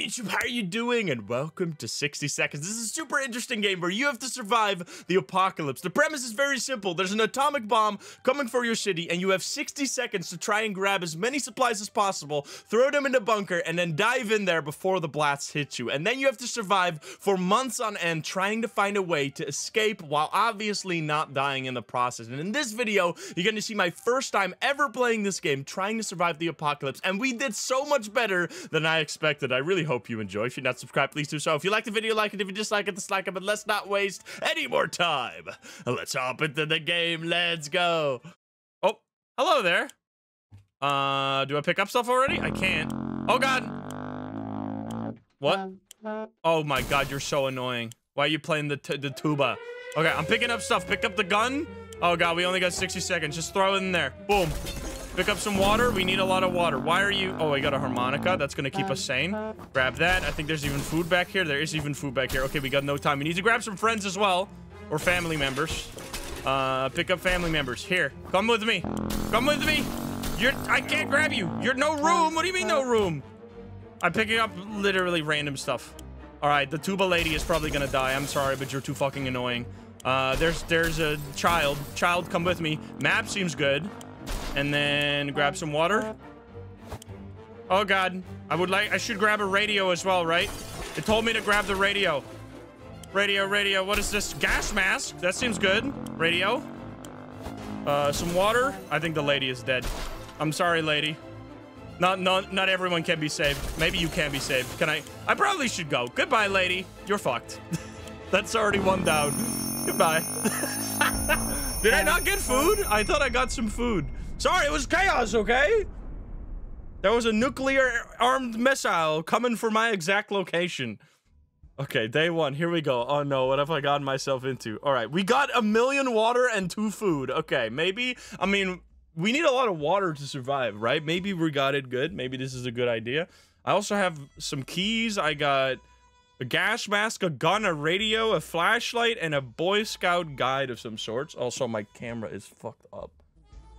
YouTube, how are you doing? And welcome to 60 Seconds. This is a super interesting game where you have to survive the apocalypse. The premise is very simple. There's an atomic bomb coming for your city, and you have 60 seconds to try and grab as many supplies as possible, throw them in the bunker, and then dive in there before the blast hits you. And then you have to survive for months on end trying to find a way to escape while obviously not dying in the process. And in this video, you're going to see my first time ever playing this game, trying to survive the apocalypse. And we did so much better than I expected. I really hope you enjoy. If you're not subscribed, please do so. If you like the video, like it. If you dislike it, dislike it. But let's not waste any more time. Let's hop into the game. Let's go. Oh, hello there. Uh, do I pick up stuff already? I can't. Oh, God. What? Oh, my God. You're so annoying. Why are you playing the, the tuba? Okay, I'm picking up stuff. Pick up the gun. Oh, God. We only got 60 seconds. Just throw it in there. Boom. Pick up some water. We need a lot of water. Why are you... Oh, I got a harmonica. That's going to keep us sane. Grab that. I think there's even food back here. There is even food back here. Okay, we got no time. We need to grab some friends as well. Or family members. Uh, pick up family members. Here. Come with me. Come with me. You're... I can't grab you. You're no room. What do you mean no room? I'm picking up literally random stuff. All right, the tuba lady is probably to die. I'm sorry, but you're too fucking annoying. Uh, there's there's a child. Child, come with me. Map seems good. And then grab some water. Oh god. I would like I should grab a radio as well, right? It told me to grab the radio. Radio, radio. What is this? Gas mask. That seems good. Radio. Uh, some water. I think the lady is dead. I'm sorry, lady. Not, not, not everyone can be saved. Maybe you can be saved. Can I? I probably should go. Goodbye, lady. You're fucked. That's already one down. Goodbye. Did I not get food? I thought I got some food. Sorry, it was chaos, okay? There was a nuclear armed missile coming for my exact location. Okay, day one. Here we go. Oh no, what have I gotten myself into? All right, we got a million water and two food. Okay, maybe, I mean, we need a lot of water to survive, right? Maybe we got it good. Maybe this is a good idea. I also have some keys. I got a gas mask, a gun, a radio, a flashlight, and a Boy Scout guide of some sorts. Also, my camera is fucked up.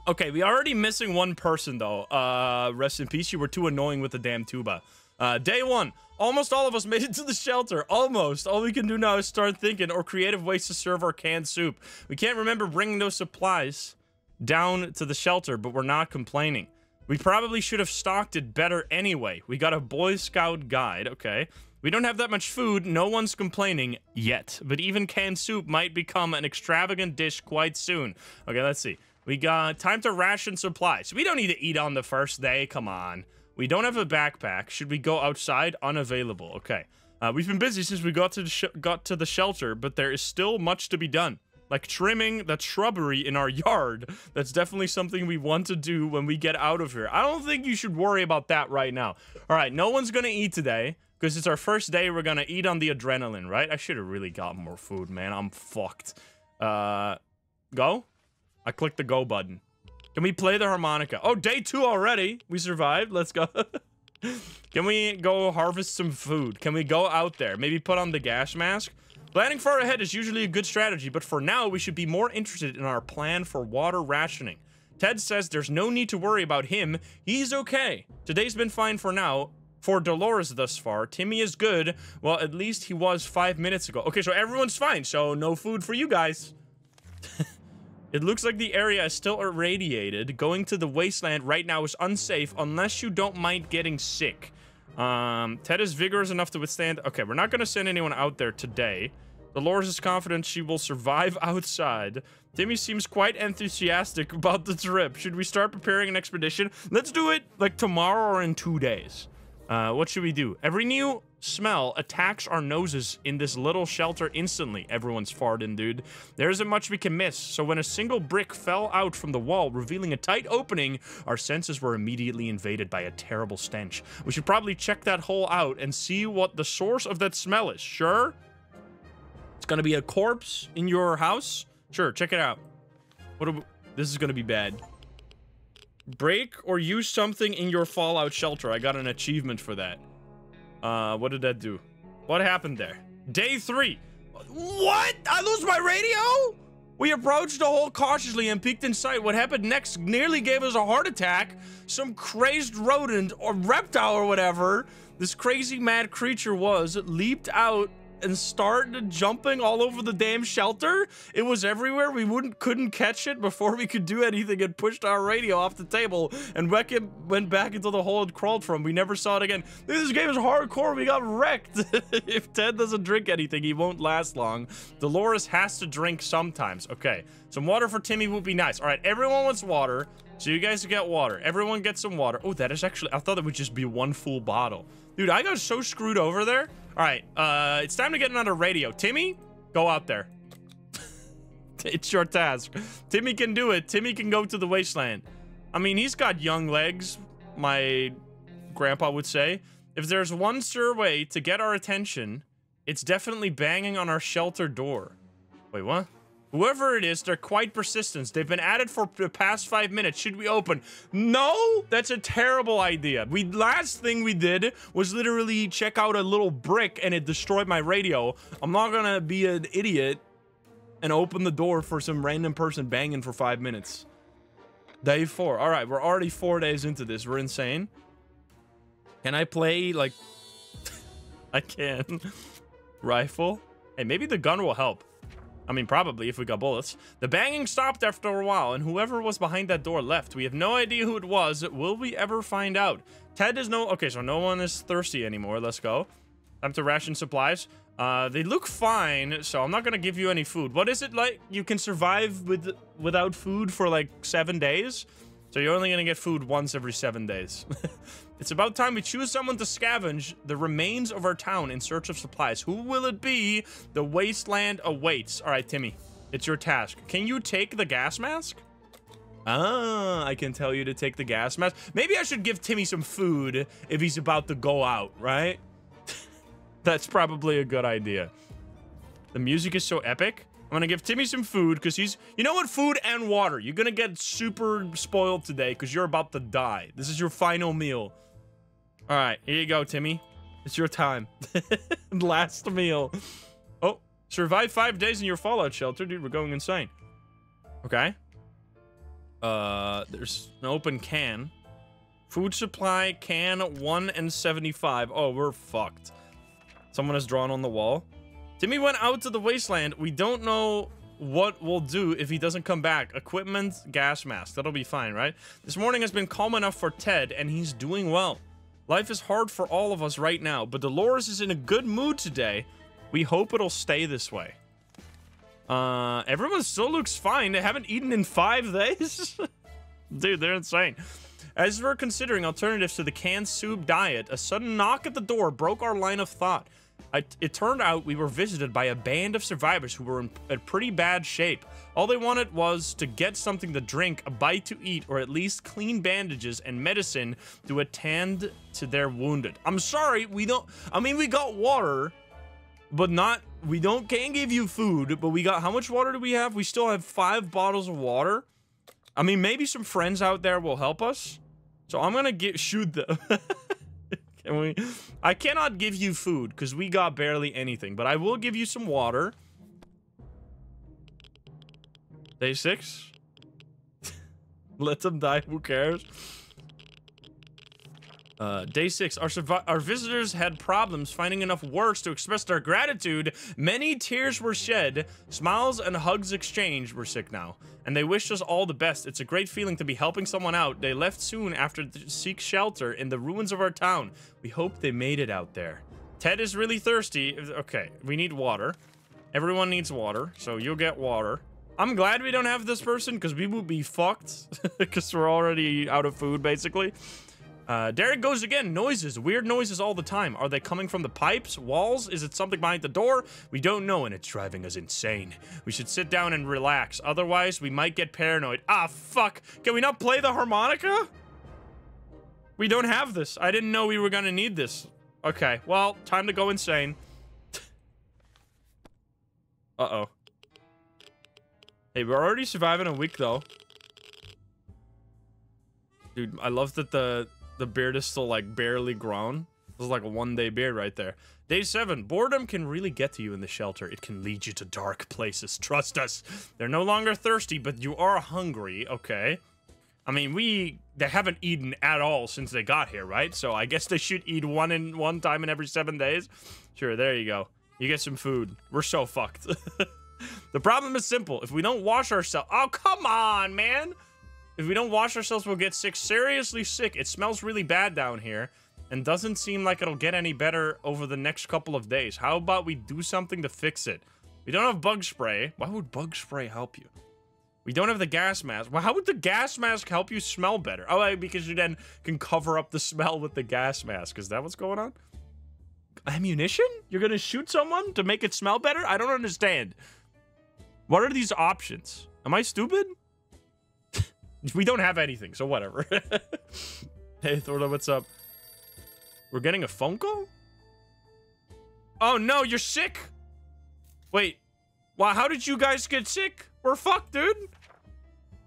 Okay, we already missing one person, though. Uh, rest in peace. You were too annoying with the damn tuba. Uh, day one. Almost all of us made it to the shelter. Almost. All we can do now is start thinking or creative ways to serve our canned soup. We can't remember bringing those supplies down to the shelter, but we're not complaining. We probably should have stocked it better anyway. We got a Boy Scout guide, okay. We don't have that much food, no one's complaining yet, but even canned soup might become an extravagant dish quite soon. Okay, let's see. We got time to ration supplies. We don't need to eat on the first day, come on. We don't have a backpack. Should we go outside? Unavailable, okay. Uh, we've been busy since we got to, the got to the shelter, but there is still much to be done like trimming that shrubbery in our yard. That's definitely something we want to do when we get out of here. I don't think you should worry about that right now. All right, no one's gonna eat today because it's our first day. We're gonna eat on the adrenaline, right? I should have really got more food, man. I'm fucked. Uh, go? I clicked the go button. Can we play the harmonica? Oh, day two already. We survived. Let's go. Can we go harvest some food? Can we go out there? Maybe put on the gas mask? Planning far ahead is usually a good strategy, but for now, we should be more interested in our plan for water rationing. Ted says there's no need to worry about him. He's okay. Today's been fine for now. For Dolores thus far, Timmy is good. Well, at least he was five minutes ago. Okay, so everyone's fine, so no food for you guys. It looks like the area is still irradiated. Going to the wasteland right now is unsafe unless you don't mind getting sick. Um, Ted is vigorous enough to withstand. Okay, we're not going to send anyone out there today. Dolores is confident she will survive outside. Timmy seems quite enthusiastic about the trip. Should we start preparing an expedition? Let's do it like tomorrow or in two days. Uh, what should we do? Every new smell attacks our noses in this little shelter instantly. Everyone's farting, dude. There isn't much we can miss, so when a single brick fell out from the wall, revealing a tight opening, our senses were immediately invaded by a terrible stench. We should probably check that hole out and see what the source of that smell is. Sure? It's gonna be a corpse in your house? Sure, check it out. What we, this is gonna be bad. Break or use something in your fallout shelter. I got an achievement for that. Uh, what did that do? What happened there? Day three. What? I lose my radio? We approached the hole cautiously and peeked inside. What happened next nearly gave us a heart attack. Some crazed rodent or reptile or whatever this crazy mad creature was leaped out and started jumping all over the damn shelter. It was everywhere. We wouldn't couldn't catch it before we could do anything It pushed our radio off the table and Beckett went back into the hole it crawled from. We never saw it again. This game is hardcore. We got wrecked. if Ted doesn't drink anything, he won't last long. Dolores has to drink sometimes. Okay, some water for Timmy would be nice. All right, everyone wants water. So you guys get water. Everyone gets some water. Oh, that is actually... I thought it would just be one full bottle. Dude, I got so screwed over there. All right, uh, it's time to get another radio. Timmy, go out there. it's your task. Timmy can do it. Timmy can go to the wasteland. I mean, he's got young legs, my grandpa would say. If there's one sure way to get our attention, it's definitely banging on our shelter door. Wait, what? Whoever it is, they're quite persistent. They've been at it for the past five minutes. Should we open? No, that's a terrible idea. We last thing we did was literally check out a little brick and it destroyed my radio. I'm not gonna be an idiot and open the door for some random person banging for five minutes. Day four. All right, we're already four days into this. We're insane. Can I play like? I can. Rifle. Hey, maybe the gun will help. I mean, probably if we got bullets. The banging stopped after a while, and whoever was behind that door left. We have no idea who it was. Will we ever find out? Ted is no... Okay, so no one is thirsty anymore. Let's go. Time to ration supplies. Uh, they look fine, so I'm not gonna give you any food. What is it like? You can survive with without food for like seven days? So you're only gonna get food once every seven days. It's about time we choose someone to scavenge the remains of our town in search of supplies. Who will it be? The wasteland awaits. All right, Timmy, it's your task. Can you take the gas mask? Ah, I can tell you to take the gas mask. Maybe I should give Timmy some food if he's about to go out, right? That's probably a good idea. The music is so epic. I'm gonna give Timmy some food because he's, you know what, food and water. You're gonna get super spoiled today because you're about to die. This is your final meal. All right, here you go, Timmy. It's your time. Last meal. Oh, survive five days in your fallout shelter. Dude, we're going insane. Okay. Uh, there's an open can. Food supply, can 1 and 75. Oh, we're fucked. Someone has drawn on the wall. Timmy went out to the wasteland. We don't know what we'll do if he doesn't come back. Equipment, gas mask. That'll be fine, right? This morning has been calm enough for Ted, and he's doing well. Life is hard for all of us right now, but Dolores is in a good mood today. We hope it'll stay this way. Uh, everyone still looks fine. They haven't eaten in five days. Dude, they're insane. As we're considering alternatives to the canned soup diet, a sudden knock at the door broke our line of thought. It turned out we were visited by a band of survivors who were in a pretty bad shape. All they wanted was to get something to drink, a bite to eat, or at least clean bandages and medicine to attend to their wounded. I'm sorry, we don't... I mean, we got water, but not... We don't can't give you food, but we got... How much water do we have? We still have five bottles of water. I mean, maybe some friends out there will help us. So I'm gonna get shoot them. Can we? I cannot give you food because we got barely anything, but I will give you some water. Day six. Let them die. Who cares? Uh, day six, our, our visitors had problems finding enough words to express their gratitude. Many tears were shed, smiles and hugs exchanged. We're sick now. And they wished us all the best. It's a great feeling to be helping someone out. They left soon after to seek shelter in the ruins of our town. We hope they made it out there. Ted is really thirsty. Okay, we need water. Everyone needs water, so you'll get water. I'm glad we don't have this person because we would be fucked because we're already out of food, basically. Uh, Derek goes again. Noises. Weird noises all the time. Are they coming from the pipes? Walls? Is it something behind the door? We don't know, and it's driving us insane. We should sit down and relax. Otherwise, we might get paranoid. Ah, fuck. Can we not play the harmonica? We don't have this. I didn't know we were gonna need this. Okay, well, time to go insane. Uh-oh. Hey, we're already surviving a week, though. Dude, I love that the the beard is still like barely grown. This is like a one day beard right there. Day seven, boredom can really get to you in the shelter. It can lead you to dark places. Trust us. They're no longer thirsty, but you are hungry. Okay. I mean, we they haven't eaten at all since they got here, right? So I guess they should eat one in one time in every seven days. Sure, there you go. You get some food. We're so fucked. the problem is simple. If we don't wash ourselves, oh come on, man. If we don't wash ourselves, we'll get sick. Seriously sick. It smells really bad down here and doesn't seem like it'll get any better over the next couple of days. How about we do something to fix it? We don't have bug spray. Why would bug spray help you? We don't have the gas mask. Well, how would the gas mask help you smell better? Oh, because you then can cover up the smell with the gas mask. Is that what's going on? Ammunition? You're gonna shoot someone to make it smell better? I don't understand. What are these options? Am I stupid? We don't have anything, so whatever. hey, Thorla, what's up? We're getting a phone call? Oh no, you're sick! Wait, well, how did you guys get sick? We're fucked, dude.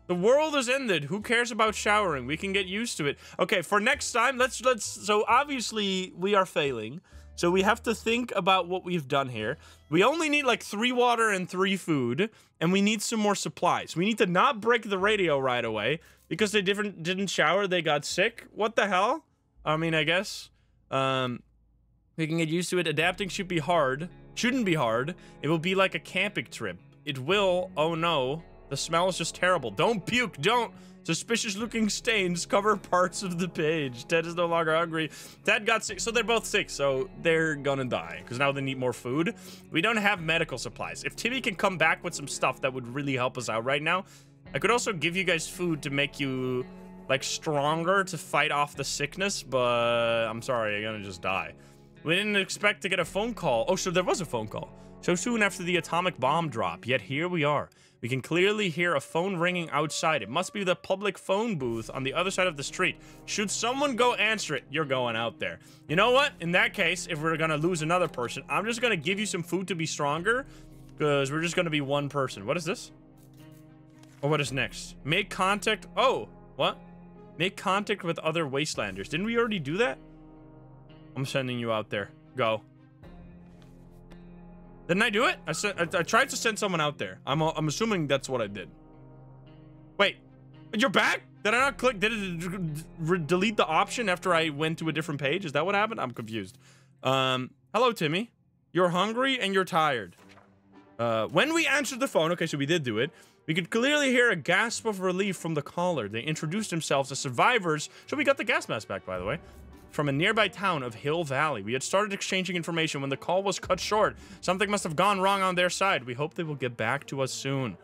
The world has ended. Who cares about showering? We can get used to it. Okay, for next time, let's let's so obviously we are failing. So we have to think about what we've done here. We only need like three water and three food, and we need some more supplies. We need to not break the radio right away because they didn't shower, they got sick. What the hell? I mean, I guess. Um, we can get used to it. Adapting should be hard. Shouldn't be hard. It will be like a camping trip. It will. Oh no. The smell is just terrible. Don't puke. Don't. Suspicious looking stains cover parts of the page. Ted is no longer hungry. Ted got sick. So they're both sick. So they're gonna die because now they need more food. We don't have medical supplies. If Timmy can come back with some stuff that would really help us out right now, I could also give you guys food to make you like stronger to fight off the sickness, but I'm sorry, you're gonna just die. We didn't expect to get a phone call. Oh, so there was a phone call. So soon after the atomic bomb drop, yet here we are. We can clearly hear a phone ringing outside. It must be the public phone booth on the other side of the street. Should someone go answer it, you're going out there. You know what? In that case, if we're gonna lose another person, I'm just gonna give you some food to be stronger, because we're just gonna be one person. What is this? Or what is next? Make contact. Oh, what? Make contact with other wastelanders. Didn't we already do that? I'm sending you out there. Go. Didn't I do it? I, I, I tried to send someone out there. I'm, I'm assuming that's what I did. Wait, you're back? Did I not click? Did it delete the option after I went to a different page? Is that what happened? I'm confused. Um, hello, Timmy. You're hungry and you're tired. Uh, when we answered the phone, okay, so we did do it. We could clearly hear a gasp of relief from the caller. They introduced themselves as survivors. So we got the gas mask back, by the way from a nearby town of Hill Valley. We had started exchanging information when the call was cut short. Something must have gone wrong on their side. We hope they will get back to us soon.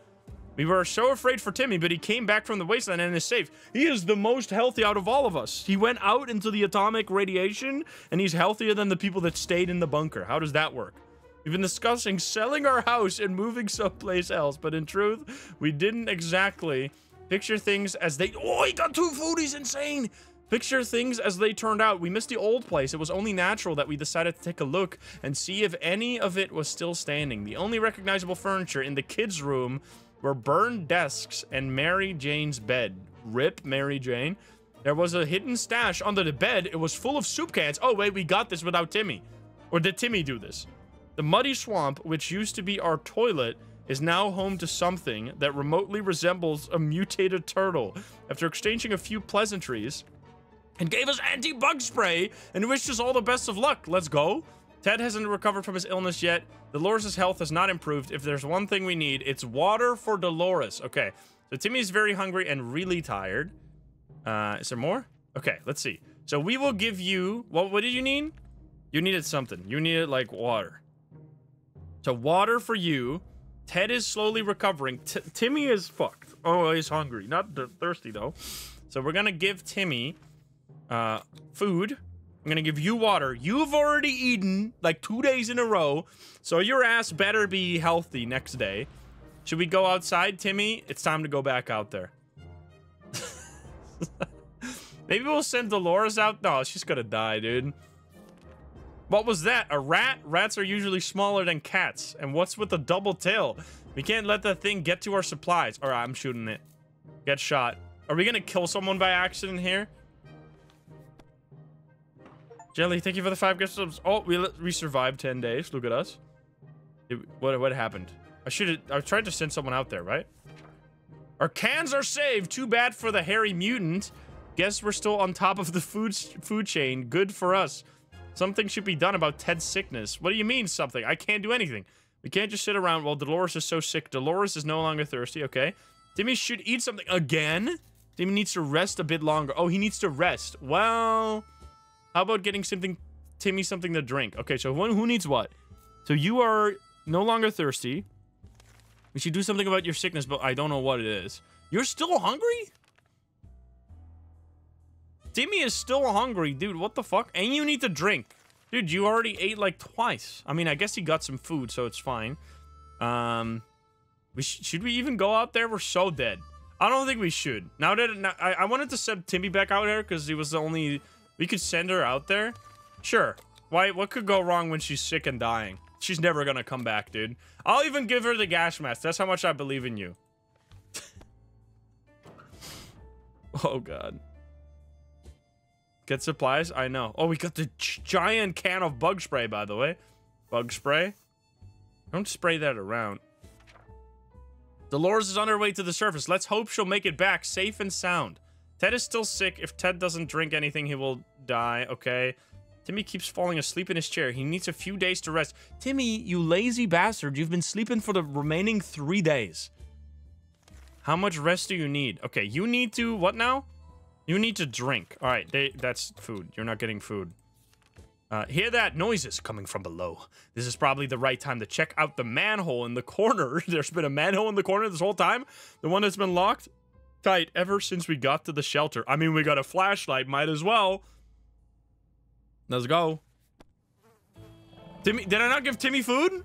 We were so afraid for Timmy, but he came back from the wasteland and is safe. He is the most healthy out of all of us. He went out into the atomic radiation, and he's healthier than the people that stayed in the bunker. How does that work? We've been discussing selling our house and moving someplace else, but in truth, we didn't exactly picture things as they- Oh, he got two food, he's insane! Picture things as they turned out. We missed the old place. It was only natural that we decided to take a look and see if any of it was still standing. The only recognizable furniture in the kids' room were burned desks and Mary Jane's bed. Rip Mary Jane. There was a hidden stash under the bed. It was full of soup cans. Oh, wait, we got this without Timmy. Or did Timmy do this? The muddy swamp, which used to be our toilet, is now home to something that remotely resembles a mutated turtle. After exchanging a few pleasantries, and gave us anti-bug spray and wished us all the best of luck. Let's go. Ted hasn't recovered from his illness yet. Dolores' health has not improved. If there's one thing we need, it's water for Dolores. Okay, so Timmy's very hungry and really tired. Uh, is there more? Okay, let's see. So we will give you, what, what did you need? You needed something. You needed, like, water. So water for you. Ted is slowly recovering. T Timmy is fucked. Oh, he's hungry. Not thirsty, though. So we're gonna give Timmy uh, food. I'm gonna give you water. You've already eaten like two days in a row, so your ass better be healthy next day. Should we go outside, Timmy? It's time to go back out there. Maybe we'll send Dolores out. No, she's gonna die, dude. What was that? A rat? Rats are usually smaller than cats. And what's with the double tail? We can't let that thing get to our supplies. All right, I'm shooting it. Get shot. Are we gonna kill someone by accident here? Jelly, thank you for the five gift subs. Oh, we we survived 10 days. Look at us. It, what what happened? I should have I tried to send someone out there, right? Our cans are saved. Too bad for the hairy mutant. Guess we're still on top of the food food chain. Good for us. Something should be done about Ted's sickness. What do you mean something? I can't do anything. We can't just sit around while Dolores is so sick. Dolores is no longer thirsty, okay? Timmy should eat something again? Timmy needs to rest a bit longer. Oh, he needs to rest. Well, how about getting something, Timmy something to drink? Okay, so who, who needs what? So you are no longer thirsty. We should do something about your sickness, but I don't know what it is. You're still hungry? Timmy is still hungry, dude. What the fuck? And you need to drink. Dude, you already ate like twice. I mean, I guess he got some food, so it's fine. Um, we sh should we even go out there? We're so dead. I don't think we should. Now that I, I wanted to send Timmy back out there because he was the only we could send her out there. Sure. Why? What could go wrong when she's sick and dying? She's never gonna come back, dude. I'll even give her the gas mask. That's how much I believe in you. oh god. Get supplies? I know. Oh, we got the giant can of bug spray, by the way. Bug spray? Don't spray that around. Dolores is on her way to the surface. Let's hope she'll make it back safe and sound. Ted is still sick. If Ted doesn't drink anything, he will die, okay? Timmy keeps falling asleep in his chair. He needs a few days to rest. Timmy, you lazy bastard. You've been sleeping for the remaining three days. How much rest do you need? Okay, you need to... What now? You need to drink. All right, they, that's food. You're not getting food. Uh, hear that? Noises coming from below. This is probably the right time to check out the manhole in the corner. There's been a manhole in the corner this whole time? The one that's been locked? Tight, ever since we got to the shelter. I mean, we got a flashlight. Might as well. Let's go. Timmy, did I not give Timmy food?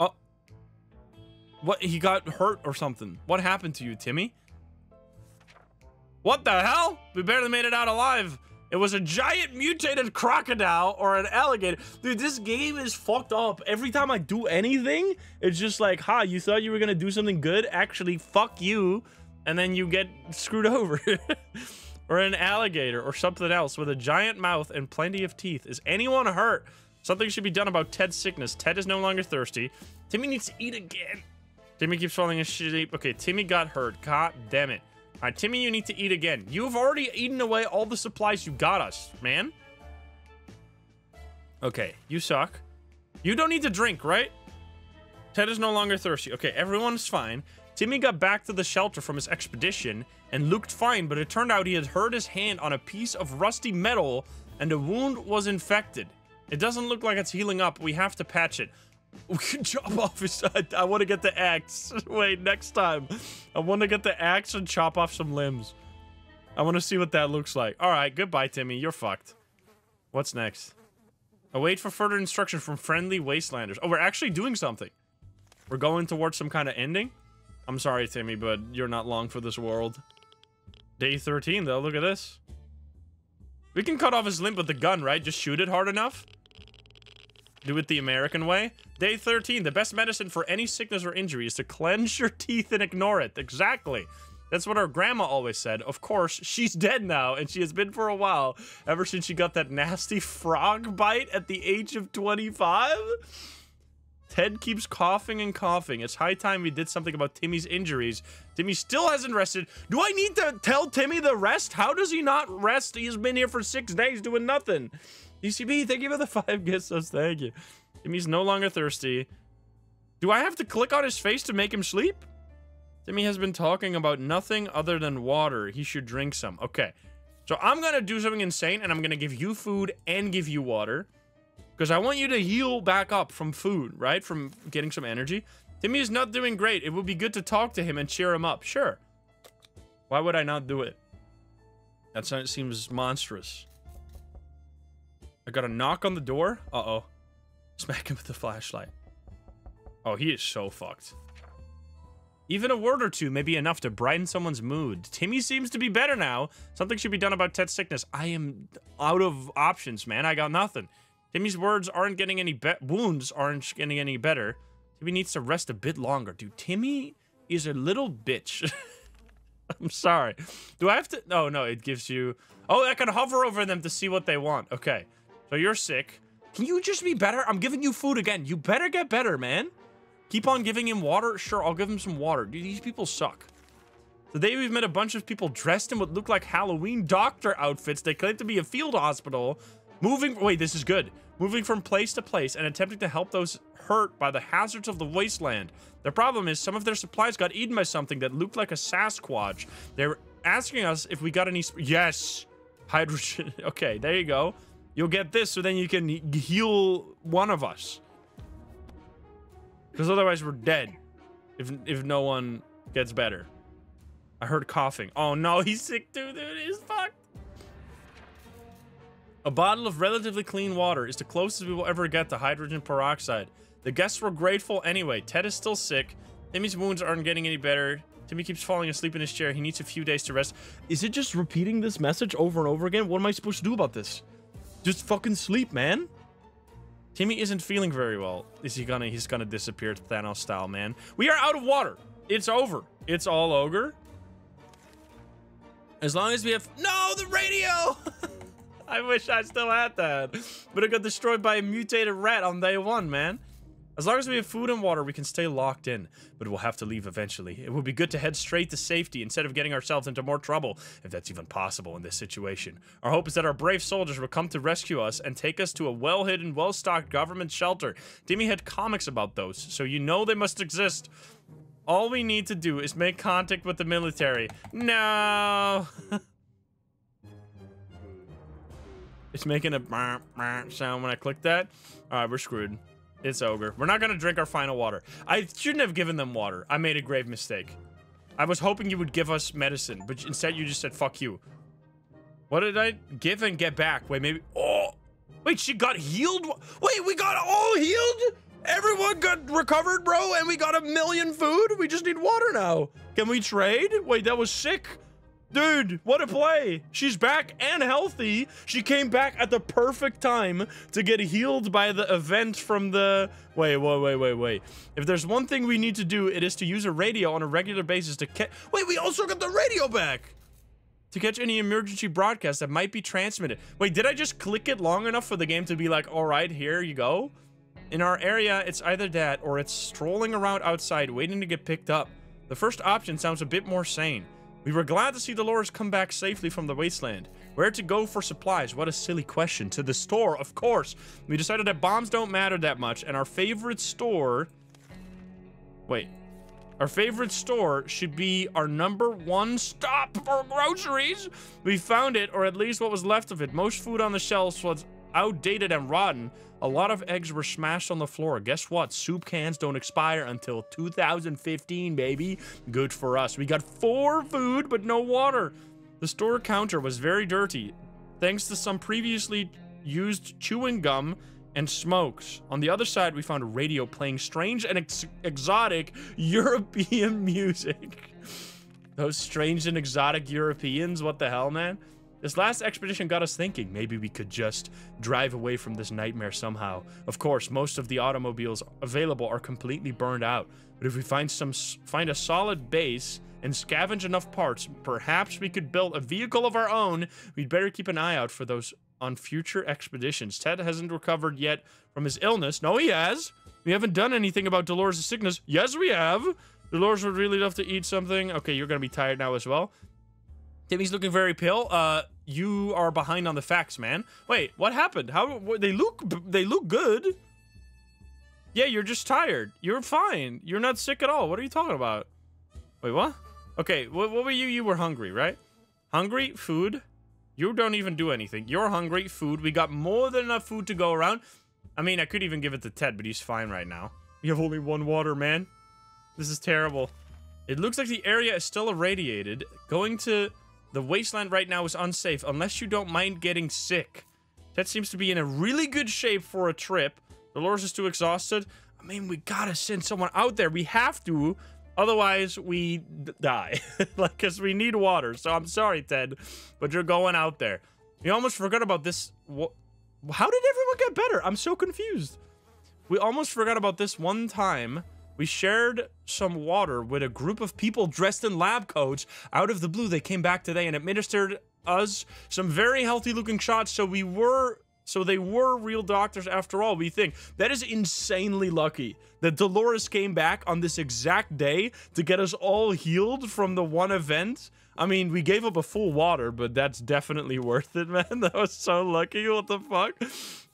Oh. What? He got hurt or something. What happened to you, Timmy? What the hell? We barely made it out alive. It was a giant mutated crocodile or an alligator. Dude, this game is fucked up. Every time I do anything, it's just like, ha, you thought you were gonna do something good? Actually, fuck you. And then you get screwed over. or an alligator or something else with a giant mouth and plenty of teeth. Is anyone hurt? Something should be done about Ted's sickness. Ted is no longer thirsty. Timmy needs to eat again. Timmy keeps falling asleep. Okay, Timmy got hurt. God damn it. All right, Timmy, you need to eat again. You've already eaten away all the supplies you got us, man. Okay, you suck. You don't need to drink, right? Ted is no longer thirsty. Okay, everyone's fine. Timmy got back to the shelter from his expedition and looked fine, but it turned out he had hurt his hand on a piece of rusty metal and the wound was infected. It doesn't look like it's healing up. We have to patch it. Chop off his... I, I want to get the axe. Wait, next time. I want to get the axe and chop off some limbs. I want to see what that looks like. All right, goodbye, Timmy. You're fucked. What's next? Await for further instruction from friendly wastelanders. Oh, we're actually doing something. We're going towards some kind of ending? I'm sorry, Timmy, but you're not long for this world. Day 13, though. Look at this. We can cut off his limb with the gun, right? Just shoot it hard enough? Do it the American way. Day 13, the best medicine for any sickness or injury is to cleanse your teeth and ignore it. Exactly. That's what our grandma always said. Of course, she's dead now, and she has been for a while, ever since she got that nasty frog bite at the age of 25? Ted keeps coughing and coughing. It's high time we did something about Timmy's injuries. Timmy still hasn't rested. Do I need to tell Timmy the rest? How does he not rest? He's been here for six days doing nothing. UCB, thank you for the five gifts. Thank you. Timmy's no longer thirsty. Do I have to click on his face to make him sleep? Timmy has been talking about nothing other than water. He should drink some. Okay. So I'm going to do something insane, and I'm going to give you food and give you water. Because I want you to heal back up from food, right? From getting some energy. Timmy is not doing great. It would be good to talk to him and cheer him up. Sure. Why would I not do it? That seems monstrous. I got a knock on the door. Uh-oh. Smack him with the flashlight. Oh, he is so fucked. Even a word or two may be enough to brighten someone's mood. Timmy seems to be better now. Something should be done about Ted's sickness. I am out of options, man. I got nothing. Timmy's words aren't getting any be wounds aren't getting any better. Timmy needs to rest a bit longer. Dude, Timmy is a little bitch. I'm sorry. Do I have to? Oh, no, it gives you... Oh, I can hover over them to see what they want. Okay. So you're sick. Can you just be better? I'm giving you food again. You better get better, man. Keep on giving him water? Sure, I'll give him some water. Dude, these people suck. Today we've met a bunch of people dressed in what look like Halloween doctor outfits. They claim to be a field hospital. Moving, wait, this is good. Moving from place to place and attempting to help those hurt by the hazards of the wasteland. The problem is some of their supplies got eaten by something that looked like a Sasquatch. They're asking us if we got any... Yes! Hydrogen. Okay, there you go. You'll get this so then you can heal one of us. Because otherwise we're dead. If, if no one gets better. I heard coughing. Oh no, he's sick too, dude. He's fucked. A bottle of relatively clean water is the closest we will ever get to hydrogen peroxide. The guests were grateful anyway. Ted is still sick. Timmy's wounds aren't getting any better. Timmy keeps falling asleep in his chair. He needs a few days to rest. Is it just repeating this message over and over again? What am I supposed to do about this? Just fucking sleep, man. Timmy isn't feeling very well. Is he gonna, he's gonna disappear Thanos style, man. We are out of water. It's over. It's all ogre. As long as we have, no, the radio. I wish I still had that, but it got destroyed by a mutated rat on day one, man. As long as we have food and water, we can stay locked in, but we'll have to leave eventually. It would be good to head straight to safety instead of getting ourselves into more trouble, if that's even possible in this situation. Our hope is that our brave soldiers will come to rescue us and take us to a well-hidden, well-stocked government shelter. Timmy had comics about those, so you know they must exist. All we need to do is make contact with the military. No! it's making a sound when I click that. Alright, we're screwed. It's ogre. We're not gonna drink our final water. I shouldn't have given them water. I made a grave mistake. I was hoping you would give us medicine, but instead you just said, fuck you. What did I give and get back? Wait, maybe... Oh! Wait, she got healed? Wait, we got all healed? Everyone got recovered, bro, and we got a million food? We just need water now. Can we trade? Wait, that was sick. Dude, what a play. She's back and healthy. She came back at the perfect time to get healed by the event from the... Wait, wait, wait, wait, wait. If there's one thing we need to do, it is to use a radio on a regular basis to catch... Wait, we also got the radio back! To catch any emergency broadcast that might be transmitted. Wait, did I just click it long enough for the game to be like, all right, here you go? In our area, it's either that or it's strolling around outside waiting to get picked up. The first option sounds a bit more sane. We were glad to see Dolores come back safely from the wasteland. Where to go for supplies? What a silly question. To the store, of course. We decided that bombs don't matter that much, and our favorite store... Wait. Our favorite store should be our number one stop for groceries. We found it, or at least what was left of it. Most food on the shelves was outdated and rotten. A lot of eggs were smashed on the floor. Guess what? Soup cans don't expire until 2015, baby. Good for us. We got four food, but no water. The store counter was very dirty, thanks to some previously used chewing gum and smokes. On the other side, we found a radio playing strange and ex exotic European music. Those strange and exotic Europeans, what the hell, man? This last expedition got us thinking maybe we could just drive away from this nightmare somehow. Of course, most of the automobiles available are completely burned out, but if we find some find a solid base and scavenge enough parts, perhaps we could build a vehicle of our own. We'd better keep an eye out for those on future expeditions. Ted hasn't recovered yet from his illness. No, he has. We haven't done anything about Dolores' sickness. Yes, we have. Dolores would really love to eat something. Okay, you're going to be tired now as well. Timmy's looking very pale. Uh, you are behind on the facts, man. Wait, what happened? How they look? They look good. Yeah, you're just tired. You're fine. You're not sick at all. What are you talking about? Wait, what? Okay, what, what were you? You were hungry, right? Hungry, food. You don't even do anything. You're hungry, food. We got more than enough food to go around. I mean, I could even give it to Ted, but he's fine right now. We have only one water, man. This is terrible. It looks like the area is still irradiated. Going to the wasteland right now is unsafe unless you don't mind getting sick. That seems to be in a really good shape for a trip. Dolores is too exhausted. I mean, we gotta send someone out there. We have to. Otherwise, we die. like, because we need water. So I'm sorry, Ted, but you're going out there. We almost forgot about this. What? How did everyone get better? I'm so confused. We almost forgot about this one time we shared some water with a group of people dressed in lab coats. Out of the blue, they came back today and administered us some very healthy looking shots. So we were So they were real doctors after all, we think. That is insanely lucky that Dolores came back on this exact day to get us all healed from the one event. I mean, we gave up a full water, but that's definitely worth it, man. That was so lucky. What the fuck?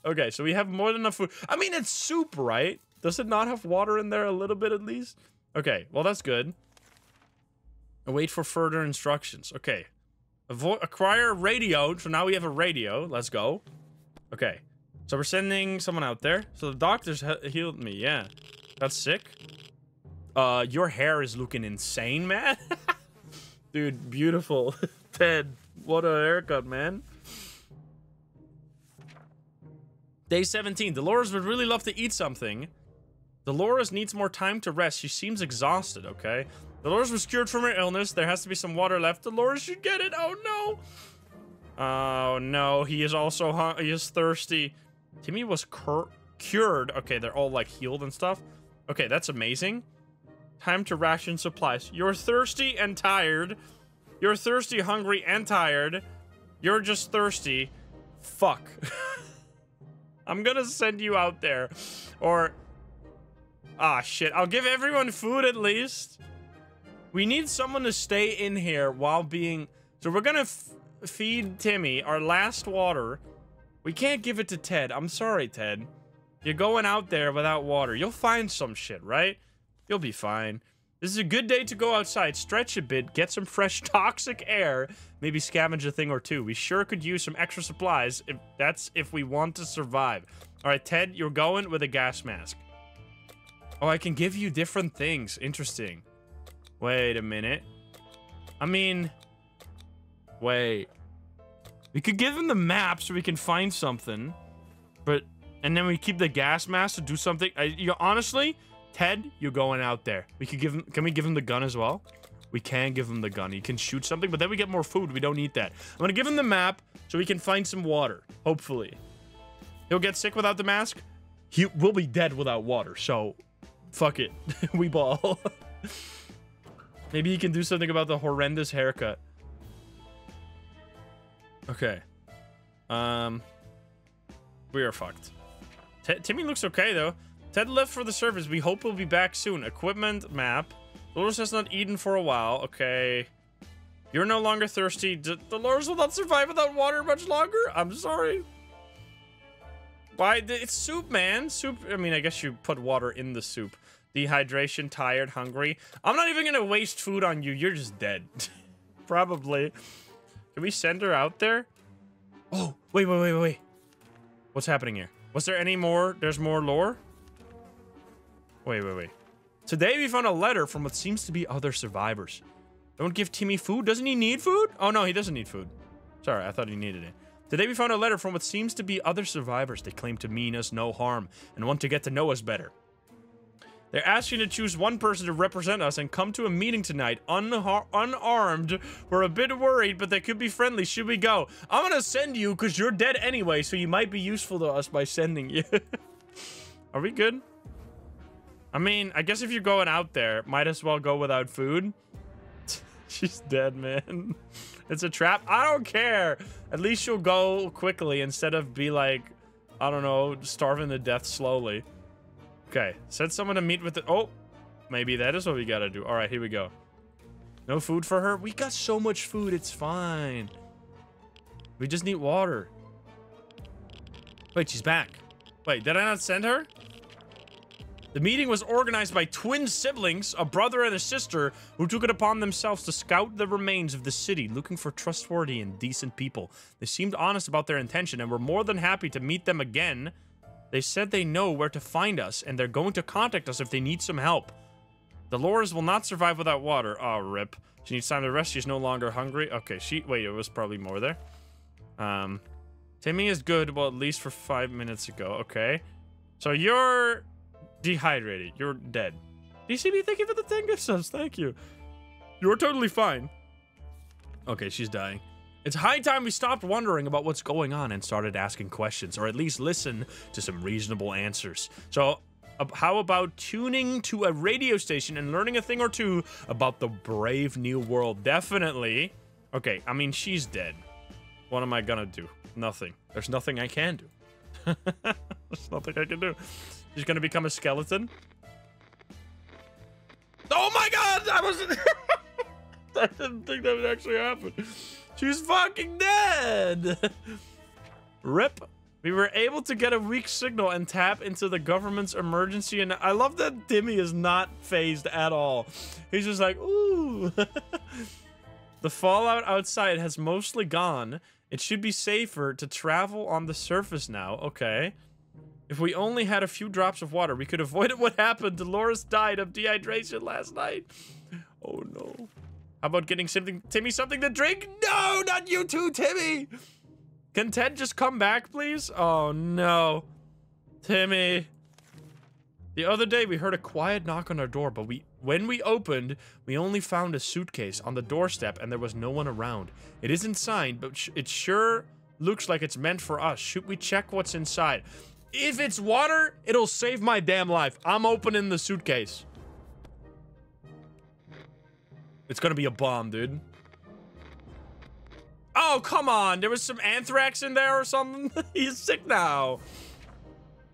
Okay, so we have more than enough food. I mean, it's soup, right? Does it not have water in there a little bit at least? Okay, well, that's good. Wait for further instructions. Okay. Avo acquire radio. So now we have a radio. Let's go. Okay. So we're sending someone out there. So the doctors healed me. Yeah. That's sick. Uh, your hair is looking insane, man. Dude, beautiful. Ted, what a haircut, man. Day 17. Dolores would really love to eat something. Dolores needs more time to rest. She seems exhausted, okay? Dolores was cured from her illness. There has to be some water left. Dolores should get it. Oh, no. Oh, no. He is also he is thirsty. Timmy was cured. Okay, they're all, like, healed and stuff. Okay, that's amazing. Time to ration supplies. You're thirsty and tired. You're thirsty, hungry, and tired. You're just thirsty. Fuck. I'm gonna send you out there. Or... Ah, shit. I'll give everyone food at least. We need someone to stay in here while being... So we're gonna feed Timmy our last water. We can't give it to Ted. I'm sorry, Ted. You're going out there without water. You'll find some shit, right? You'll be fine. This is a good day to go outside, stretch a bit, get some fresh toxic air, maybe scavenge a thing or two. We sure could use some extra supplies if that's if we want to survive. All right, Ted, you're going with a gas mask. Oh, I can give you different things. Interesting. Wait a minute. I mean... Wait. We could give him the map so we can find something. But... And then we keep the gas mask to do something. I, you honestly, Ted, you're going out there. We could give him... Can we give him the gun as well? We can give him the gun. He can shoot something, but then we get more food. We don't need that. I'm gonna give him the map so we can find some water. Hopefully. He'll get sick without the mask. He will be dead without water, so... Fuck it. we ball. Maybe he can do something about the horrendous haircut. Okay. Um, we are fucked. T Timmy looks okay, though. Ted left for the service. We hope he'll be back soon. Equipment, map. Dolores has not eaten for a while. Okay. You're no longer thirsty. D Dolores will not survive without water much longer. I'm sorry. Why? It's soup, man. Soup. I mean, I guess you put water in the soup. Dehydration, tired, hungry. I'm not even gonna waste food on you. You're just dead. Probably. Can we send her out there? Oh, wait, wait, wait, wait. What's happening here? Was there any more? There's more lore? Wait, wait, wait. Today we found a letter from what seems to be other survivors. Don't give Timmy food. Doesn't he need food? Oh, no, he doesn't need food. Sorry, I thought he needed it. Today we found a letter from what seems to be other survivors. They claim to mean us no harm and want to get to know us better. They're asking to choose one person to represent us and come to a meeting tonight, unarmed. We're a bit worried, but they could be friendly. Should we go? I'm gonna send you because you're dead anyway, so you might be useful to us by sending you. Are we good? I mean, I guess if you're going out there, might as well go without food. She's dead, man. It's a trap. I don't care. At least you'll go quickly instead of be like, I don't know, starving to death slowly. Okay, send someone to meet with the- Oh, maybe that is what we gotta do. All right, here we go. No food for her? We got so much food, it's fine. We just need water. Wait, she's back. Wait, did I not send her? The meeting was organized by twin siblings, a brother and a sister, who took it upon themselves to scout the remains of the city, looking for trustworthy and decent people. They seemed honest about their intention and were more than happy to meet them again they said they know where to find us, and they're going to contact us if they need some help. Dolores will not survive without water. Oh, rip. She needs time to rest. She's no longer hungry. Okay, she... Wait, it was probably more there. Um, Timmy is good, well, at least for five minutes ago. Okay. So you're dehydrated. You're dead. DCB, thank you for the 10 gift subs. Thank you. You're totally fine. Okay, she's dying. It's high time we stopped wondering about what's going on and started asking questions, or at least listen to some reasonable answers. So, how about tuning to a radio station and learning a thing or two about the brave new world? Definitely. Okay, I mean, she's dead. What am I gonna do? Nothing. There's nothing I can do. There's nothing I can do. She's gonna become a skeleton. Oh my god! I wasn't. I didn't think that would actually happen. She's fucking dead. Rip. We were able to get a weak signal and tap into the government's emergency. And I love that Timmy is not phased at all. He's just like, ooh. the fallout outside has mostly gone. It should be safer to travel on the surface now. Okay. If we only had a few drops of water, we could avoid what happened. Dolores died of dehydration last night. Oh no. How about getting something, Timmy something to drink? No, not you too, Timmy. Can Ted just come back, please? Oh, no. Timmy. The other day, we heard a quiet knock on our door, but we, when we opened, we only found a suitcase on the doorstep and there was no one around. It isn't signed, but it sure looks like it's meant for us. Should we check what's inside? If it's water, it'll save my damn life. I'm opening the suitcase. It's gonna be a bomb, dude. Oh, come on. There was some anthrax in there or something. He's sick now.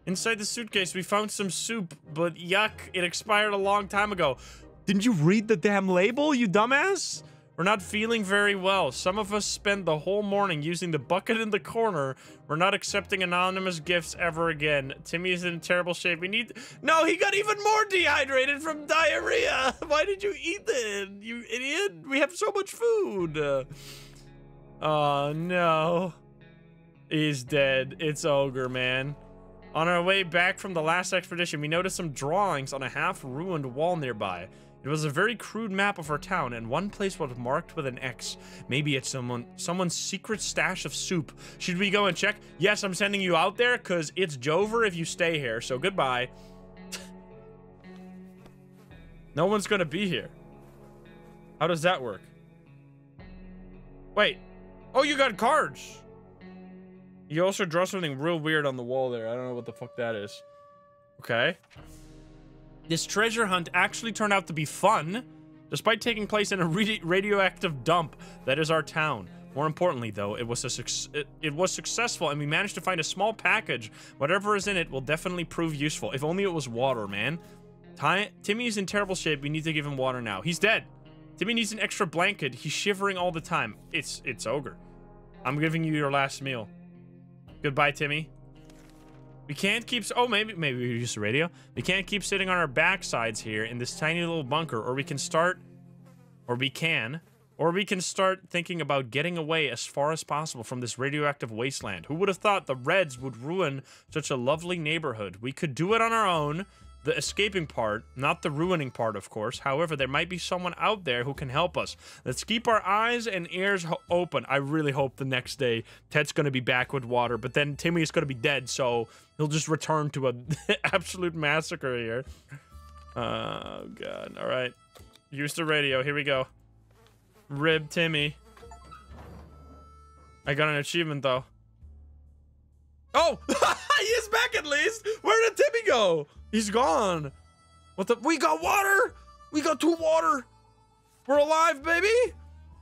Inside the suitcase, we found some soup, but yuck, it expired a long time ago. Didn't you read the damn label, you dumbass? We're not feeling very well. Some of us spent the whole morning using the bucket in the corner. We're not accepting anonymous gifts ever again. Timmy is in terrible shape. We need... No, he got even more dehydrated from diarrhea. Why did you eat it, you idiot? We have so much food. Oh, no. He's dead. It's Ogre, man. On our way back from the last expedition, we noticed some drawings on a half-ruined wall nearby. It was a very crude map of our town, and one place was marked with an X. Maybe it's someone someone's secret stash of soup. Should we go and check? Yes, I'm sending you out there, because it's Jover if you stay here, so goodbye. no one's gonna be here. How does that work? Wait, Oh, you got cards. You also draw something real weird on the wall there. I don't know what the fuck that is. Okay. This treasure hunt actually turned out to be fun, despite taking place in a radioactive dump that is our town. More importantly, though, it was a it, it, was successful, and we managed to find a small package. Whatever is in it will definitely prove useful. If only it was water, man. Ty Timmy is in terrible shape. We need to give him water now. He's dead. Timmy needs an extra blanket. He's shivering all the time. It's it's ogre. I'm giving you your last meal. Goodbye, Timmy. We can't keep... Oh, maybe maybe we use the radio. We can't keep sitting on our backsides here in this tiny little bunker. Or we can start... Or we can. Or we can start thinking about getting away as far as possible from this radioactive wasteland. Who would have thought the Reds would ruin such a lovely neighborhood? We could do it on our own the escaping part, not the ruining part, of course. However, there might be someone out there who can help us. Let's keep our eyes and ears open. I really hope the next day Ted's going to be back with water, but then Timmy is going to be dead, so he'll just return to an absolute massacre here. Oh, God. All right. Use the radio. Here we go. Rib Timmy. I got an achievement, though. Oh! he is back at least! Where did Timmy go? He's gone. What the? We got water. We got two water. We're alive, baby.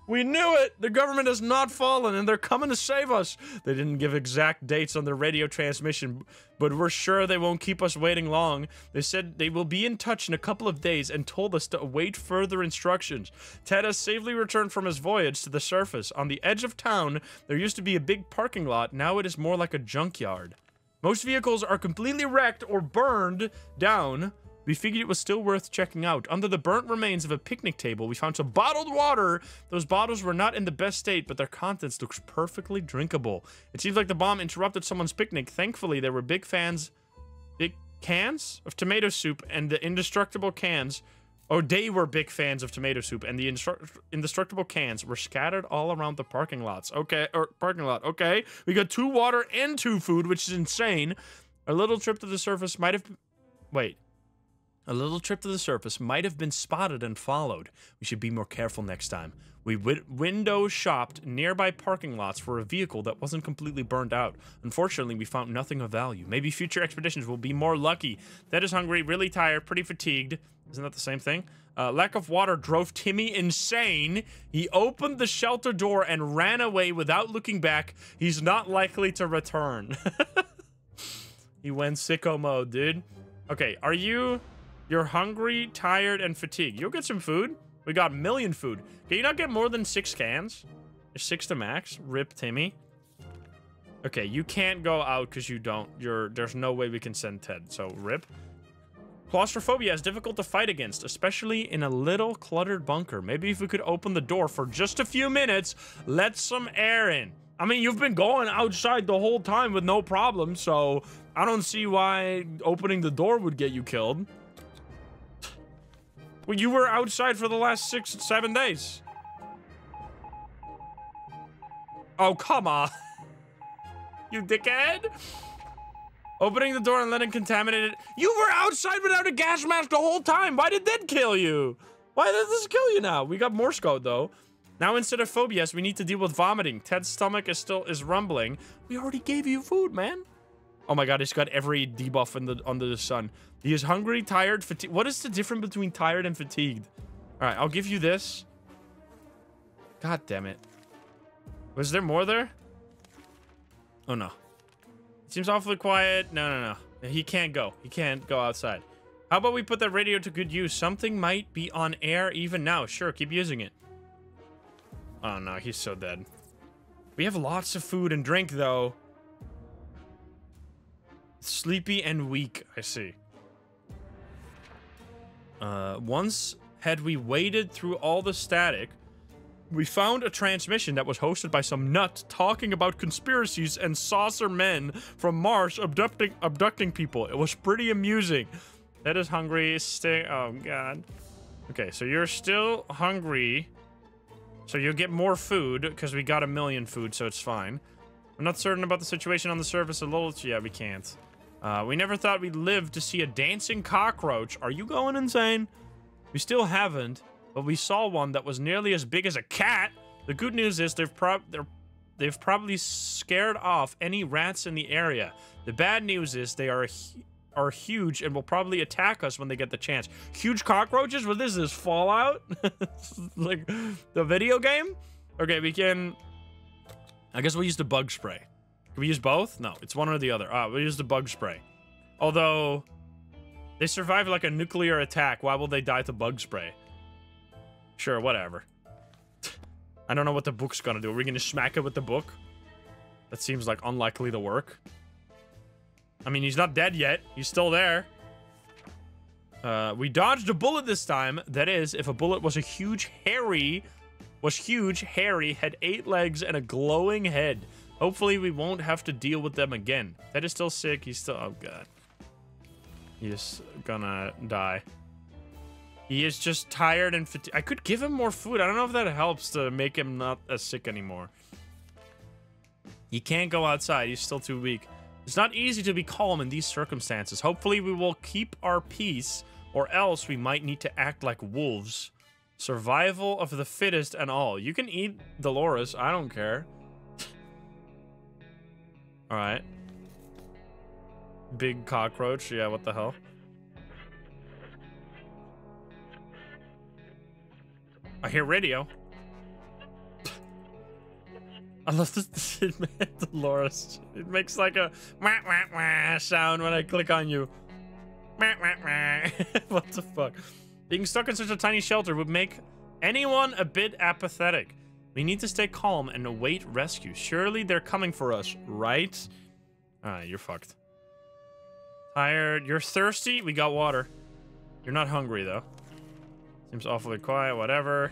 We knew it! The government has not fallen, and they're coming to save us! They didn't give exact dates on their radio transmission, but we're sure they won't keep us waiting long. They said they will be in touch in a couple of days and told us to await further instructions. Ted has safely returned from his voyage to the surface. On the edge of town, there used to be a big parking lot. Now it is more like a junkyard. Most vehicles are completely wrecked or burned down. We figured it was still worth checking out. Under the burnt remains of a picnic table, we found some bottled water. Those bottles were not in the best state, but their contents looks perfectly drinkable. It seems like the bomb interrupted someone's picnic. Thankfully, there were big fans, big cans of tomato soup and the indestructible cans Oh, they were big fans of tomato soup, and the indestructible cans were scattered all around the parking lots. Okay, or parking lot. Okay, we got two water and two food, which is insane. A little trip to the surface might have. Wait. A little trip to the surface might have been spotted and followed. We should be more careful next time. We window shopped nearby parking lots for a vehicle that wasn't completely burned out. Unfortunately, we found nothing of value. Maybe future expeditions will be more lucky. That is hungry, really tired, pretty fatigued. Isn't that the same thing? Uh, lack of water drove Timmy insane. He opened the shelter door and ran away without looking back. He's not likely to return. he went sicko mode, dude. Okay, are you... You're hungry, tired, and fatigued. You'll get some food. We got a million food. Can you not get more than six cans? Six to max. Rip Timmy. Okay, you can't go out because you don't. You're. There's no way we can send Ted. So rip. Claustrophobia is difficult to fight against, especially in a little cluttered bunker. Maybe if we could open the door for just a few minutes, let some air in. I mean, you've been going outside the whole time with no problem, so I don't see why opening the door would get you killed. Well, you were outside for the last six, seven days. Oh, come on. you dickhead. Opening the door and letting contaminated. You were outside without a gas mask the whole time. Why did that kill you? Why did this kill you now? We got Morse code though. Now instead of phobias, we need to deal with vomiting. Ted's stomach is still is rumbling. We already gave you food, man. Oh my god, he's got every debuff in the under the sun. He is hungry, tired, fatigued. What is the difference between tired and fatigued? All right, I'll give you this. God damn it. Was there more there? Oh no. It seems awfully quiet. No, no, no. He can't go. He can't go outside. How about we put that radio to good use? Something might be on air even now. Sure, keep using it. Oh no, he's so dead. We have lots of food and drink though. Sleepy and weak, I see. Uh, once had we waded through all the static, we found a transmission that was hosted by some nut talking about conspiracies and saucer men from Mars abducting abducting people. It was pretty amusing. That is hungry. Stay. Oh god. Okay, so you're still hungry. So you'll get more food because we got a million food, so it's fine. I'm not certain about the situation on the surface. A little. Yeah, we can't. Uh, we never thought we'd live to see a dancing cockroach. Are you going insane? We still haven't, but we saw one that was nearly as big as a cat. The good news is they've prob they've probably scared off any rats in the area. The bad news is they are are huge and will probably attack us when they get the chance. Huge cockroaches? What is this, Fallout? like the video game? Okay, we can... I guess we'll use the bug spray. Can we use both? No, it's one or the other. Ah, we'll use the bug spray. Although, they survive like a nuclear attack. Why will they die to bug spray? Sure, whatever. I don't know what the book's gonna do. Are we gonna smack it with the book? That seems like unlikely to work. I mean, he's not dead yet. He's still there. Uh, we dodged a bullet this time. That is, if a bullet was a huge, hairy, was huge, hairy, had eight legs and a glowing head. Hopefully we won't have to deal with them again. Ted is still sick. He's still... Oh, God. He's gonna die. He is just tired and fatigued. I could give him more food. I don't know if that helps to make him not as sick anymore. He can't go outside. He's still too weak. It's not easy to be calm in these circumstances. Hopefully we will keep our peace, or else we might need to act like wolves. Survival of the fittest and all. You can eat Dolores. I don't care. Alright. Big cockroach. Yeah, what the hell? I hear radio. I love this Dolores. It makes like a wah, wah, wah sound when I click on you. Wah, wah, wah. what the fuck? Being stuck in such a tiny shelter would make anyone a bit apathetic. We need to stay calm and await rescue. Surely they're coming for us, right? Ah, you're fucked. Tired. You're thirsty? We got water. You're not hungry, though. Seems awfully quiet, whatever.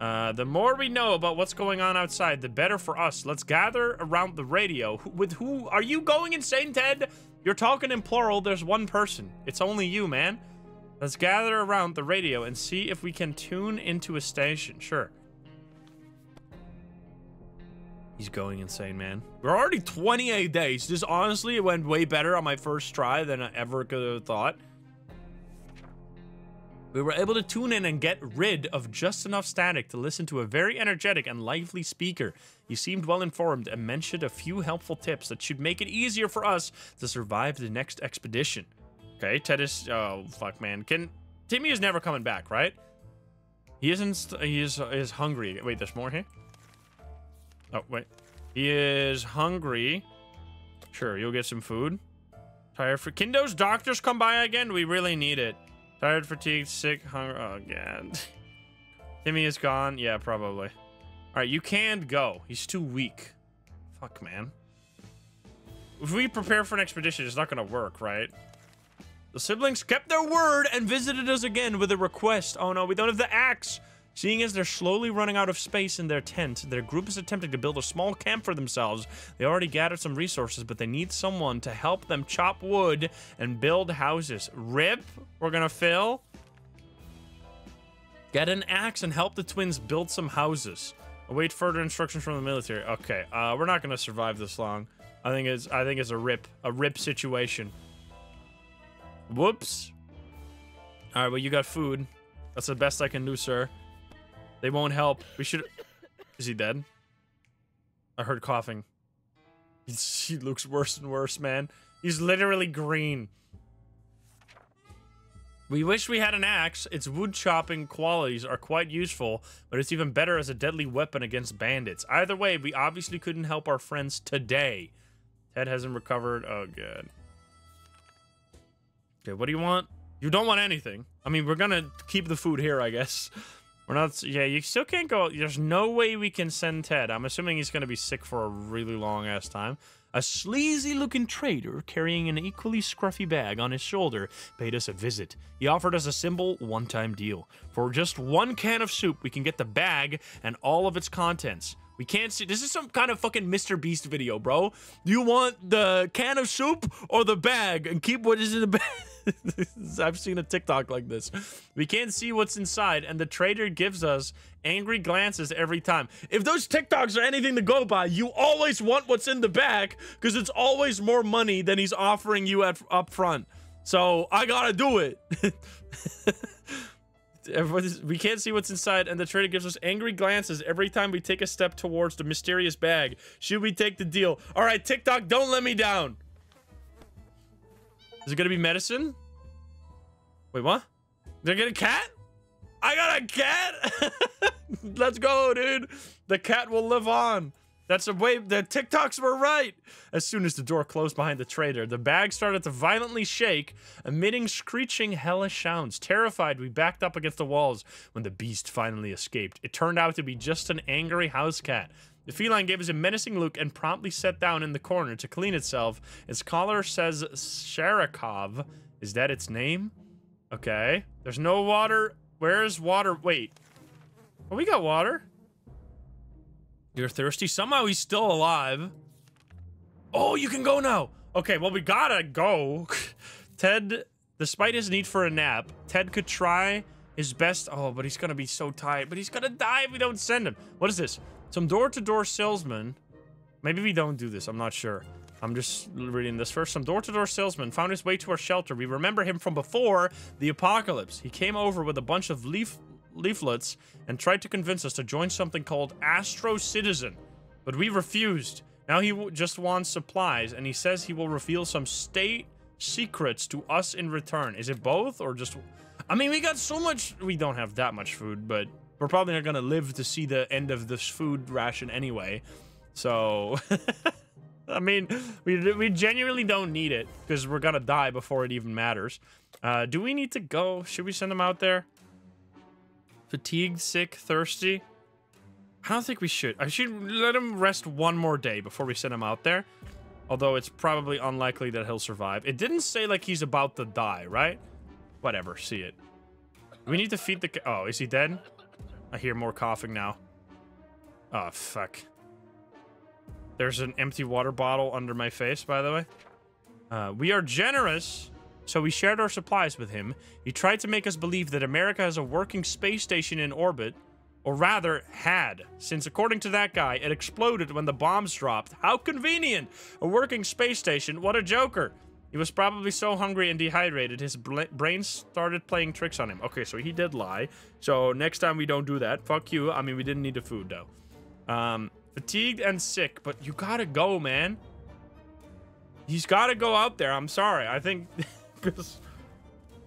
Uh, the more we know about what's going on outside, the better for us. Let's gather around the radio. With who? Are you going insane, Ted? You're talking in plural. There's one person. It's only you, man. Let's gather around the radio and see if we can tune into a station. Sure. He's going insane, man. We're already 28 days. This honestly went way better on my first try than I ever could have thought. We were able to tune in and get rid of just enough static to listen to a very energetic and lively speaker. He seemed well informed and mentioned a few helpful tips that should make it easier for us to survive the next expedition. Okay, Ted is... Oh, fuck, man. Can... Timmy is never coming back, right? He isn't... He is, is hungry. Wait, there's more here? Oh, wait. He is hungry. Sure, you'll get some food. Tired for Kindo's doctors come by again? We really need it. Tired, fatigued, sick, hunger. Oh, God. Timmy is gone. Yeah, probably. All right, you can't go. He's too weak. Fuck, man. If we prepare for an expedition, it's not going to work, right? The siblings kept their word and visited us again with a request. Oh, no, we don't have the axe. Seeing as they're slowly running out of space in their tent, their group is attempting to build a small camp for themselves. They already gathered some resources, but they need someone to help them chop wood and build houses. Rip, we're gonna fill. Get an axe and help the twins build some houses. Await further instructions from the military. Okay, uh, we're not gonna survive this long. I think it's I think it's a rip a rip situation. Whoops. All right, well you got food. That's the best I can do, sir. They won't help. We should. Is he dead? I heard coughing. He looks worse and worse, man. He's literally green. We wish we had an axe. Its wood chopping qualities are quite useful, but it's even better as a deadly weapon against bandits. Either way, we obviously couldn't help our friends today. Ted hasn't recovered. Oh, good. Okay, what do you want? You don't want anything. I mean, we're gonna keep the food here, I guess. We're not... Yeah, you still can't go... There's no way we can send Ted. I'm assuming he's going to be sick for a really long-ass time. A sleazy-looking trader carrying an equally scruffy bag on his shoulder paid us a visit. He offered us a simple one-time deal. For just one can of soup, we can get the bag and all of its contents. We can't see. This is some kind of fucking Mr. Beast video, bro. You want the can of soup or the bag? And keep what is in the bag. I've seen a TikTok like this. We can't see what's inside, and the trader gives us angry glances every time. If those TikToks are anything to go by, you always want what's in the bag because it's always more money than he's offering you at up front. So I gotta do it. we can't see what's inside, and the trader gives us angry glances every time we take a step towards the mysterious bag. Should we take the deal? All right, TikTok, don't let me down. Is it gonna be medicine? Wait, what? Did I get a cat? I got a cat! Let's go, dude. The cat will live on. That's a way the TikToks were right. As soon as the door closed behind the trader, the bag started to violently shake, emitting screeching, hellish sounds. Terrified, we backed up against the walls when the beast finally escaped. It turned out to be just an angry house cat. The feline gave us a menacing look and promptly sat down in the corner to clean itself. Its collar says Sharakov. Is that its name? Okay. There's no water. Where's water? Wait. Oh, we got water. You're thirsty? Somehow he's still alive. Oh, you can go now. Okay, well, we gotta go. Ted, despite his need for a nap, Ted could try his best. Oh, but he's gonna be so tired. But he's gonna die if we don't send him. What is this? Some door-to-door -door salesman. Maybe we don't do this. I'm not sure. I'm just reading this first. Some door-to-door -door salesman found his way to our shelter. We remember him from before the apocalypse. He came over with a bunch of leaf leaflets and tried to convince us to join something called Astro Citizen, but we refused. Now he just wants supplies, and he says he will reveal some state secrets to us in return. Is it both, or just... I mean, we got so much... We don't have that much food, but we're probably not gonna live to see the end of this food ration anyway. So... I mean, we, we genuinely don't need it, because we're gonna die before it even matters. Uh, do we need to go? Should we send them out there? Fatigued, sick, thirsty. I don't think we should. I should let him rest one more day before we send him out there. Although it's probably unlikely that he'll survive. It didn't say like he's about to die, right? Whatever, see it. We need to feed the... Oh, is he dead? I hear more coughing now. Oh, fuck. There's an empty water bottle under my face, by the way. Uh, we are generous so we shared our supplies with him. He tried to make us believe that America has a working space station in orbit, or rather, had, since according to that guy, it exploded when the bombs dropped. How convenient! A working space station, what a joker! He was probably so hungry and dehydrated, his brain started playing tricks on him. Okay, so he did lie. So next time we don't do that. Fuck you. I mean, we didn't need the food, though. Um, fatigued and sick, but you gotta go, man. He's gotta go out there. I'm sorry. I think... because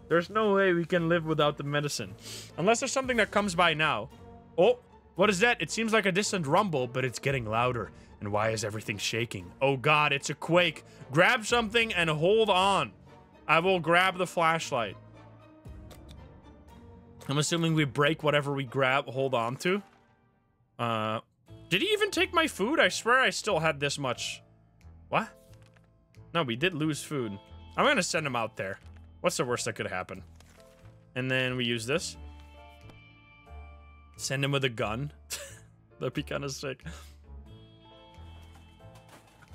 there's no way we can live without the medicine. Unless there's something that comes by now. Oh, what is that? It seems like a distant rumble, but it's getting louder. And why is everything shaking? Oh god, it's a quake. Grab something and hold on. I will grab the flashlight. I'm assuming we break whatever we grab, hold on to. Uh, did he even take my food? I swear I still had this much. What? No, we did lose food. I'm gonna send him out there. What's the worst that could happen? And then we use this. Send him with a gun. That'd be kind of sick.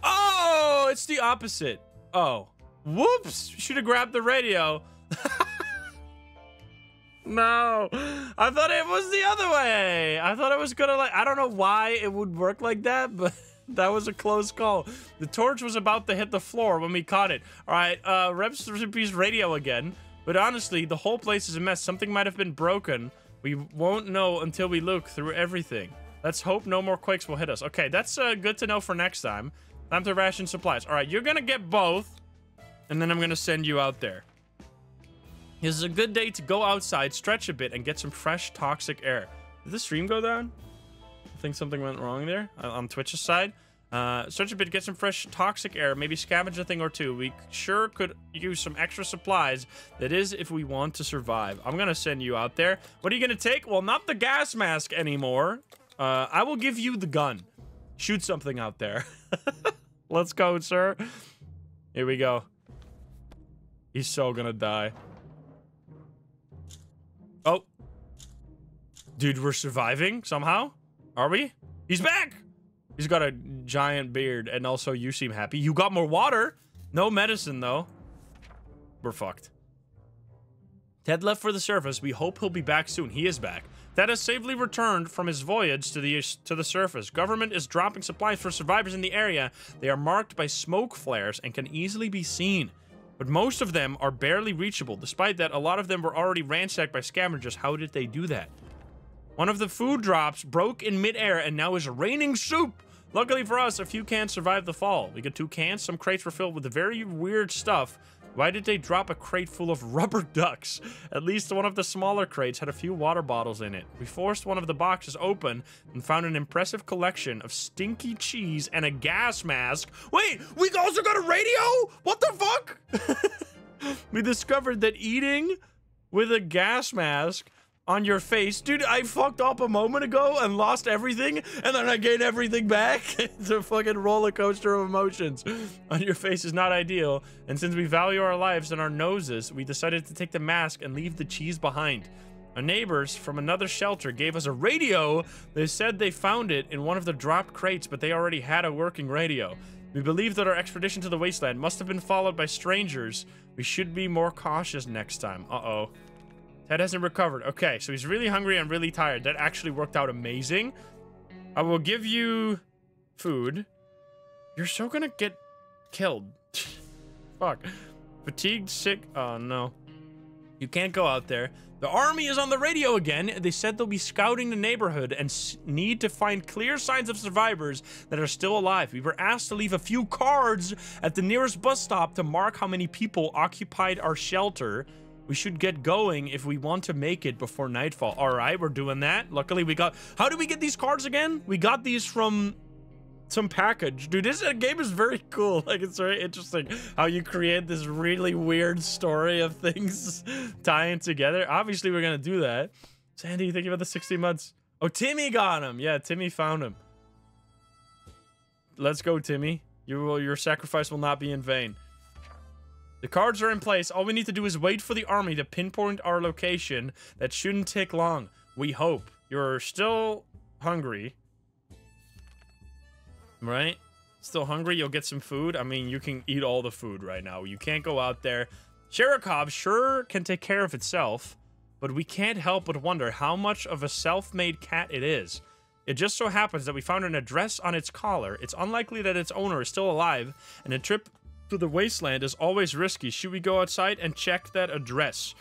Oh, it's the opposite. Oh, whoops. Should have grabbed the radio. no, I thought it was the other way. I thought it was gonna like, I don't know why it would work like that, but that was a close call. The torch was about to hit the floor when we caught it. All right, uh, Reps radio again. But honestly, the whole place is a mess. Something might have been broken. We won't know until we look through everything. Let's hope no more quakes will hit us. Okay, that's uh, good to know for next time. Time to ration supplies. All right, you're gonna get both, and then I'm gonna send you out there. This is a good day to go outside, stretch a bit, and get some fresh, toxic air. Did the stream go down? Think something went wrong there uh, on Twitch's side. Uh, stretch a bit, get some fresh, toxic air, maybe scavenge a thing or two. We sure could use some extra supplies. That is, if we want to survive. I'm gonna send you out there. What are you gonna take? Well, not the gas mask anymore. Uh, I will give you the gun. Shoot something out there. Let's go, sir. Here we go. He's so gonna die. Oh. Dude, we're surviving somehow? Are we? He's back! He's got a giant beard, and also you seem happy. You got more water! No medicine, though. We're fucked. Ted left for the surface. We hope he'll be back soon. He is back. Ted has safely returned from his voyage to the to the surface. Government is dropping supplies for survivors in the area. They are marked by smoke flares and can easily be seen. But most of them are barely reachable. Despite that, a lot of them were already ransacked by scavengers. How did they do that? One of the food drops broke in midair and now is raining soup. Luckily for us, a few cans survived the fall. We got two cans. Some crates were filled with very weird stuff why did they drop a crate full of rubber ducks? At least one of the smaller crates had a few water bottles in it. We forced one of the boxes open and found an impressive collection of stinky cheese and a gas mask. Wait, we also got a radio? What the fuck? we discovered that eating with a gas mask on your face. Dude, I fucked up a moment ago and lost everything, and then I gained everything back. it's a fucking roller coaster of emotions. On your face is not ideal, and since we value our lives and our noses, we decided to take the mask and leave the cheese behind. Our neighbors from another shelter gave us a radio. They said they found it in one of the dropped crates, but they already had a working radio. We believe that our expedition to the wasteland must have been followed by strangers. We should be more cautious next time. Uh-oh. Ted hasn't recovered. Okay, so he's really hungry and really tired. That actually worked out amazing. I will give you food. You're so gonna get killed. Fuck. Fatigued, sick. Oh, no. You can't go out there. The army is on the radio again. They said they'll be scouting the neighborhood and need to find clear signs of survivors that are still alive. We were asked to leave a few cards at the nearest bus stop to mark how many people occupied our shelter. We should get going if we want to make it before nightfall. All right, we're doing that. Luckily, we got... How do we get these cards again? We got these from some package. Dude, this uh, game is very cool. Like, it's very interesting how you create this really weird story of things tying together. Obviously, we're going to do that. Sandy, you think about the 60 months. Oh, Timmy got him. Yeah, Timmy found him. Let's go, Timmy. You will, your sacrifice will not be in vain. The cards are in place. All we need to do is wait for the army to pinpoint our location. That shouldn't take long. We hope. You're still hungry. Right? Still hungry? You'll get some food? I mean, you can eat all the food right now. You can't go out there. Sherikov sure can take care of itself, but we can't help but wonder how much of a self-made cat it is. It just so happens that we found an address on its collar. It's unlikely that its owner is still alive, and a trip to the wasteland is always risky. Should we go outside and check that address?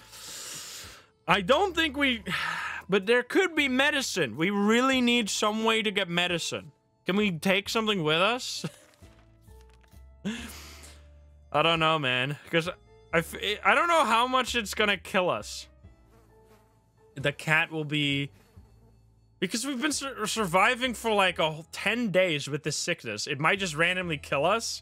I don't think we... But there could be medicine. We really need some way to get medicine. Can we take something with us? I don't know, man. Because I, I don't know how much it's going to kill us. The cat will be Because we've been sur surviving for like a 10 days with this sickness. It might just randomly kill us.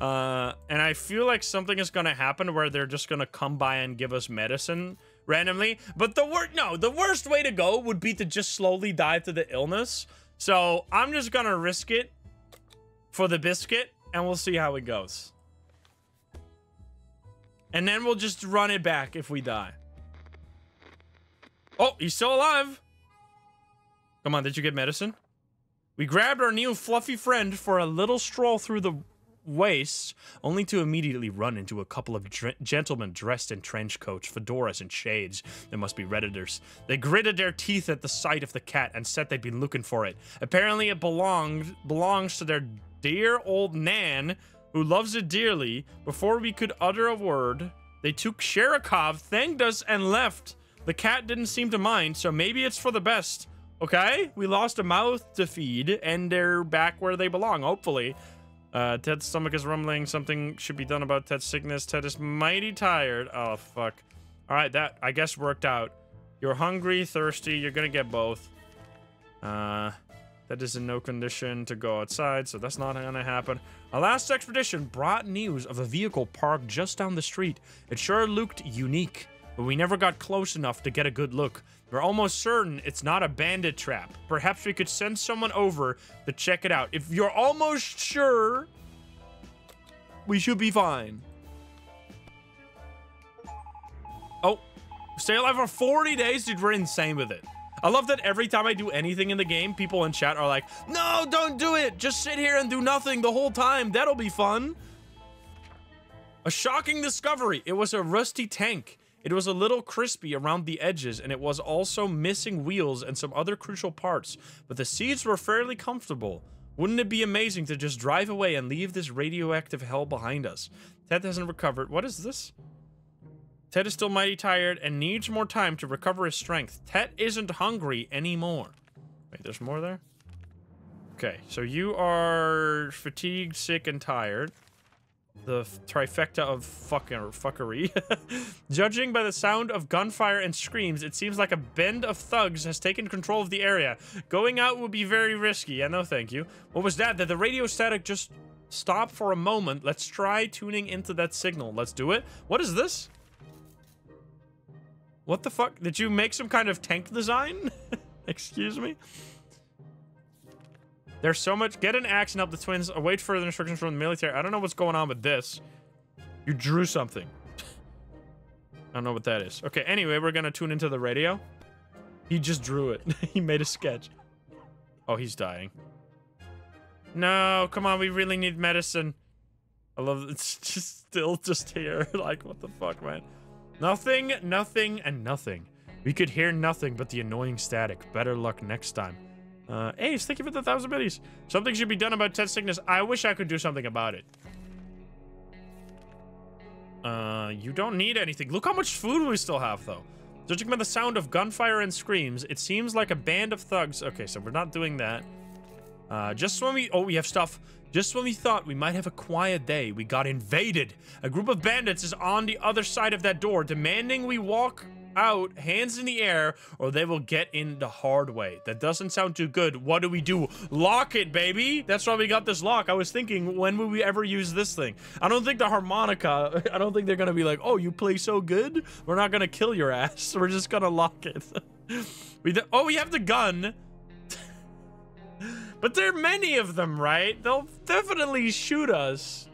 Uh, and I feel like something is gonna happen where they're just gonna come by and give us medicine randomly. But the worst, no, the worst way to go would be to just slowly die to the illness. So I'm just gonna risk it for the biscuit, and we'll see how it goes. And then we'll just run it back if we die. Oh, he's still alive. Come on, did you get medicine? We grabbed our new fluffy friend for a little stroll through the wastes, only to immediately run into a couple of gentlemen dressed in trench coats, fedoras, and shades. They must be Redditors. They gritted their teeth at the sight of the cat and said they'd been looking for it. Apparently it belonged belongs to their dear old Nan, who loves it dearly. Before we could utter a word, they took Sherikov, thanked us, and left. The cat didn't seem to mind, so maybe it's for the best. Okay, we lost a mouth to feed, and they're back where they belong, hopefully. Uh, Ted's stomach is rumbling. Something should be done about Ted's sickness. Ted is mighty tired. Oh, fuck. All right, that, I guess, worked out. You're hungry, thirsty. You're gonna get both. Uh, that is in no condition to go outside, so that's not gonna happen. Our last expedition brought news of a vehicle parked just down the street. It sure looked unique, but we never got close enough to get a good look. We're almost certain it's not a bandit trap. Perhaps we could send someone over to check it out. If you're almost sure, we should be fine. Oh, stay alive for 40 days? Dude, we're insane with it. I love that every time I do anything in the game, people in chat are like, no, don't do it. Just sit here and do nothing the whole time. That'll be fun. A shocking discovery. It was a rusty tank. It was a little crispy around the edges, and it was also missing wheels and some other crucial parts, but the seats were fairly comfortable. Wouldn't it be amazing to just drive away and leave this radioactive hell behind us? Ted hasn't recovered. What is this? Ted is still mighty tired and needs more time to recover his strength. Ted isn't hungry anymore. Wait, there's more there? Okay, so you are fatigued, sick, and tired the trifecta of fucking fuckery. Judging by the sound of gunfire and screams, it seems like a band of thugs has taken control of the area. Going out would be very risky. Yeah, no thank you. What was that? Did the radio static just stop for a moment? Let's try tuning into that signal. Let's do it. What is this? What the fuck? Did you make some kind of tank design? Excuse me? There's so much. Get an axe and help the twins. Await further instructions from the military. I don't know what's going on with this. You drew something. I don't know what that is. Okay, anyway, we're gonna tune into the radio. He just drew it. he made a sketch. Oh, he's dying. No, come on, we really need medicine. I love it's just still just here. like, what the fuck, man? Nothing, nothing, and nothing. We could hear nothing but the annoying static. Better luck next time. Uh, Ace, thank you for the thousand biddies. Something should be done about Ted's sickness. I wish I could do something about it. Uh, you don't need anything. Look how much food we still have, though. Judging by the sound of gunfire and screams, it seems like a band of thugs. Okay, so we're not doing that. Uh, just when we... Oh, we have stuff. Just when we thought we might have a quiet day, we got invaded. A group of bandits is on the other side of that door, demanding we walk out, hands in the air, or they will get in the hard way. That doesn't sound too good. What do we do? Lock it, baby! That's why we got this lock. I was thinking, when will we ever use this thing? I don't think the harmonica, I don't think they're gonna be like, oh, you play so good? We're not gonna kill your ass. We're just gonna lock it. we oh, we have the gun. but there are many of them, right? They'll definitely shoot us.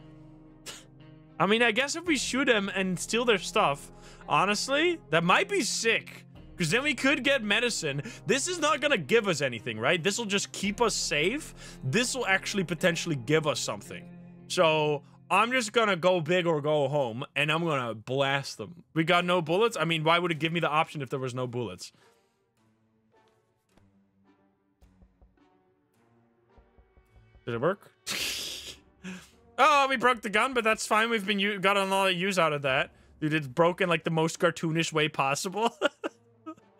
I mean, I guess if we shoot them and steal their stuff, Honestly, that might be sick. Because then we could get medicine. This is not going to give us anything, right? This will just keep us safe. This will actually potentially give us something. So I'm just going to go big or go home, and I'm going to blast them. We got no bullets? I mean, why would it give me the option if there was no bullets? Did it work? oh, we broke the gun, but that's fine. We've been you got a lot of use out of that. Dude, it's broken like the most cartoonish way possible.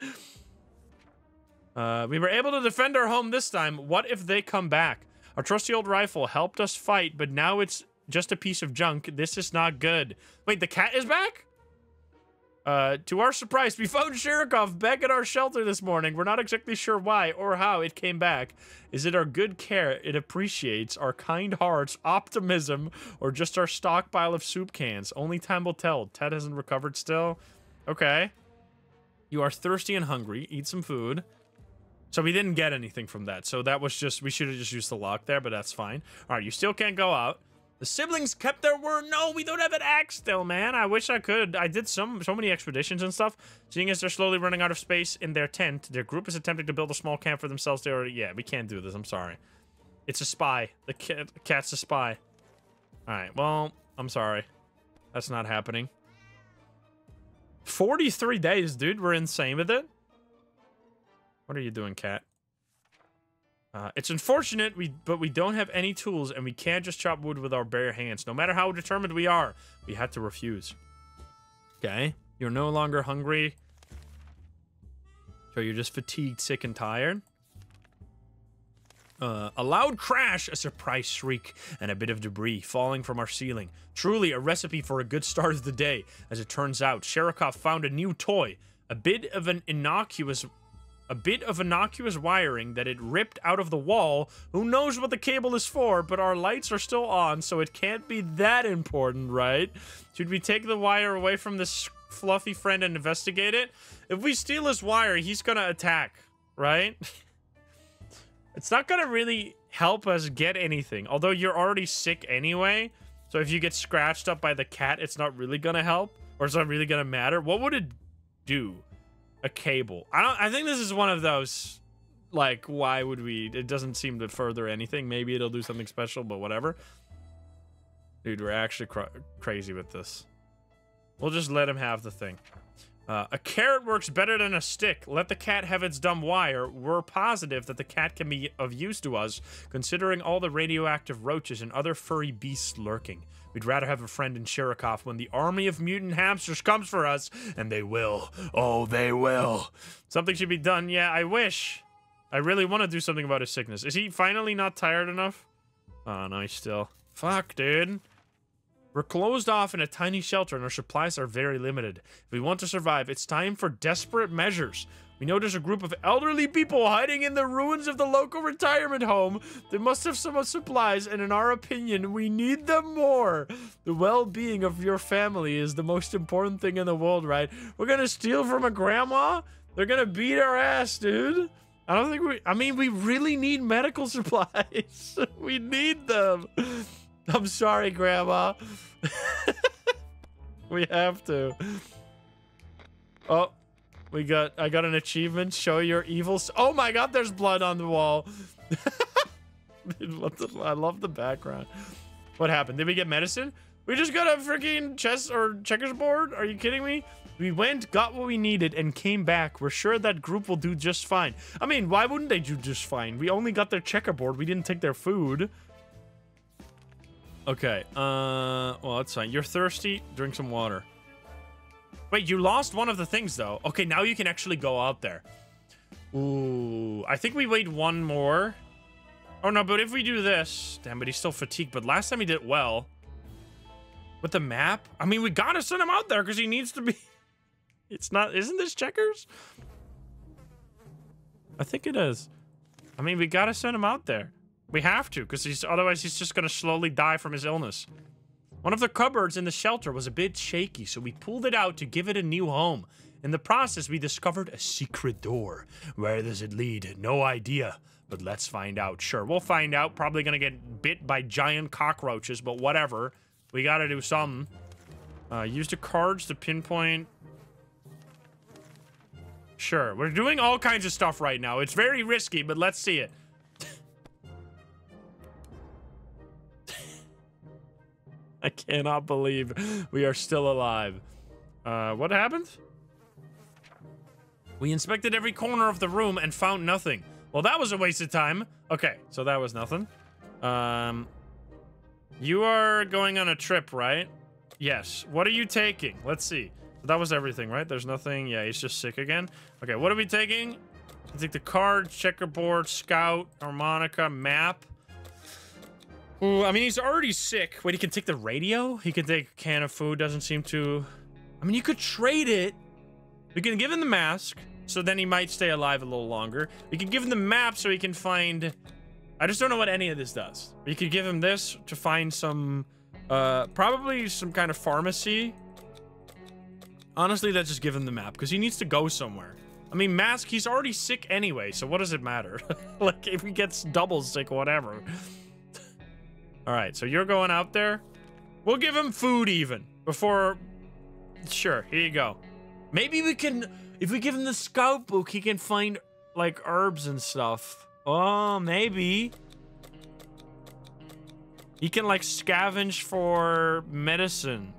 uh, we were able to defend our home this time. What if they come back? Our trusty old rifle helped us fight, but now it's just a piece of junk. This is not good. Wait, the cat is back? Uh, to our surprise, we found Sherikov back at our shelter this morning. We're not exactly sure why or how it came back. Is it our good care it appreciates, our kind hearts, optimism, or just our stockpile of soup cans? Only time will tell. Ted hasn't recovered still. Okay. You are thirsty and hungry. Eat some food. So we didn't get anything from that. So that was just, we should have just used the lock there, but that's fine. All right, you still can't go out. The siblings kept their word. No, we don't have an axe still, man. I wish I could. I did some so many expeditions and stuff. Seeing as they're slowly running out of space in their tent, their group is attempting to build a small camp for themselves. They already, yeah, we can't do this. I'm sorry. It's a spy. The cat, cat's a spy. All right, well, I'm sorry. That's not happening. 43 days, dude. We're insane with it. What are you doing, cat? Uh, it's unfortunate, we but we don't have any tools, and we can't just chop wood with our bare hands. No matter how determined we are, we had to refuse. Okay? You're no longer hungry. So you're just fatigued, sick, and tired. Uh, a loud crash, a surprise shriek, and a bit of debris falling from our ceiling. Truly a recipe for a good start of the day. As it turns out, Sherikov found a new toy. A bit of an innocuous a bit of innocuous wiring that it ripped out of the wall. Who knows what the cable is for, but our lights are still on, so it can't be that important, right? Should we take the wire away from this fluffy friend and investigate it? If we steal his wire, he's gonna attack, right? it's not gonna really help us get anything, although you're already sick anyway. So if you get scratched up by the cat, it's not really gonna help, or it's not really gonna matter. What would it do? A cable. I don't. I think this is one of those. Like, why would we? It doesn't seem to further anything. Maybe it'll do something special, but whatever. Dude, we're actually cr crazy with this. We'll just let him have the thing. Uh, a carrot works better than a stick. Let the cat have its dumb wire. We're positive that the cat can be of use to us, considering all the radioactive roaches and other furry beasts lurking. We'd rather have a friend in Sherikov when the army of mutant hamsters comes for us, and they will. Oh, they will. Something should be done. Yeah, I wish. I really want to do something about his sickness. Is he finally not tired enough? Oh, no, he's still. Fuck, dude. We're closed off in a tiny shelter and our supplies are very limited. If we want to survive, it's time for desperate measures. We there's a group of elderly people hiding in the ruins of the local retirement home. They must have some supplies, and in our opinion, we need them more. The well-being of your family is the most important thing in the world, right? We're gonna steal from a grandma? They're gonna beat our ass, dude. I don't think we... I mean, we really need medical supplies. we need them. I'm sorry, Grandma. we have to. Oh, we got, I got an achievement. Show your evil. Oh my god, there's blood on the wall. I love the background. What happened? Did we get medicine? We just got a freaking chess or checkers board? Are you kidding me? We went, got what we needed, and came back. We're sure that group will do just fine. I mean, why wouldn't they do just fine? We only got their checkerboard. We didn't take their food. Okay, uh, well, that's fine. You're thirsty? Drink some water. Wait, you lost one of the things, though. Okay, now you can actually go out there. Ooh, I think we wait one more. Oh, no, but if we do this... Damn, but he's still fatigued. But last time he did well. With the map? I mean, we gotta send him out there because he needs to be... It's not... Isn't this checkers? I think it is. I mean, we gotta send him out there. We have to, because he's otherwise he's just gonna slowly die from his illness. One of the cupboards in the shelter was a bit shaky, so we pulled it out to give it a new home. In the process, we discovered a secret door. Where does it lead? No idea. But let's find out. Sure, we'll find out. Probably gonna get bit by giant cockroaches, but whatever. We gotta do something. Uh, use the cards to pinpoint. Sure, we're doing all kinds of stuff right now. It's very risky, but let's see it. I cannot believe we are still alive. Uh, what happened? We inspected every corner of the room and found nothing. Well, that was a waste of time. Okay, so that was nothing. Um, you are going on a trip, right? Yes. What are you taking? Let's see. That was everything, right? There's nothing. Yeah, he's just sick again. Okay, what are we taking? I take the card, checkerboard, scout, harmonica, map. Ooh, I mean, he's already sick. Wait, he can take the radio? He can take a can of food. Doesn't seem to... I mean, you could trade it. We can give him the mask, so then he might stay alive a little longer. We can give him the map so he can find... I just don't know what any of this does. We could give him this to find some... Uh, probably some kind of pharmacy. Honestly, let's just give him the map, because he needs to go somewhere. I mean, Mask, he's already sick anyway, so what does it matter? like, if he gets double sick, whatever. Alright, so you're going out there. We'll give him food even, before... Sure, here you go. Maybe we can... If we give him the scout book, he can find, like, herbs and stuff. Oh, maybe. He can, like, scavenge for medicine.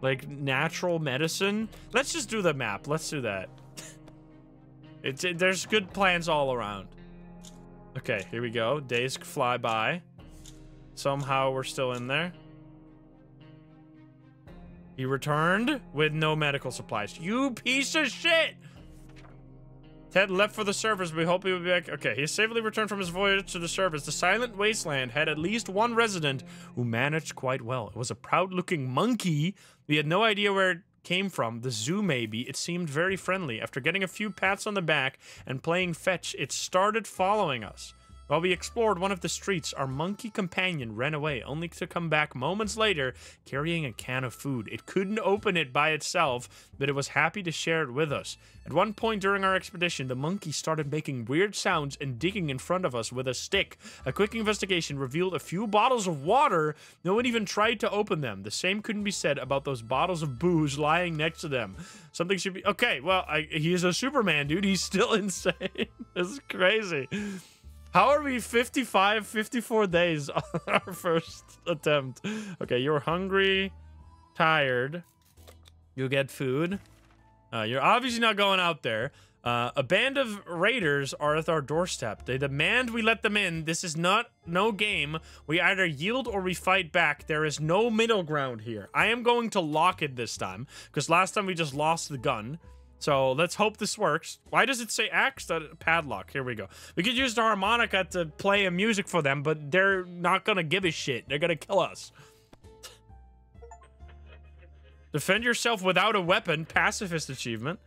Like, natural medicine. Let's just do the map. Let's do that. it's it, There's good plans all around. Okay, here we go. Days fly by. Somehow we're still in there. He returned with no medical supplies. You piece of shit! Ted left for the surface. We hope he will be back. Okay, he safely returned from his voyage to the surface. The silent wasteland had at least one resident who managed quite well. It was a proud-looking monkey. We had no idea where it came from. The zoo, maybe. It seemed very friendly. After getting a few pats on the back and playing fetch, it started following us. While we explored one of the streets, our monkey companion ran away, only to come back moments later carrying a can of food. It couldn't open it by itself, but it was happy to share it with us. At one point during our expedition, the monkey started making weird sounds and digging in front of us with a stick. A quick investigation revealed a few bottles of water. No one even tried to open them. The same couldn't be said about those bottles of booze lying next to them. Something should be... Okay, well, I, he's a Superman, dude. He's still insane. this is crazy. How are we 55, 54 days on our first attempt? Okay, you're hungry, tired. You get food. Uh, you're obviously not going out there. Uh, a band of raiders are at our doorstep. They demand we let them in. This is not no game. We either yield or we fight back. There is no middle ground here. I am going to lock it this time because last time we just lost the gun. So let's hope this works. Why does it say axe? Padlock. Here we go. We could use the harmonica to play a music for them, but they're not gonna give a shit. They're gonna kill us. Defend yourself without a weapon. Pacifist achievement.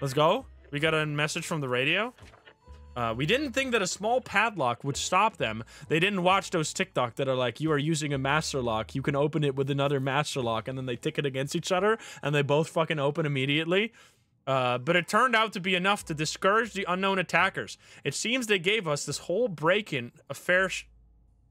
Let's go. We got a message from the radio. Uh, we didn't think that a small padlock would stop them. They didn't watch those TikTok that are like, you are using a master lock. You can open it with another master lock. And then they tick it against each other. And they both fucking open immediately. Uh, but it turned out to be enough to discourage the unknown attackers. It seems they gave us this whole break-in a fair...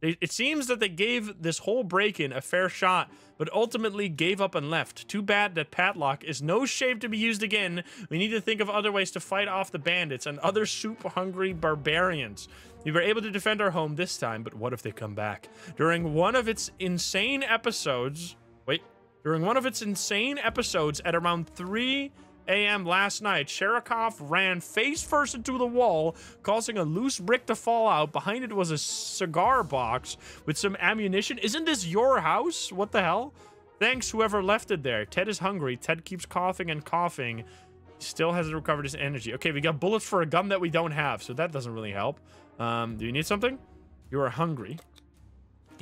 it seems that they gave this whole break-in a fair shot, but ultimately gave up and left. Too bad that padlock is no shape to be used again. We need to think of other ways to fight off the bandits and other soup-hungry barbarians. We were able to defend our home this time, but what if they come back? During one of its insane episodes... Wait. During one of its insane episodes at around 3 a.m. last night, Sherikov ran face first into the wall, causing a loose brick to fall out. Behind it was a cigar box with some ammunition. Isn't this your house? What the hell? Thanks, whoever left it there. Ted is hungry. Ted keeps coughing and coughing. Still hasn't recovered his energy. Okay, we got bullets for a gun that we don't have, so that doesn't really help. Um, do you need something? You are hungry.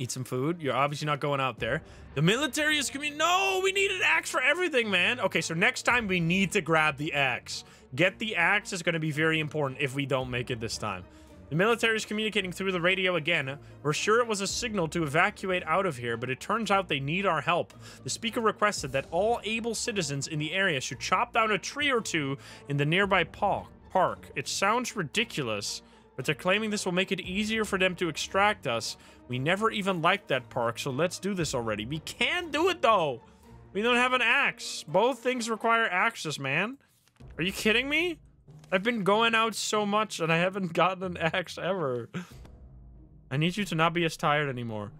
Eat some food. You're obviously not going out there. The military is coming. No, we need an axe for everything, man. Okay, so next time we need to grab the axe. Get the axe is going to be very important if we don't make it this time. The military is communicating through the radio again. We're sure it was a signal to evacuate out of here, but it turns out they need our help. The speaker requested that all able citizens in the area should chop down a tree or two in the nearby park. It sounds ridiculous, but they're claiming this will make it easier for them to extract us we never even liked that park, so let's do this already. We can do it, though. We don't have an axe. Both things require axes, man. Are you kidding me? I've been going out so much, and I haven't gotten an axe ever. I need you to not be as tired anymore.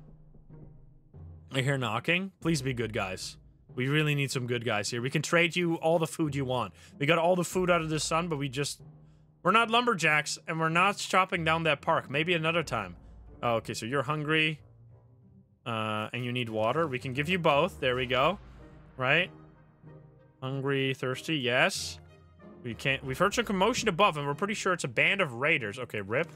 I hear knocking. Please be good guys. We really need some good guys here. We can trade you all the food you want. We got all the food out of the sun, but we just... We're not lumberjacks, and we're not chopping down that park. Maybe another time. Oh, okay, so you're hungry. Uh, and you need water. We can give you both. There we go. Right? Hungry, thirsty, yes. We can't... We've heard some commotion above, and we're pretty sure it's a band of raiders. Okay, rip.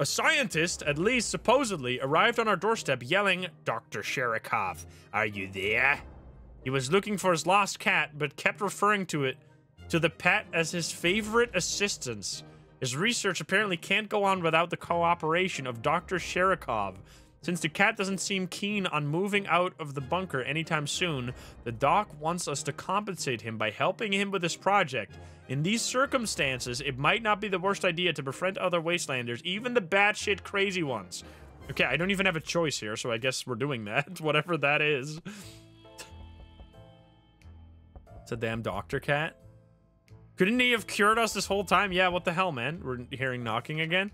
A scientist, at least supposedly, arrived on our doorstep yelling, Dr. Sherikov, are you there? He was looking for his lost cat, but kept referring to it to the pet as his favorite assistance. His research apparently can't go on without the cooperation of Dr. Sherikov. Since the cat doesn't seem keen on moving out of the bunker anytime soon, the doc wants us to compensate him by helping him with his project. In these circumstances, it might not be the worst idea to befriend other wastelanders, even the batshit crazy ones. Okay, I don't even have a choice here, so I guess we're doing that, whatever that is. it's a damn doctor cat. Couldn't he have cured us this whole time? Yeah, what the hell, man? We're hearing knocking again.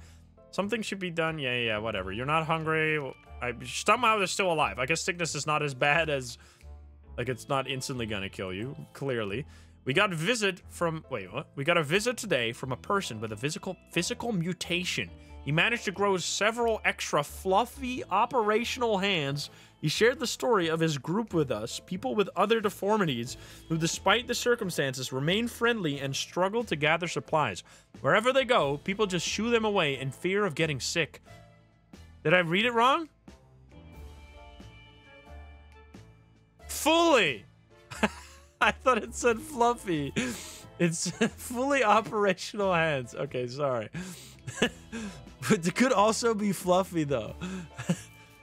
Something should be done. Yeah, yeah, whatever. You're not hungry. I, somehow they're still alive. I guess sickness is not as bad as... Like, it's not instantly gonna kill you, clearly. We got a visit from... Wait, what? We got a visit today from a person with a physical physical mutation. He managed to grow several extra fluffy operational hands he shared the story of his group with us, people with other deformities, who despite the circumstances remain friendly and struggle to gather supplies. Wherever they go, people just shoo them away in fear of getting sick. Did I read it wrong? Fully! I thought it said fluffy. It's fully operational hands. Okay, sorry. But it could also be fluffy, though.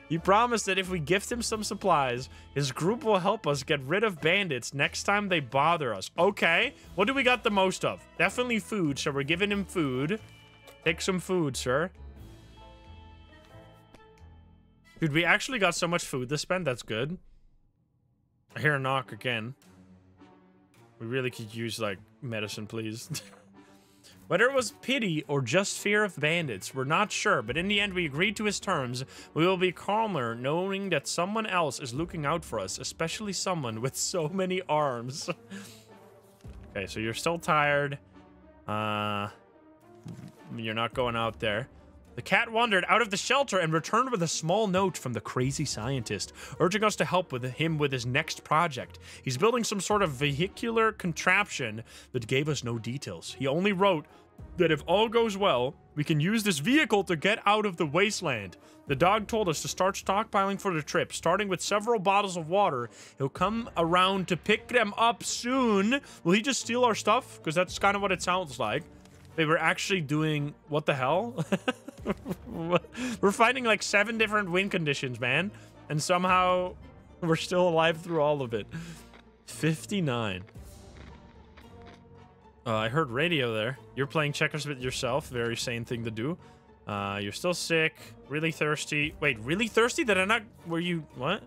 He promised that if we gift him some supplies, his group will help us get rid of bandits next time they bother us. Okay, what do we got the most of? Definitely food, so we're giving him food. Take some food, sir. Dude, we actually got so much food to spend. That's good. I hear a knock again. We really could use, like, medicine, please. Whether it was pity or just fear of bandits, we're not sure, but in the end we agreed to his terms. We will be calmer knowing that someone else is looking out for us, especially someone with so many arms. okay, so you're still tired. Uh, you're not going out there. The cat wandered out of the shelter and returned with a small note from the crazy scientist, urging us to help with him with his next project. He's building some sort of vehicular contraption that gave us no details. He only wrote that if all goes well, we can use this vehicle to get out of the wasteland. The dog told us to start stockpiling for the trip, starting with several bottles of water. He'll come around to pick them up soon. Will he just steal our stuff? Because that's kind of what it sounds like. They were actually doing... What the hell? we're fighting like seven different win conditions, man. And somehow we're still alive through all of it. 59. Uh, I heard radio there. You're playing checkers with yourself. Very sane thing to do. Uh, you're still sick. Really thirsty. Wait, really thirsty? Did I not... Were you... What?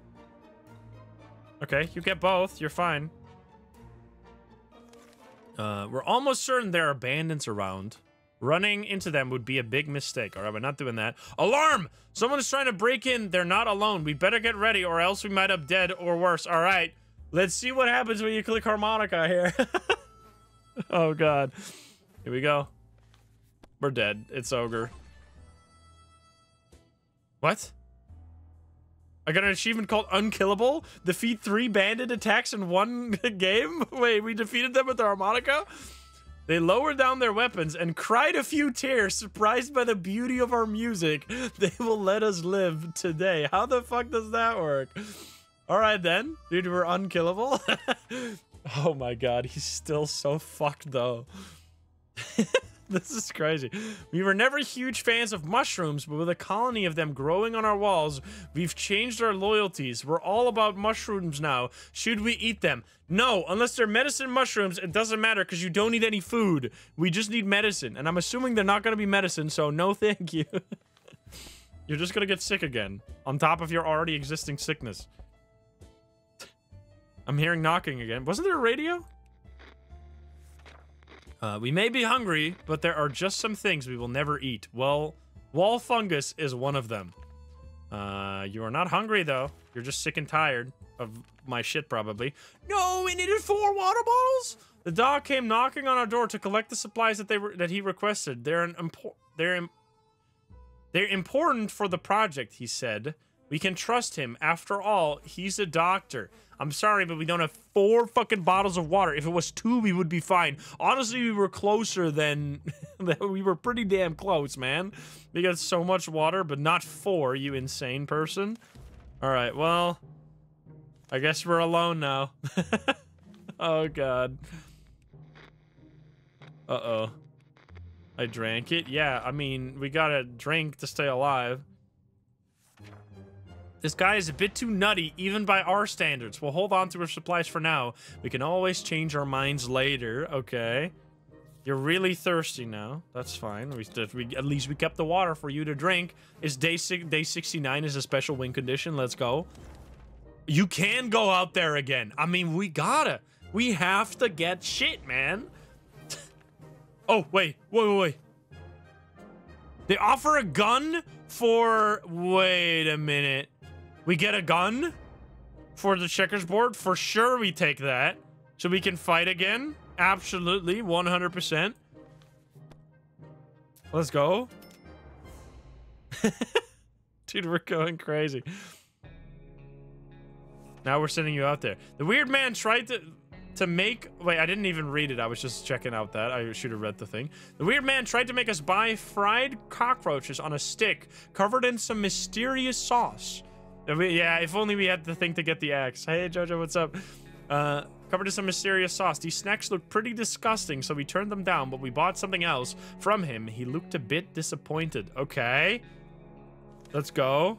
Okay, you get both. You're fine. Uh, we're almost certain there are bandits around. Running into them would be a big mistake. All right, we're not doing that. Alarm! Someone's trying to break in. They're not alone. We better get ready or else we might up dead or worse. All right, let's see what happens when you click harmonica here. oh, God. Here we go. We're dead. It's ogre. What? I got an achievement called Unkillable. Defeat three bandit attacks in one game? Wait, we defeated them with the harmonica? They lowered down their weapons and cried a few tears, surprised by the beauty of our music. They will let us live today. How the fuck does that work? All right, then. Dude, we're unkillable. oh my god, he's still so fucked, though. this is crazy. We were never huge fans of mushrooms, but with a colony of them growing on our walls, we've changed our loyalties. We're all about mushrooms now. Should we eat them? No, unless they're medicine mushrooms, it doesn't matter because you don't need any food. We just need medicine, and I'm assuming they're not going to be medicine, so no thank you. You're just going to get sick again, on top of your already existing sickness. I'm hearing knocking again. Wasn't there a radio? Uh, we may be hungry, but there are just some things we will never eat. Well, wall fungus is one of them. Uh, you are not hungry, though. You're just sick and tired of my shit, probably. No, we needed four water bottles? The dog came knocking on our door to collect the supplies that they were that he requested. They're an impor they're Im they're important for the project, he said. We can trust him. After all, he's a doctor. I'm sorry, but we don't have four fucking bottles of water. If it was two, we would be fine. Honestly, we were closer than... we were pretty damn close, man. We got so much water, but not four, you insane person. All right, well... I guess we're alone now. oh, God. Uh-oh. I drank it? Yeah, I mean, we gotta drink to stay alive. This guy is a bit too nutty, even by our standards. We'll hold on to our supplies for now. We can always change our minds later, okay? You're really thirsty now. That's fine. We, we At least we kept the water for you to drink. Is day, day 69 is a special win condition. Let's go. You can go out there again. I mean, we gotta. We have to get shit, man. Oh, wait, wait, wait, wait. They offer a gun for... Wait a minute. We get a gun for the checkers board? For sure we take that. So we can fight again? Absolutely, 100%. Let's go. Dude, we're going crazy. Now we're sending you out there. The weird man tried to to make... Wait, I didn't even read it. I was just checking out that. I should have read the thing. The weird man tried to make us buy fried cockroaches on a stick covered in some mysterious sauce. Yeah, if only we had the thing to get the axe. Hey, Jojo, what's up? Uh, covered in some mysterious sauce. These snacks looked pretty disgusting, so we turned them down, but we bought something else from him. He looked a bit disappointed. Okay. Let's go.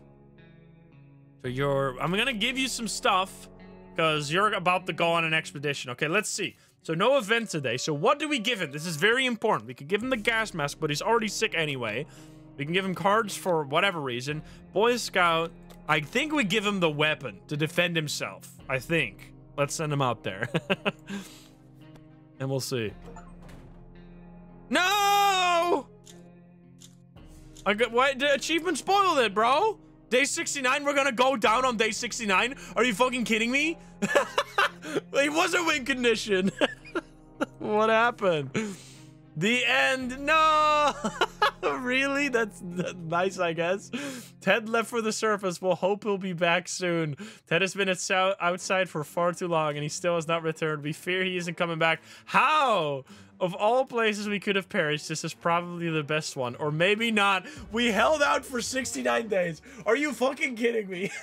So you're... I'm gonna give you some stuff because you're about to go on an expedition. Okay, let's see. So no event today. So what do we give him? This is very important. We could give him the gas mask, but he's already sick anyway. We can give him cards for whatever reason. Boy Scout. I think we give him the weapon to defend himself. I think. Let's send him out there. and we'll see. No! I got what? The achievement spoiled it, bro. Day 69, we're gonna go down on day 69? Are you fucking kidding me? it was a win condition. what happened? The end. No. really? That's, that's, nice, I guess. Ted left for the surface. We'll hope he'll be back soon. Ted has been outside for far too long, and he still has not returned. We fear he isn't coming back. How? Of all places we could have perished, this is probably the best one. Or maybe not. We held out for 69 days. Are you fucking kidding me?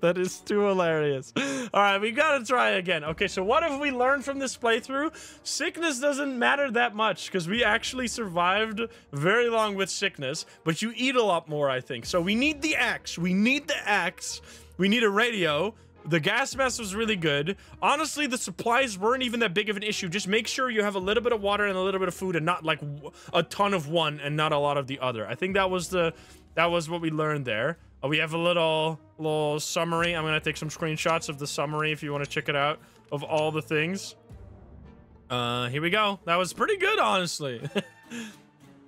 that is too hilarious. All right, we gotta try again. Okay, so what have we learned from this playthrough? Sickness doesn't matter that much because we actually survived very long with sickness, but you eat a lot more, I think. So we need the axe. We need the axe. We need a radio. The gas mask was really good. Honestly, the supplies weren't even that big of an issue. Just make sure you have a little bit of water and a little bit of food and not like a ton of one and not a lot of the other. I think that was the that was what we learned there. Uh, we have a little little summary. I'm gonna take some screenshots of the summary if you want to check it out of all the things. Uh, here we go. That was pretty good, honestly.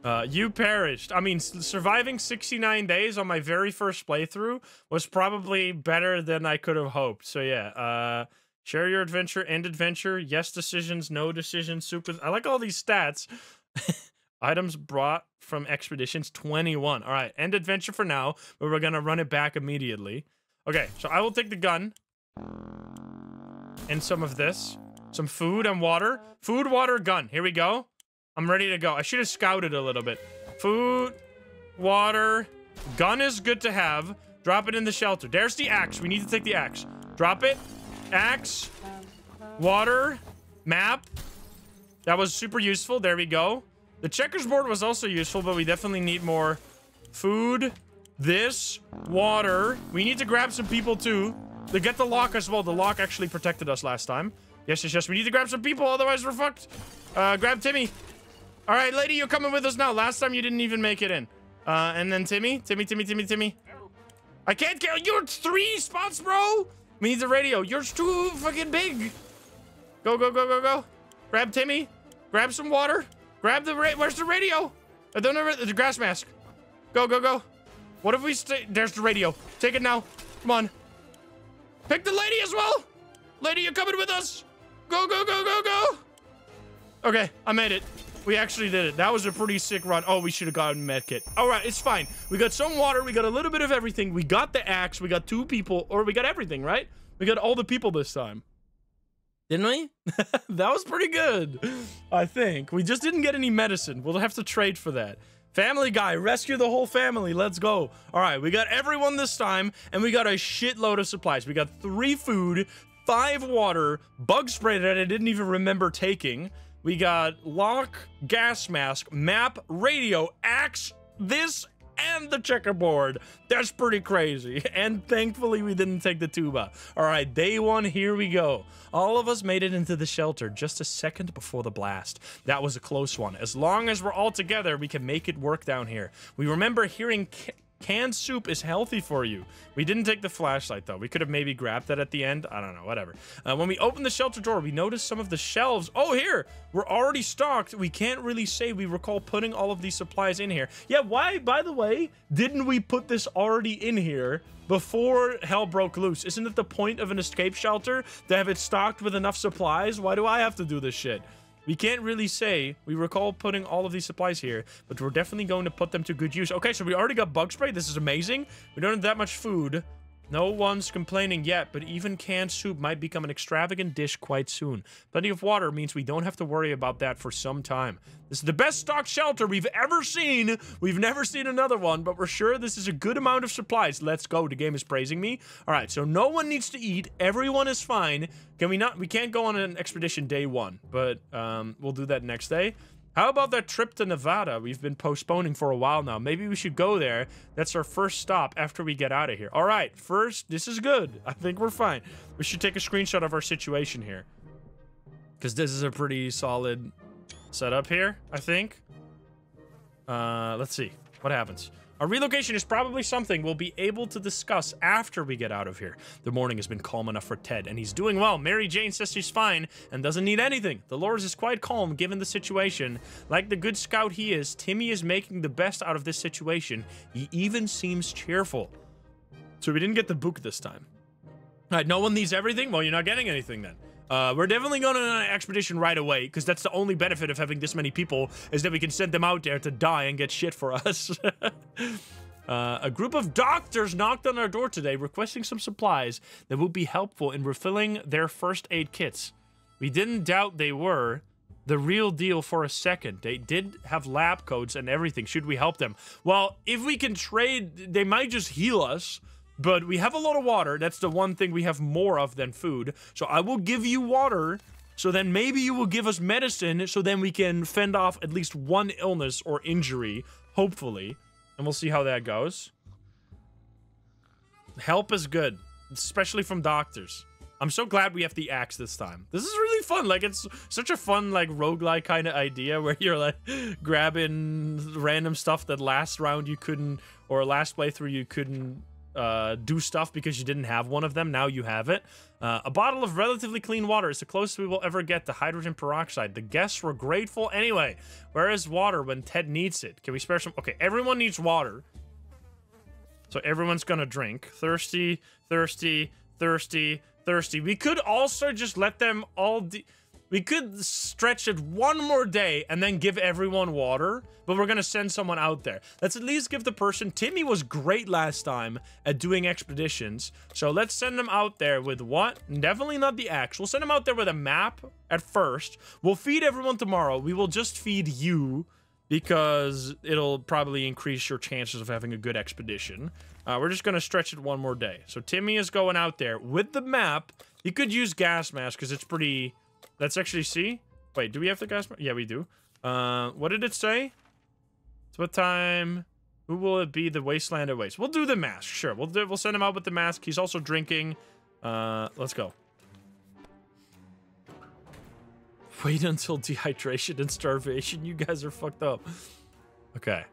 Uh, you perished. I mean, surviving 69 days on my very first playthrough was probably better than I could have hoped. So yeah, uh, share your adventure, end adventure, yes decisions, no decisions, super. I like all these stats. Items brought from expeditions 21. All right, end adventure for now, but we're gonna run it back immediately. Okay, so I will take the gun and some of this, some food and water. Food, water, gun. Here we go. I'm ready to go. I should have scouted a little bit. Food, water, gun is good to have. Drop it in the shelter. There's the axe. We need to take the axe. Drop it. Axe. Water. Map. That was super useful. There we go. The checkers board was also useful, but we definitely need more food. This. Water. We need to grab some people too. To get the lock as well. The lock actually protected us last time. Yes, yes, yes. We need to grab some people, otherwise we're fucked. Uh, grab Timmy. All right, lady, you're coming with us now. Last time you didn't even make it in. Uh, and then Timmy, Timmy, Timmy, Timmy, Timmy. I can't get you're three spots, bro. We need the radio. You're too fucking big. Go, go, go, go, go. Grab Timmy. Grab some water. Grab the Where's the radio? I don't know the grass mask. Go, go, go. What if we stay? There's the radio. Take it now. Come on. Pick the lady as well. Lady, you're coming with us. Go, go, go, go, go. Okay, I made it. We actually did it. That was a pretty sick run. Oh, we should have gotten medkit. All right, it's fine. We got some water. We got a little bit of everything. We got the axe. We got two people. Or we got everything, right? We got all the people this time. Didn't we? that was pretty good. I think. We just didn't get any medicine. We'll have to trade for that. Family Guy, rescue the whole family. Let's go. All right, we got everyone this time, and we got a shitload of supplies. We got three food, five water, bug spray that I didn't even remember taking. We got lock, gas mask, map, radio, axe, this, and the checkerboard. That's pretty crazy. And thankfully, we didn't take the tuba. All right, day one, here we go. All of us made it into the shelter just a second before the blast. That was a close one. As long as we're all together, we can make it work down here. We remember hearing Canned soup is healthy for you. We didn't take the flashlight, though. We could have maybe grabbed that at the end. I don't know, whatever. Uh, when we opened the shelter door, we noticed some of the shelves. Oh, here! We're already stocked. We can't really say we recall putting all of these supplies in here. Yeah, why, by the way, didn't we put this already in here before hell broke loose? Isn't it the point of an escape shelter to have it stocked with enough supplies? Why do I have to do this shit? We can't really say. We recall putting all of these supplies here, but we're definitely going to put them to good use. Okay, so we already got bug spray. This is amazing. We don't have that much food. No one's complaining yet, but even canned soup might become an extravagant dish quite soon. Plenty of water means we don't have to worry about that for some time. This is the best stock shelter we've ever seen. We've never seen another one, but we're sure this is a good amount of supplies. Let's go. The game is praising me. All right, so no one needs to eat. Everyone is fine. Can we not? We can't go on an expedition day one, but um, we'll do that next day. How about that trip to Nevada we've been postponing for a while now? Maybe we should go there. That's our first stop after we get out of here. All right, first, this is good. I think we're fine. We should take a screenshot of our situation here. Because this is a pretty solid setup here, I think. Uh, let's see. What happens? A relocation is probably something we'll be able to discuss after we get out of here. The morning has been calm enough for Ted, and he's doing well. Mary Jane says she's fine and doesn't need anything. Dolores is quite calm given the situation. Like the good scout he is, Timmy is making the best out of this situation. He even seems cheerful. So we didn't get the book this time. All right, no one needs everything? Well, you're not getting anything then. Uh, we're definitely going on an expedition right away, because that's the only benefit of having this many people, is that we can send them out there to die and get shit for us. uh, a group of doctors knocked on our door today requesting some supplies that would be helpful in refilling their first aid kits. We didn't doubt they were the real deal for a second. They did have lab coats and everything. Should we help them? Well, if we can trade, they might just heal us. But we have a lot of water. That's the one thing we have more of than food. So I will give you water. So then maybe you will give us medicine. So then we can fend off at least one illness or injury. Hopefully. And we'll see how that goes. Help is good. Especially from doctors. I'm so glad we have the axe this time. This is really fun. Like, it's such a fun, like, roguelike kind of idea where you're, like, grabbing random stuff that last round you couldn't, or last playthrough you couldn't uh, do stuff because you didn't have one of them. Now you have it. Uh, a bottle of relatively clean water is the closest we will ever get to hydrogen peroxide. The guests were grateful anyway. Where is water when Ted needs it? Can we spare some? Okay, everyone needs water. So everyone's gonna drink. Thirsty, thirsty, thirsty, thirsty. We could also just let them all... We could stretch it one more day and then give everyone water, but we're gonna send someone out there. Let's at least give the person... Timmy was great last time at doing expeditions, so let's send them out there with what? Definitely not the axe. We'll send them out there with a map at first. We'll feed everyone tomorrow. We will just feed you because it'll probably increase your chances of having a good expedition. Uh, we're just going to stretch it one more day. So Timmy is going out there with the map. He could use gas mask because it's pretty Let's actually see. Wait, do we have the gas? Yeah, we do. Uh, what did it say? It's what time? Who will it be? The wasteland awaits. We'll do the mask. Sure, we'll do, we'll send him out with the mask. He's also drinking. Uh, let's go. Wait until dehydration and starvation. You guys are fucked up. Okay.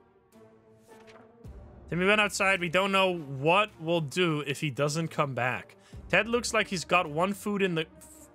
Timmy went outside. We don't know what we'll do if he doesn't come back. Ted looks like he's got one foot in the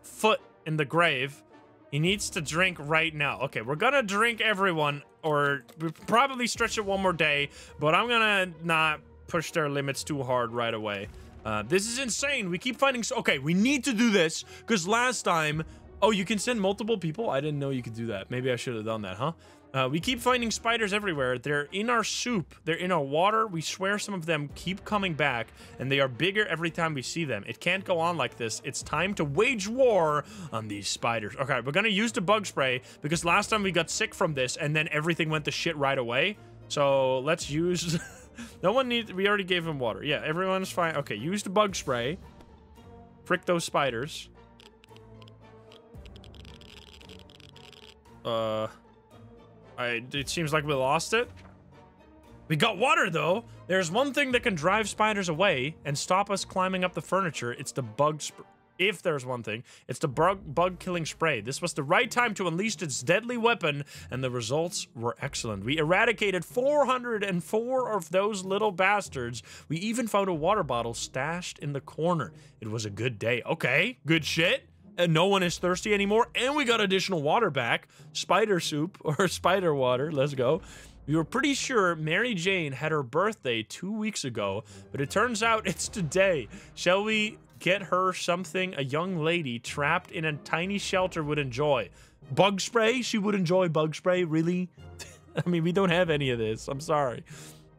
foot in the grave. He needs to drink right now. Okay, we're gonna drink everyone, or we probably stretch it one more day, but I'm gonna not push their limits too hard right away. Uh, this is insane. We keep finding... Okay, we need to do this, because last time... Oh, you can send multiple people? I didn't know you could do that. Maybe I should have done that, huh? Uh, we keep finding spiders everywhere. They're in our soup. They're in our water. We swear some of them keep coming back, and they are bigger every time we see them. It can't go on like this. It's time to wage war on these spiders. Okay, we're gonna use the bug spray, because last time we got sick from this, and then everything went to shit right away. So let's use... no one needs... We already gave him water. Yeah, everyone's fine. Okay, use the bug spray. Frick those spiders. Uh... It seems like we lost it. We got water, though. There's one thing that can drive spiders away and stop us climbing up the furniture. It's the bug. If there's one thing, it's the bug, bug killing spray. This was the right time to unleash its deadly weapon, and the results were excellent. We eradicated 404 of those little bastards. We even found a water bottle stashed in the corner. It was a good day. Okay, good shit and no one is thirsty anymore, and we got additional water back. Spider soup, or spider water, let's go. We were pretty sure Mary Jane had her birthday two weeks ago, but it turns out it's today. Shall we get her something a young lady trapped in a tiny shelter would enjoy? Bug spray? She would enjoy bug spray? Really? I mean, we don't have any of this. I'm sorry.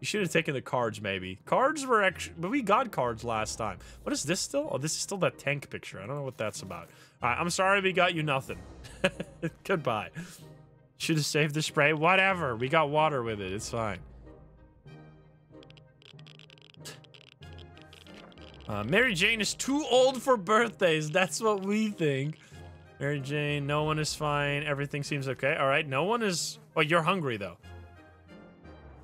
You should have taken the cards, maybe. Cards were actually... But we got cards last time. What is this still? Oh, this is still that tank picture. I don't know what that's about. All right, I'm sorry we got you nothing. Goodbye. Should have saved the spray. Whatever. We got water with it. It's fine. Uh, Mary Jane is too old for birthdays. That's what we think. Mary Jane, no one is fine. Everything seems okay. All right, no one is... Oh, you're hungry, though.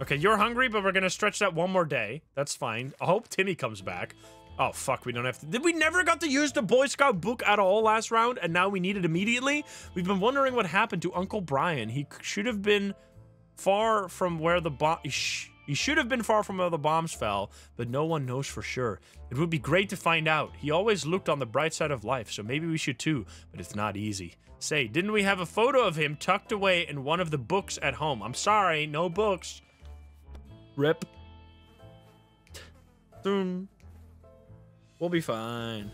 Okay, you're hungry, but we're to stretch that one more day. That's fine. I hope Timmy comes back. Oh, fuck, we don't have to... Did we never got to use the Boy Scout book at all last round, and now we need it immediately? We've been wondering what happened to Uncle Brian. He should have been far from where the bomb... He should have been far from where the bombs fell, but no one knows for sure. It would be great to find out. He always looked on the bright side of life, so maybe we should too, but it's not easy. Say, didn't we have a photo of him tucked away in one of the books at home? I'm sorry, no books. Rip. Boom. We'll be fine.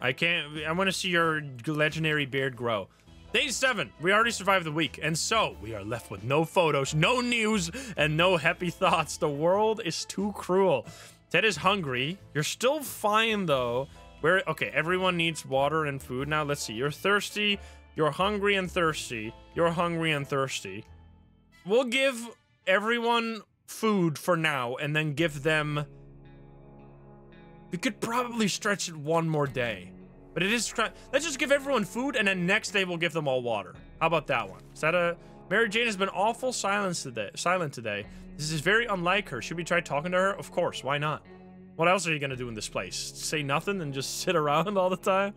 I can't... I want to see your legendary beard grow. Day 7. We already survived the week. And so, we are left with no photos, no news, and no happy thoughts. The world is too cruel. Ted is hungry. You're still fine, though. Where... Okay, everyone needs water and food now. Let's see. You're thirsty. You're hungry and thirsty. You're hungry and thirsty. We'll give everyone food for now, and then give them we could probably stretch it one more day. But it is... Let's just give everyone food, and then next day we'll give them all water. How about that one? Is that a... Mary Jane has been awful silent today. Silent today. This is very unlike her. Should we try talking to her? Of course. Why not? What else are you gonna do in this place? Say nothing and just sit around all the time?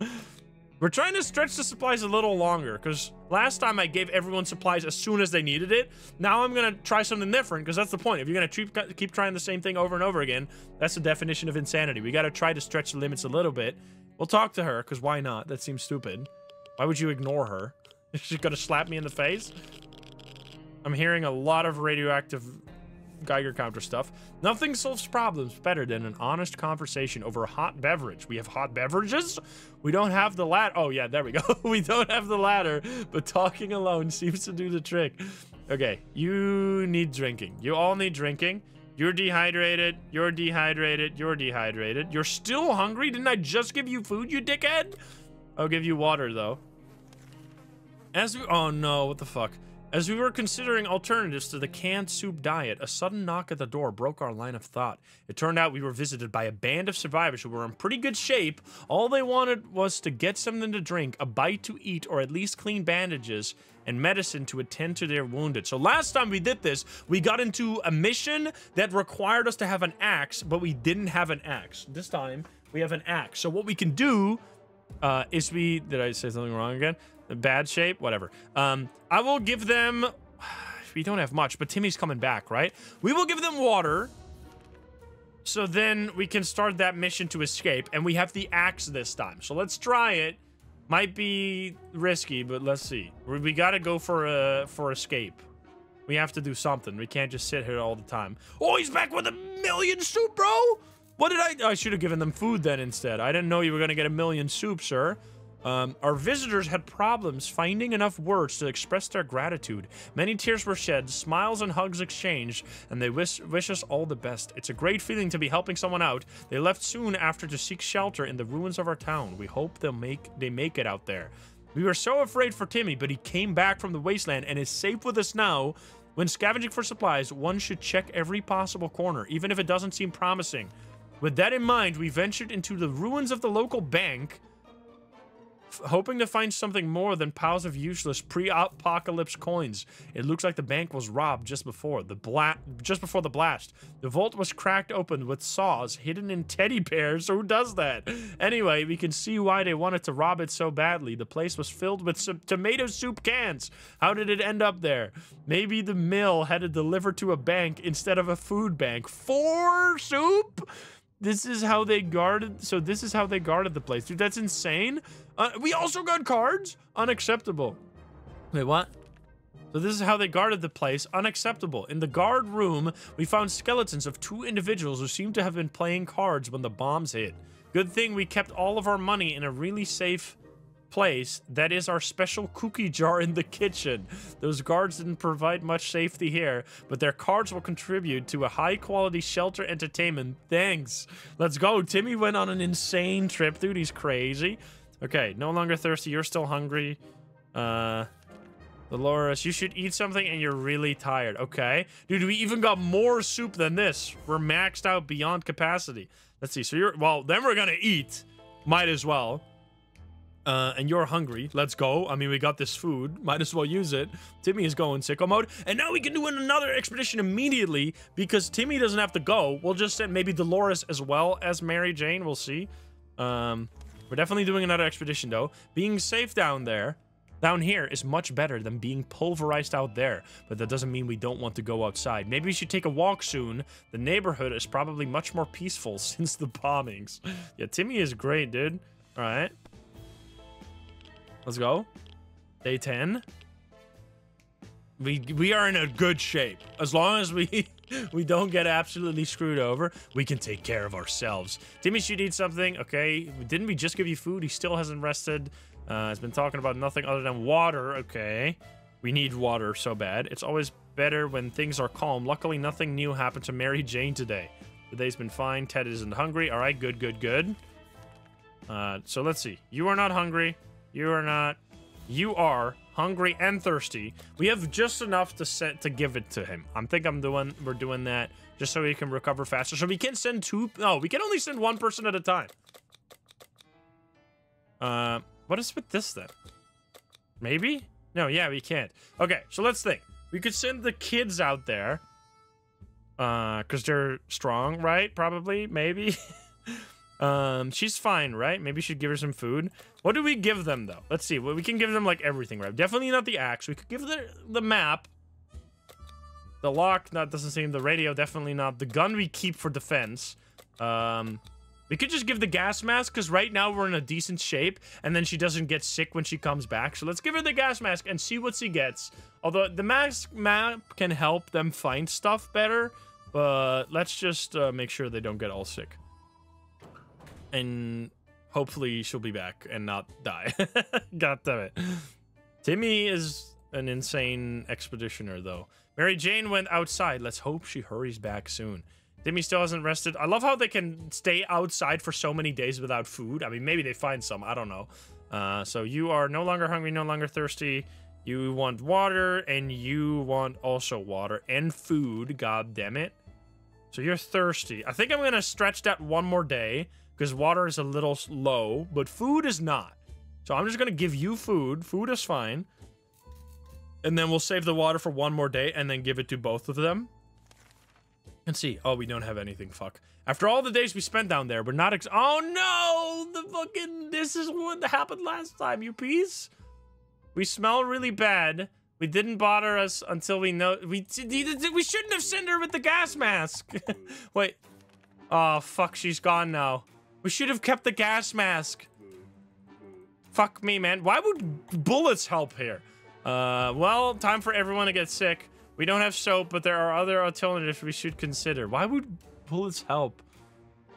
We're trying to stretch the supplies a little longer, because last time I gave everyone supplies as soon as they needed it. Now I'm going to try something different, because that's the point. If you're going to keep, keep trying the same thing over and over again, that's the definition of insanity. We got to try to stretch the limits a little bit. We'll talk to her, because why not? That seems stupid. Why would you ignore her? She's going to slap me in the face? I'm hearing a lot of radioactive Geiger counter stuff. Nothing solves problems better than an honest conversation over a hot beverage. We have hot beverages? We don't have the ladder. Oh, yeah, there we go. we don't have the ladder, but talking alone seems to do the trick. Okay, you need drinking. You all need drinking. You're dehydrated. You're dehydrated. You're dehydrated. You're still hungry? Didn't I just give you food, you dickhead? I'll give you water, though. As we- Oh, no. What the fuck? As we were considering alternatives to the canned soup diet, a sudden knock at the door broke our line of thought. It turned out we were visited by a band of survivors who were in pretty good shape. All they wanted was to get something to drink, a bite to eat, or at least clean bandages and medicine to attend to their wounded. So last time we did this, we got into a mission that required us to have an axe, but we didn't have an axe. This time, we have an axe. So what we can do uh, is we... Did I say something wrong again? Bad shape, whatever. Um, I will give them, we don't have much, but Timmy's coming back, right? We will give them water. So then we can start that mission to escape, and we have the axe this time. So let's try it. Might be risky, but let's see. We, we gotta go for a for escape. We have to do something. We can't just sit here all the time. Oh, he's back with a million soup, bro! What did I... I should have given them food then instead. I didn't know you were gonna get a million soup, sir. Um, our visitors had problems finding enough words to express their gratitude. Many tears were shed, smiles and hugs exchanged, and they wish, wish us all the best. It's a great feeling to be helping someone out. They left soon after to seek shelter in the ruins of our town. We hope they'll make they make it out there. We were so afraid for Timmy, but he came back from the wasteland and is safe with us now. When scavenging for supplies, one should check every possible corner, even if it doesn't seem promising. With that in mind, we ventured into the ruins of the local bank, hoping to find something more than piles of useless pre-apocalypse coins. It looks like the bank was robbed just before the bla just before the blast. The vault was cracked open with saws hidden in teddy bears. Who does that? Anyway, we can see why they wanted to rob it so badly. The place was filled with some tomato soup cans. How did it end up there? Maybe the mill had it delivered to a bank instead of a food bank. For soup? This is how they guarded. So this is how they guarded the place, dude. That's insane. Uh, we also got cards. Unacceptable. Wait, what? So this is how they guarded the place. Unacceptable. In the guard room, we found skeletons of two individuals who seemed to have been playing cards when the bombs hit. Good thing we kept all of our money in a really safe place. That is our special cookie jar in the kitchen. Those guards didn't provide much safety here, but their cards will contribute to a high quality shelter entertainment. Thanks. Let's go. Timmy went on an insane trip, dude. He's crazy. Okay, no longer thirsty. You're still hungry. Uh... Dolores, you should eat something and you're really tired. Okay. Dude, we even got more soup than this. We're maxed out beyond capacity. Let's see. So you're, well, then we're gonna eat. Might as well. Uh, and you're hungry. Let's go. I mean, we got this food. Might as well use it. Timmy is going sicko mode. And now we can do another expedition immediately because Timmy doesn't have to go. We'll just send maybe Dolores as well as Mary Jane. We'll see. Um, we're definitely doing another expedition, though. Being safe down there, down here, is much better than being pulverized out there. But that doesn't mean we don't want to go outside. Maybe we should take a walk soon. The neighborhood is probably much more peaceful since the bombings. yeah, Timmy is great, dude. All right. Let's go. Day 10. We we are in a good shape. As long as we we don't get absolutely screwed over, we can take care of ourselves. Timmy should eat something. Okay. Didn't we just give you food? He still hasn't rested. Uh, he's been talking about nothing other than water. Okay. We need water so bad. It's always better when things are calm. Luckily, nothing new happened to Mary Jane today. The day's been fine. Ted isn't hungry. All right, good, good, good. Uh, so let's see. You are not hungry. You are not. You are hungry and thirsty. We have just enough to set to give it to him. I think I'm doing. We're doing that just so he can recover faster. So we can send two. No, we can only send one person at a time. Uh, what is with this then? Maybe? No, yeah, we can't. Okay, so let's think. We could send the kids out there. Uh, because they're strong, right? Probably, maybe. Um, she's fine, right? Maybe we should give her some food. What do we give them, though? Let's see. Well, we can give them, like, everything, right? Definitely not the axe. We could give the, the map. The lock, that doesn't seem. The radio, definitely not. The gun we keep for defense. Um, we could just give the gas mask, because right now we're in a decent shape, and then she doesn't get sick when she comes back. So let's give her the gas mask and see what she gets. Although the mask map can help them find stuff better, but let's just uh, make sure they don't get all sick and hopefully she'll be back and not die. God damn it. Timmy is an insane expeditioner, though. Mary Jane went outside. Let's hope she hurries back soon. Timmy still hasn't rested. I love how they can stay outside for so many days without food. I mean, maybe they find some. I don't know. Uh, so you are no longer hungry, no longer thirsty. You want water, and you want also water and food. God damn it. So you're thirsty. I think I'm going to stretch that one more day because water is a little low, but food is not. So I'm just going to give you food. Food is fine. And then we'll save the water for one more day and then give it to both of them. And see. Oh, we don't have anything. Fuck. After all the days we spent down there, we're not ex- Oh, no! The fucking- This is what happened last time, you piece. We smell really bad. We didn't bother us until we know- We, we shouldn't have sent her with the gas mask. Wait. Oh, fuck. She's gone now. We should have kept the gas mask. Fuck me, man. Why would bullets help here? Uh, well, time for everyone to get sick. We don't have soap, but there are other alternatives we should consider. Why would bullets help?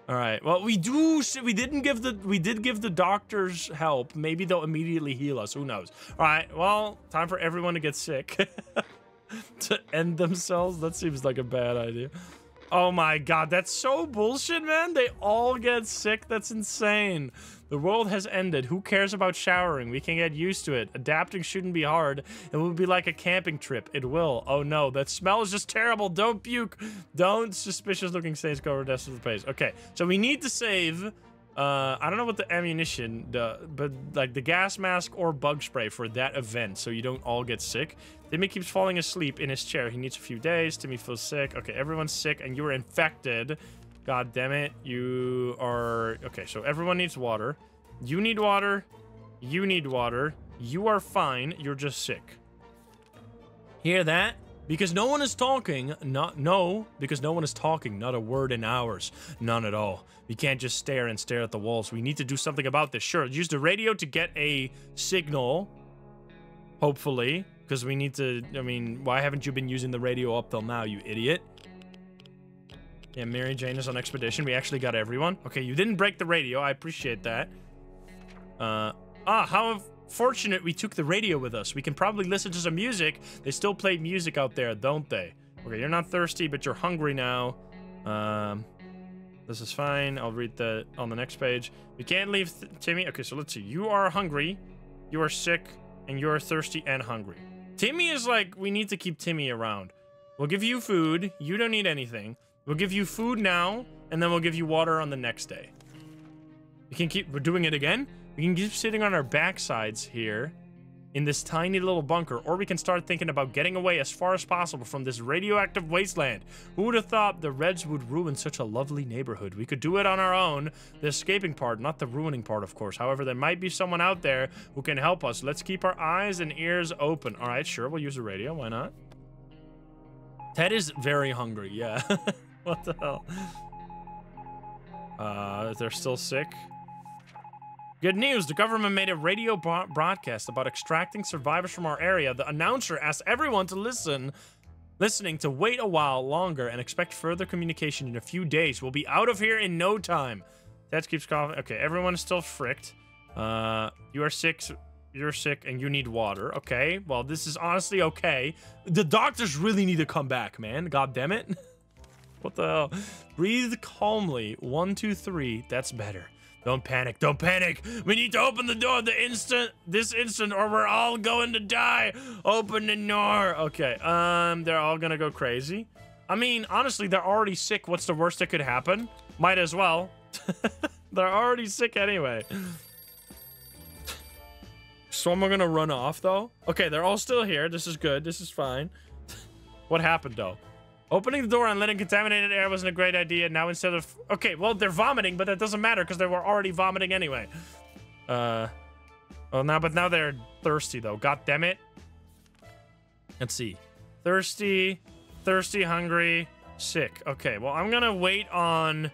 All right. Well, we do. We didn't give the. We did give the doctors help. Maybe they'll immediately heal us. Who knows? All right. Well, time for everyone to get sick. to end themselves. That seems like a bad idea. Oh my god, that's so bullshit, man. They all get sick. That's insane. The world has ended. Who cares about showering? We can get used to it. Adapting shouldn't be hard. It will be like a camping trip. It will. Oh no, that smell is just terrible. Don't puke. Don't suspicious looking stains the rest of the page. Okay, so we need to save uh, I don't know what the ammunition, the, but like the gas mask or bug spray for that event, so you don't all get sick. Timmy keeps falling asleep in his chair. He needs a few days. Timmy feels sick. Okay, everyone's sick, and you are infected. God damn it. You are... Okay, so everyone needs water. You need water. You need water. You are fine. You're just sick. Hear that? Because no one is talking, not no, because no one is talking, not a word in hours, none at all. We can't just stare and stare at the walls. We need to do something about this. Sure, use the radio to get a signal, hopefully, because we need to, I mean, why haven't you been using the radio up till now, you idiot? Yeah, Mary Jane is on expedition. We actually got everyone. Okay, you didn't break the radio. I appreciate that. Uh, ah, how fortunate we took the radio with us. We can probably listen to some music. They still play music out there, don't they? Okay, you're not thirsty, but you're hungry now. Um, this is fine. I'll read the on the next page. We can't leave Timmy. Okay, so let's see. You are hungry, you are sick, and you are thirsty and hungry. Timmy is like, we need to keep Timmy around. We'll give you food. You don't need anything. We'll give you food now, and then we'll give you water on the next day. We can keep, we're doing it again? We can keep sitting on our backsides here in this tiny little bunker, or we can start thinking about getting away as far as possible from this radioactive wasteland. Who would have thought the Reds would ruin such a lovely neighborhood? We could do it on our own, the escaping part, not the ruining part, of course. However, there might be someone out there who can help us. Let's keep our eyes and ears open. All right, sure, we'll use the radio. Why not? Ted is very hungry, yeah. what the hell? Uh, they're still sick. Good news, the government made a radio broadcast about extracting survivors from our area. The announcer asked everyone to listen, listening to wait a while longer and expect further communication in a few days. We'll be out of here in no time. Ted keeps coughing. Okay, everyone is still fricked. Uh, you are sick. You're sick and you need water. Okay, well, this is honestly okay. The doctors really need to come back, man. God damn it. what the hell? Breathe calmly. One, two, three. That's better. Don't panic. Don't panic. We need to open the door the instant, this instant, or we're all going to die. Open the door. Okay. Um, they're all gonna go crazy. I mean, honestly, they're already sick. What's the worst that could happen? Might as well. they're already sick anyway. So am I gonna run off though? Okay, they're all still here. This is good. This is fine. what happened though? Opening the door and letting contaminated air wasn't a great idea. Now instead of... Okay, well, they're vomiting, but that doesn't matter because they were already vomiting anyway. Uh... Well, now, but now they're thirsty, though. God damn it. Let's see. Thirsty, thirsty, hungry, sick. Okay, well, I'm gonna wait on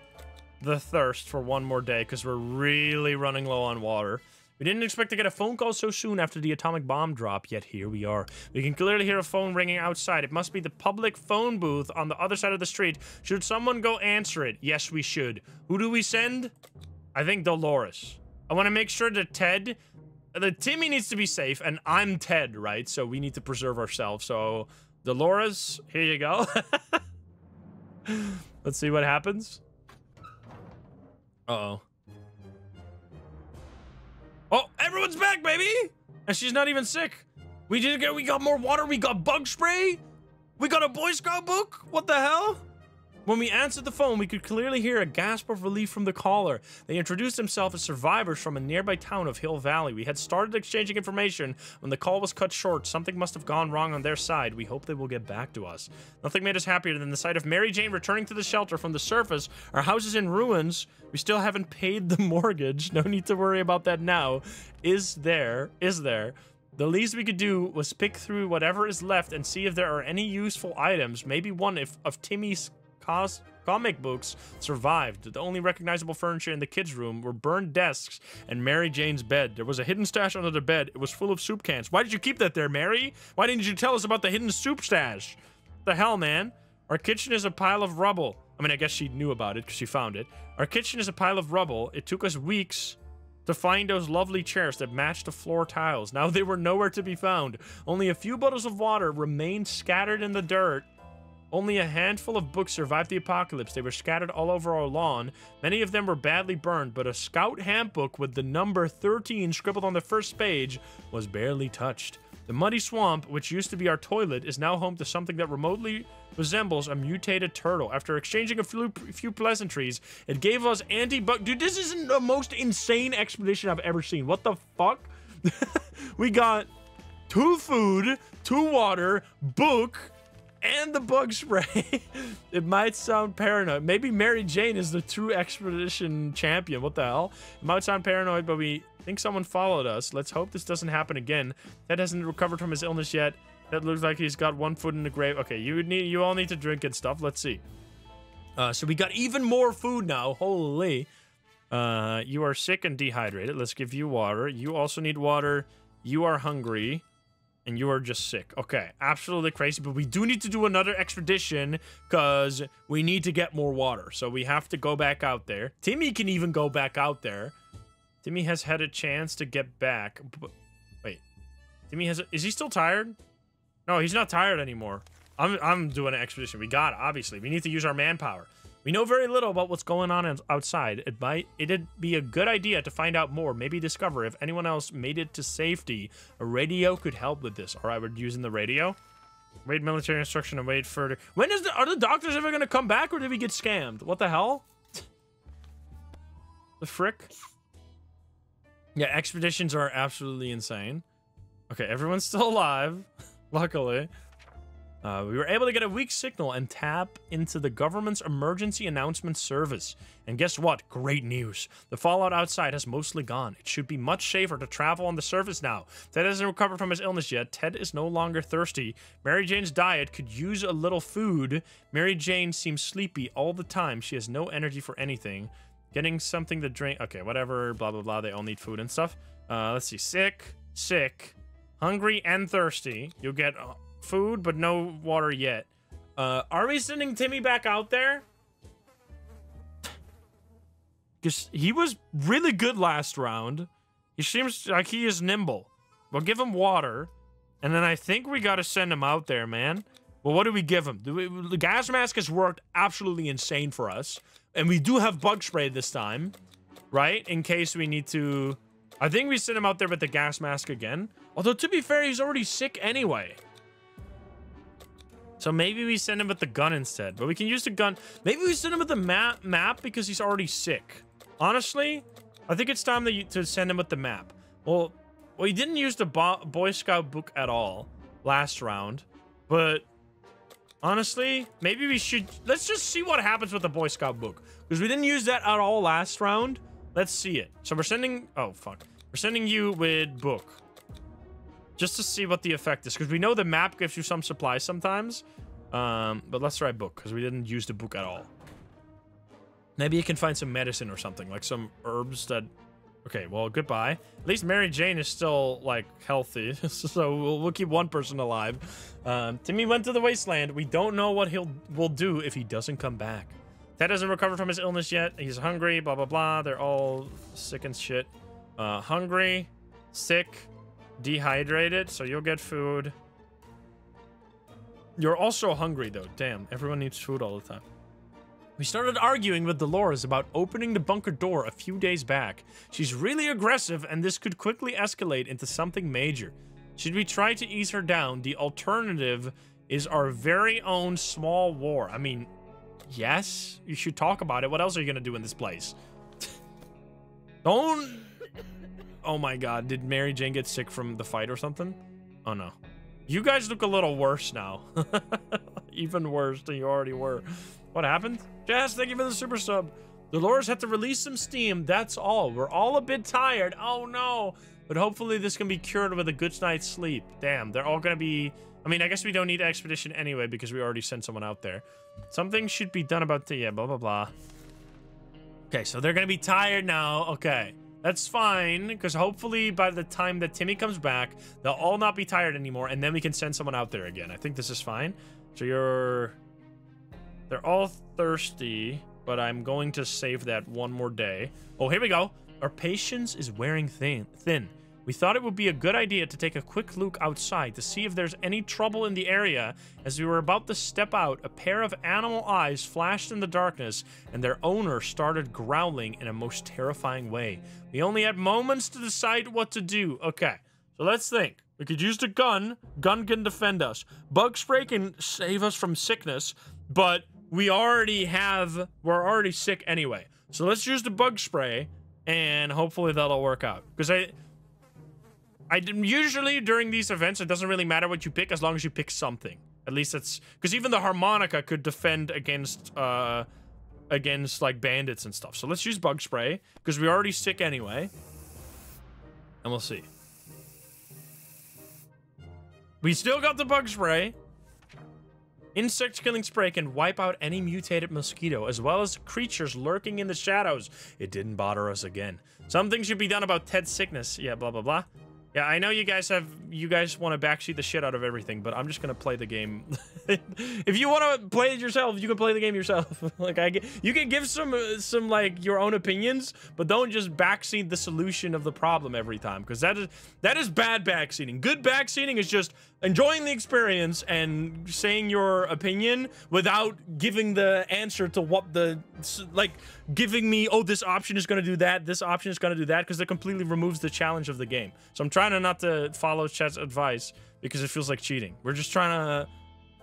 the thirst for one more day because we're really running low on water. We didn't expect to get a phone call so soon after the atomic bomb drop, yet here we are. We can clearly hear a phone ringing outside. It must be the public phone booth on the other side of the street. Should someone go answer it? Yes, we should. Who do we send? I think Dolores. I want to make sure that Ted... The Timmy needs to be safe, and I'm Ted, right? So we need to preserve ourselves. So, Dolores, here you go. Let's see what happens. Uh-oh. Oh, everyone's back, baby! And she's not even sick. We did get, we got more water, we got bug spray, we got a Boy Scout book. What the hell? When we answered the phone, we could clearly hear a gasp of relief from the caller. They introduced themselves as survivors from a nearby town of Hill Valley. We had started exchanging information when the call was cut short. Something must have gone wrong on their side. We hope they will get back to us. Nothing made us happier than the sight of Mary Jane returning to the shelter from the surface. Our house is in ruins. We still haven't paid the mortgage. No need to worry about that now. Is there? Is there? The least we could do was pick through whatever is left and see if there are any useful items. Maybe one if, of Timmy's cos comic books survived. The only recognizable furniture in the kids' room were burned desks and Mary Jane's bed. There was a hidden stash under the bed. It was full of soup cans. Why did you keep that there, Mary? Why didn't you tell us about the hidden soup stash? the hell, man? Our kitchen is a pile of rubble. I mean, I guess she knew about it because she found it. Our kitchen is a pile of rubble. It took us weeks to find those lovely chairs that matched the floor tiles. Now they were nowhere to be found. Only a few bottles of water remained scattered in the dirt Only a handful of books survived the apocalypse. They were scattered all over our lawn. Many of them were badly burned, but a scout handbook with the number 13 scribbled on the first page was barely touched. The muddy swamp, which used to be our toilet, is now home to something that remotely resembles a mutated turtle. After exchanging a few, few pleasantries, it gave us anti-bug. Dude, this isn't the most insane expedition I've ever seen. What the fuck? we got two food, two water, book, and the bug spray. it might sound paranoid. Maybe Mary Jane is the true expedition champion. What the hell? It might sound paranoid, but we think someone followed us. Let's hope this doesn't happen again. Ted hasn't recovered from his illness yet. That looks like he's got one foot in the grave. Okay, you need you all need to drink and stuff. Let's see. Uh, so we got even more food now. Holy. Uh, you are sick and dehydrated. Let's give you water. You also need water. You are hungry and you are just sick. Okay, absolutely crazy, but we do need to do another expedition because we need to get more water. So we have to go back out there. Timmy can even go back out there. Timmy has had a chance to get back. But, wait, Timmy has, a, is he still tired? No, he's not tired anymore. I'm, I'm doing an expedition. We got it, obviously. We need to use our manpower. We know very little about what's going on outside. It might it'd be a good idea to find out more, maybe discover if anyone else made it to safety. A radio could help with this. All right, we're using the radio. Wait military instruction and wait further. When is the are the doctors ever gonna come back or did we get scammed? What the hell? the frick? Yeah, expeditions are absolutely insane. Okay, everyone's still alive, luckily. Uh, we were able to get a weak signal and tap into the government's emergency announcement service. And guess what? Great news. The fallout outside has mostly gone. It should be much safer to travel on the surface now. Ted hasn't recovered from his illness yet. Ted is no longer thirsty. Mary Jane's diet could use a little food. Mary Jane seems sleepy all the time. She has no energy for anything. Getting something to drink. Okay, whatever. Blah, blah, blah. They all need food and stuff. Uh, let's see. Sick, sick, hungry, and thirsty. You'll get... Food, but no water yet. Uh, are we sending Timmy back out there? Because he was really good last round. He seems like he is nimble. We'll give him water. And then I think we got to send him out there, man. Well, what do we give him? We, the gas mask has worked absolutely insane for us. And we do have bug spray this time, right? In case we need to... I think we send him out there with the gas mask again. Although, to be fair, he's already sick anyway. So maybe we send him with the gun instead. But we can use the gun. Maybe we send him with the map map because he's already sick. Honestly, I think it's time to, to send him with the map. Well, well, he didn't use the Bo Boy Scout book at all last round. But honestly, maybe we should... Let's just see what happens with the Boy Scout book. Because we didn't use that at all last round. Let's see it. So we're sending... Oh, fuck. We're sending you with book just to see what the effect is. Because we know the map gives you some supplies sometimes. Um, but let's try book, because we didn't use the book at all. Maybe you can find some medicine or something, like some herbs that... Okay, well, goodbye. At least Mary Jane is still, like, healthy, so we'll, we'll, keep one person alive. Um, Timmy went to the wasteland. We don't know what he'll will do if he doesn't come back. Ted hasn't recovered from his illness yet. He's hungry, blah, blah, blah. They're all sick and shit. Uh, hungry, sick, dehydrated, so you'll get food. You're also hungry, though. Damn, everyone needs food all the time. We started arguing with Dolores about opening the bunker door a few days back. She's really aggressive, and this could quickly escalate into something major. Should we try to ease her down? The alternative is our very own small war. I mean, yes, you should talk about it. What else are you going to do in this place? Don't Oh my god, did Mary Jane get sick from the fight or something? Oh no. You guys look a little worse now. Even worse than you already were. What happened? Jazz, thank you for the super sub. Dolores had to release some steam, that's all. We're all a bit tired. Oh no. But hopefully this can be cured with a good night's sleep. Damn, they're all gonna be... I mean, I guess we don't need expedition anyway because we already sent someone out there. Something should be done about the... Yeah, blah, blah, blah. Okay, so they're gonna be tired now. Okay. That's fine, because hopefully by the time that Timmy comes back, they'll all not be tired anymore, and then we can send someone out there again. I think this is fine. So you're... They're all thirsty, but I'm going to save that one more day. Oh, here we go. Our patience is wearing thin. thin. We thought it would be a good idea to take a quick look outside to see if there's any trouble in the area. As we were about to step out, a pair of animal eyes flashed in the darkness, and their owner started growling in a most terrifying way. We only had moments to decide what to do. Okay, so let's think. We could use the gun. Gun can defend us. Bug spray can save us from sickness, but we already have, we're already sick anyway. So let's use the bug spray and hopefully that'll work out. Because I, I usually during these events, it doesn't really matter what you pick as long as you pick something. At least it's because even the harmonica could defend against uh against like bandits and stuff. So let's use bug spray because we're already sick anyway. And we'll see. We still got the bug spray. Insect killing spray can wipe out any mutated mosquito, as well as creatures lurking in the shadows. It didn't bother us again. Something should be done about Ted's sickness. Yeah, blah, blah, blah. Yeah, I know you guys have you guys want to backseat the shit out of everything, but I'm just gonna play the game. if you want to play it yourself, you can play the game yourself. like I, get, you can give some uh, some like your own opinions, but don't just backseat the solution of the problem every time, because that is that is bad backseating. Good backseating is just enjoying the experience and saying your opinion without giving the answer to what the like giving me oh this option is going to do that this option is going to do that because that completely removes the challenge of the game. So i'm trying to not to follow chat's advice because it feels like cheating. We're just trying to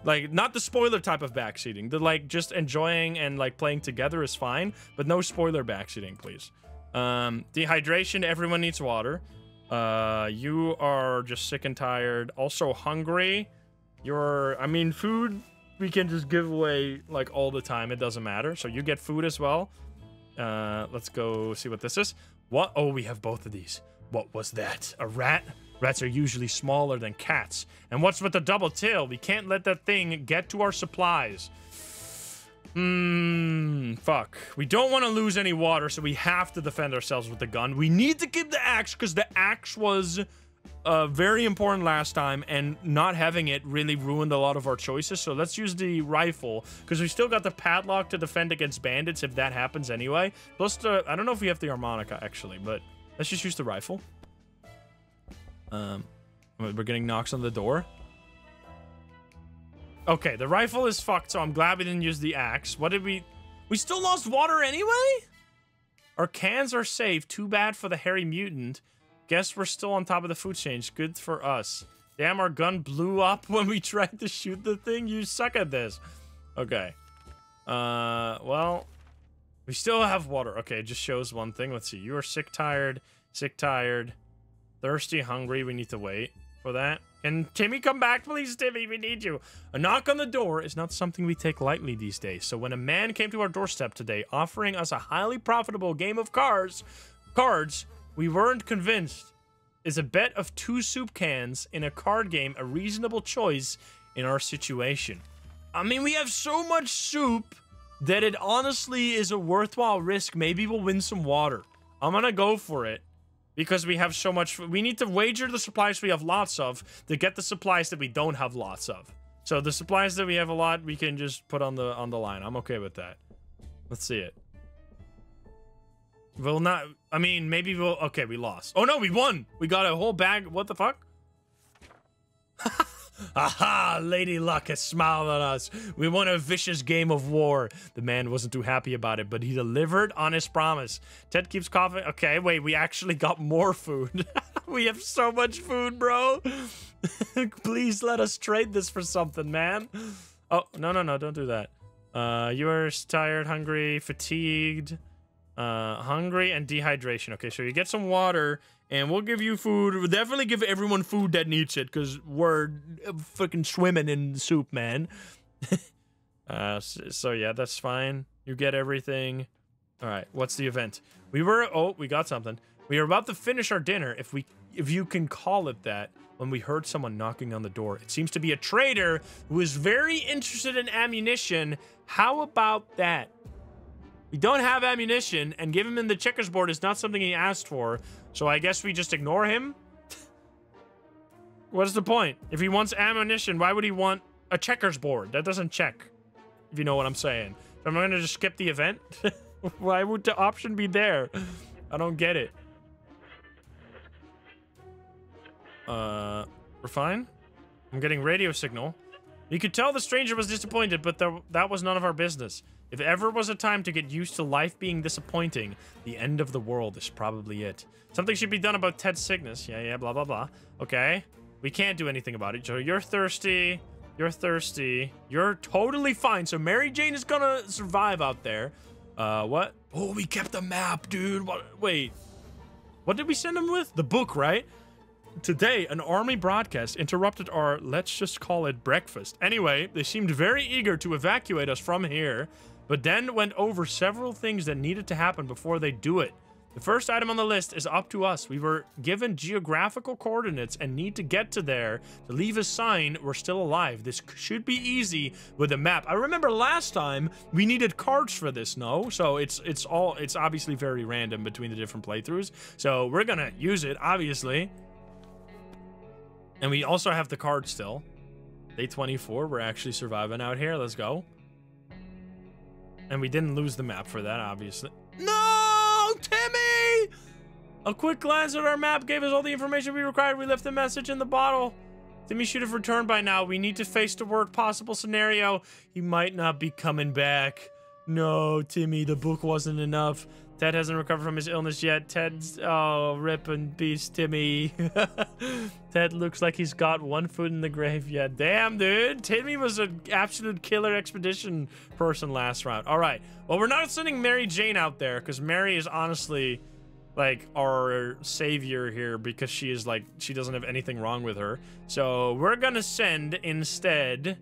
like not the spoiler type of backseating. The like just enjoying and like playing together is fine but no spoiler backseating please. Um dehydration everyone needs water uh, you are just sick and tired. Also hungry. You're, I mean, food we can just give away like all the time. It doesn't matter. So you get food as well. Uh, let's go see what this is. What? Oh, we have both of these. What was that? A rat? Rats are usually smaller than cats. And what's with the double tail? We can't let that thing get to our supplies. Hmm, fuck. We don't want to lose any water, so we have to defend ourselves with the gun. We need to keep the axe, because the axe was uh, very important last time, and not having it really ruined a lot of our choices. So let's use the rifle, because we still got the padlock to defend against bandits if that happens anyway. Plus, the, I don't know if we have the harmonica, actually, but let's just use the rifle. Um, we're getting knocks on the door. Okay, the rifle is fucked, so I'm glad we didn't use the axe. What did we... We still lost water anyway? Our cans are safe. Too bad for the hairy mutant. Guess we're still on top of the food chain. Good for us. Damn, our gun blew up when we tried to shoot the thing. You suck at this. Okay. Uh, well, we still have water. Okay, it just shows one thing. Let's see. You are sick, tired, sick, tired, thirsty, hungry. We need to wait for that. Can Timmy come back, please, Timmy? We need you. A knock on the door is not something we take lightly these days. So when a man came to our doorstep today offering us a highly profitable game of cards, cards, we weren't convinced. Is a bet of two soup cans in a card game a reasonable choice in our situation? I mean, we have so much soup that it honestly is a worthwhile risk. Maybe we'll win some water. I'm gonna go for it because we have so much. We need to wager the supplies we have lots of to get the supplies that we don't have lots of. So the supplies that we have a lot, we can just put on the on the line. I'm okay with that. Let's see it. We'll not. I mean, maybe we'll. Okay, we lost. Oh no, we won. We got a whole bag. What the fuck? Aha! Lady Luck has smiled on us. We won a vicious game of war. The man wasn't too happy about it, but he delivered on his promise. Ted keeps coughing. Okay, wait, we actually got more food. we have so much food, bro. Please let us trade this for something, man. Oh, no, no, no, don't do that. Uh, you are tired, hungry, fatigued, uh, hungry, and dehydration. Okay, so you get some water and we'll give you food. We'll definitely give everyone food that needs it because we're fucking swimming in soup, man. uh, so, so, yeah, that's fine. You get everything. All right, what's the event? We were, oh, we got something. We are about to finish our dinner, if we, if you can call it that, when we heard someone knocking on the door. It seems to be a trader who is very interested in ammunition. How about that? We don't have ammunition, and give him the checkers board is not something he asked for. So I guess we just ignore him? What's the point? If he wants ammunition, why would he want a checkers board? That doesn't check. If you know what I'm saying. So am I gonna just skip the event? why would the option be there? I don't get it. Uh, we're fine. I'm getting radio signal. You could tell the stranger was disappointed, but there, that was none of our business. If ever was a time to get used to life being disappointing, the end of the world is probably it. Something should be done about Ted's sickness. Yeah, yeah, blah, blah, blah. Okay. We can't do anything about it. So you're thirsty. You're thirsty. You're totally fine. So Mary Jane is gonna survive out there. Uh, what? Oh, we kept the map, dude. What? Wait. What did we send him with? The book, right? Today, an army broadcast interrupted our, let's just call it breakfast. Anyway, they seemed very eager to evacuate us from here, but then went over several things that needed to happen before they do it. The first item on the list is up to us. We were given geographical coordinates and need to get to there to leave a sign we're still alive. This should be easy with a map. I remember last time we needed cards for this, no? So it's it's all it's obviously very random between the different playthroughs. So we're gonna use it, obviously. And we also have the card still. Day 24, we're actually surviving out here. Let's go. And we didn't lose the map for that, obviously. No, Timmy! A quick glance at our map gave us all the information we required. We left the message in the bottle. Timmy should have returned by now. We need to face the worst possible scenario. He might not be coming back. No, Timmy, the book wasn't enough. Ted hasn't recovered from his illness yet. Ted's, oh, rip and peace, Timmy. Ted looks like he's got one foot in the grave yet. Damn, dude. Timmy was an absolute killer expedition person last round. All right. Well, we're not sending Mary Jane out there because Mary is honestly like our savior here because she is like, she doesn't have anything wrong with her. So we're to send instead,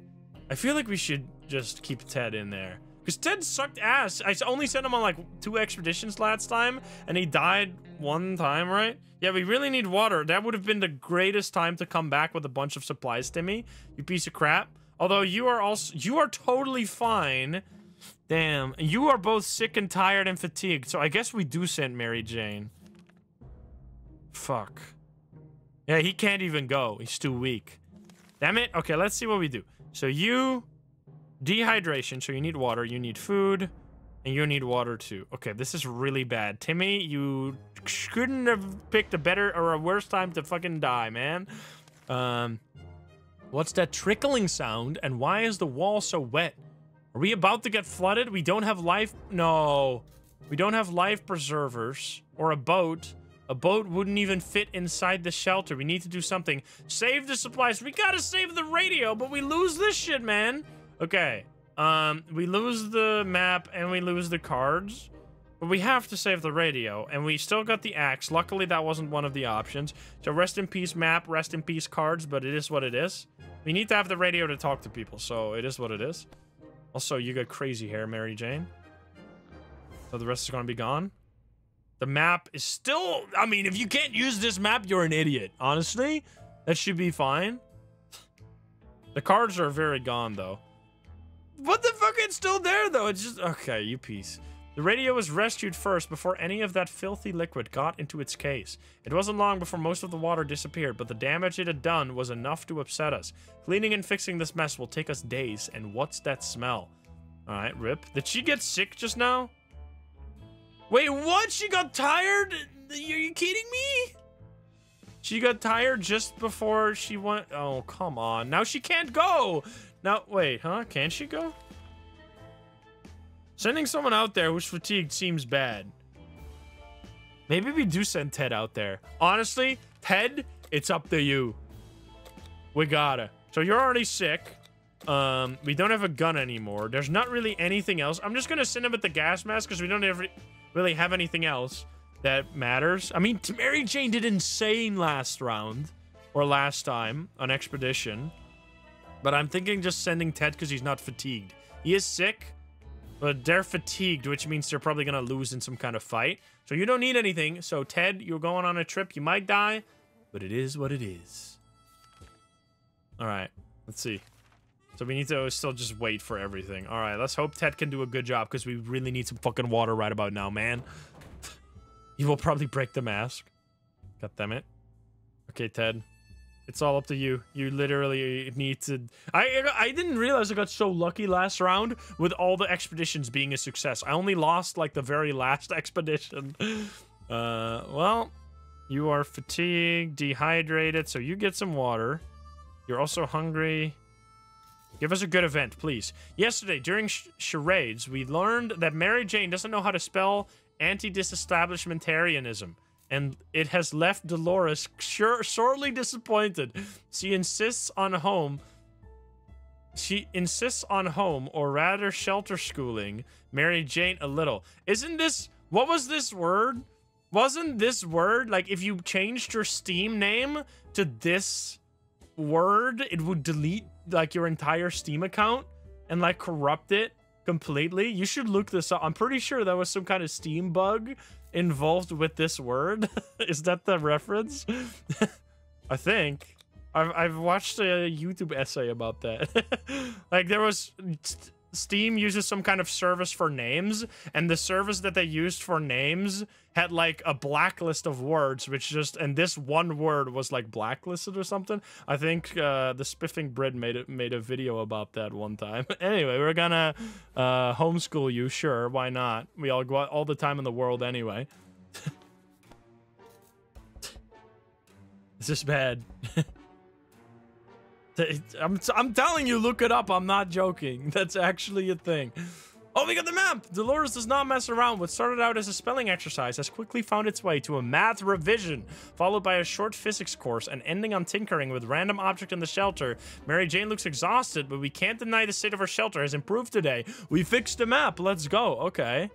I feel like we should just keep Ted in there. Because Ted sucked ass. I only sent him on like two expeditions last time, and he died one time, right? Yeah, we really need water. That would have been the greatest time to come back with a bunch of supplies, Timmy. You piece of crap. Although you are also, you are totally fine. Damn, you are both sick and tired and fatigued. So I guess we do send Mary Jane. Fuck. Yeah, he can't even go. He's too weak. Damn it. Okay, let's see what we do. So you Dehydration, so you need water, you need food, and you need water too. Okay, this is really bad. Timmy, you couldn't have picked a better or a worse time to fucking die, man. Um, what's that trickling sound, and why is the wall so wet? Are we about to get flooded? We don't have life... No. We don't have life preservers or a boat. A boat wouldn't even fit inside the shelter. We need to do something. Save the supplies. We gotta save the radio, but we lose this shit, man. Okay. Um, we lose the map and we lose the cards. But we have to save the radio, and we still got the axe. Luckily, that wasn't one of the options. So rest in peace map, rest in peace cards, but it is what it is. We need to have the radio to talk to people, so it is what it is. Also, you got crazy hair, Mary Jane. So the rest is going to be gone. The map is still... I mean, if you can't use this map, you're an idiot. Honestly, that should be fine. The cards are very gone, though. What the fuck? It's still there, though. It's just... Okay, you piece. The radio was rescued first before any of that filthy liquid got into its case. It wasn't long before most of the water disappeared, but the damage it had done was enough to upset us. Cleaning and fixing this mess will take us days, and what's that smell? Alright, rip. Did she get sick just now? Wait, what? She got tired? Are you kidding me? She got tired just before she went... Oh, come on. Now she can't go! Now, wait, huh? Can she go? Sending someone out there who's fatigued seems bad. Maybe we do send Ted out there. Honestly, Ted, it's up to you. We gotta. So you're already sick. Um, we don't have a gun anymore. There's not really anything else. I'm just gonna send him with the gas mask because we don't ever really have anything else that matters. I mean, Mary Jane did insane last round. Or last time on Expedition. But I'm thinking just sending Ted because he's not fatigued. He is sick, but they're fatigued, which means they're probably going to lose in some kind of fight. So you don't need anything. So Ted, you're going on a trip. You might die, but it is what it is. All right, let's see. So we need to still just wait for everything. All right, let's hope Ted can do a good job because we really need some fucking water right about now, man. he will probably break the mask. God damn it. Okay, Ted. It's all up to you. You literally need to... I I didn't realize I got so lucky last round with all the expeditions being a success. I only lost, like, the very last expedition. Uh, well, You are fatigued, dehydrated, so you get some water. You're also hungry. Give us a good event, please. Yesterday, during sh charades, we learned that Mary Jane doesn't know how to spell anti-disestablishmentarianism, and it has left Dolores sure, sorely disappointed. She insists on home. She insists on home, or rather shelter schooling, Mary Jane a little. Isn't this... What was this word? Wasn't this word, like, if you changed your Steam name to this word, it would delete like your entire Steam account and like corrupt it completely. You should look this up. I'm pretty sure that was some kind of Steam bug involved with this word. Is that the reference? I think. I've, I've watched a YouTube essay about that. like there was Steam uses some kind of service for names, and the service that they used for names had like a blacklist of words, which just and this one word was like blacklisted or something. I think uh, the Spiffing Brit made it made a video about that one time. anyway, we're gonna uh, homeschool you, sure, why not? We all go out all the time in the world anyway. Is this bad? I'm, I'm telling you, look it up. I'm not joking. That's actually a thing. Oh, we got the map! Dolores does not mess around. What started out as a spelling exercise has quickly found its way to a math revision, followed by a short physics course and ending on tinkering with random object in the shelter. Mary Jane looks exhausted, but we can't deny the state of her shelter has improved today. We fixed the map. Let's go. Okay.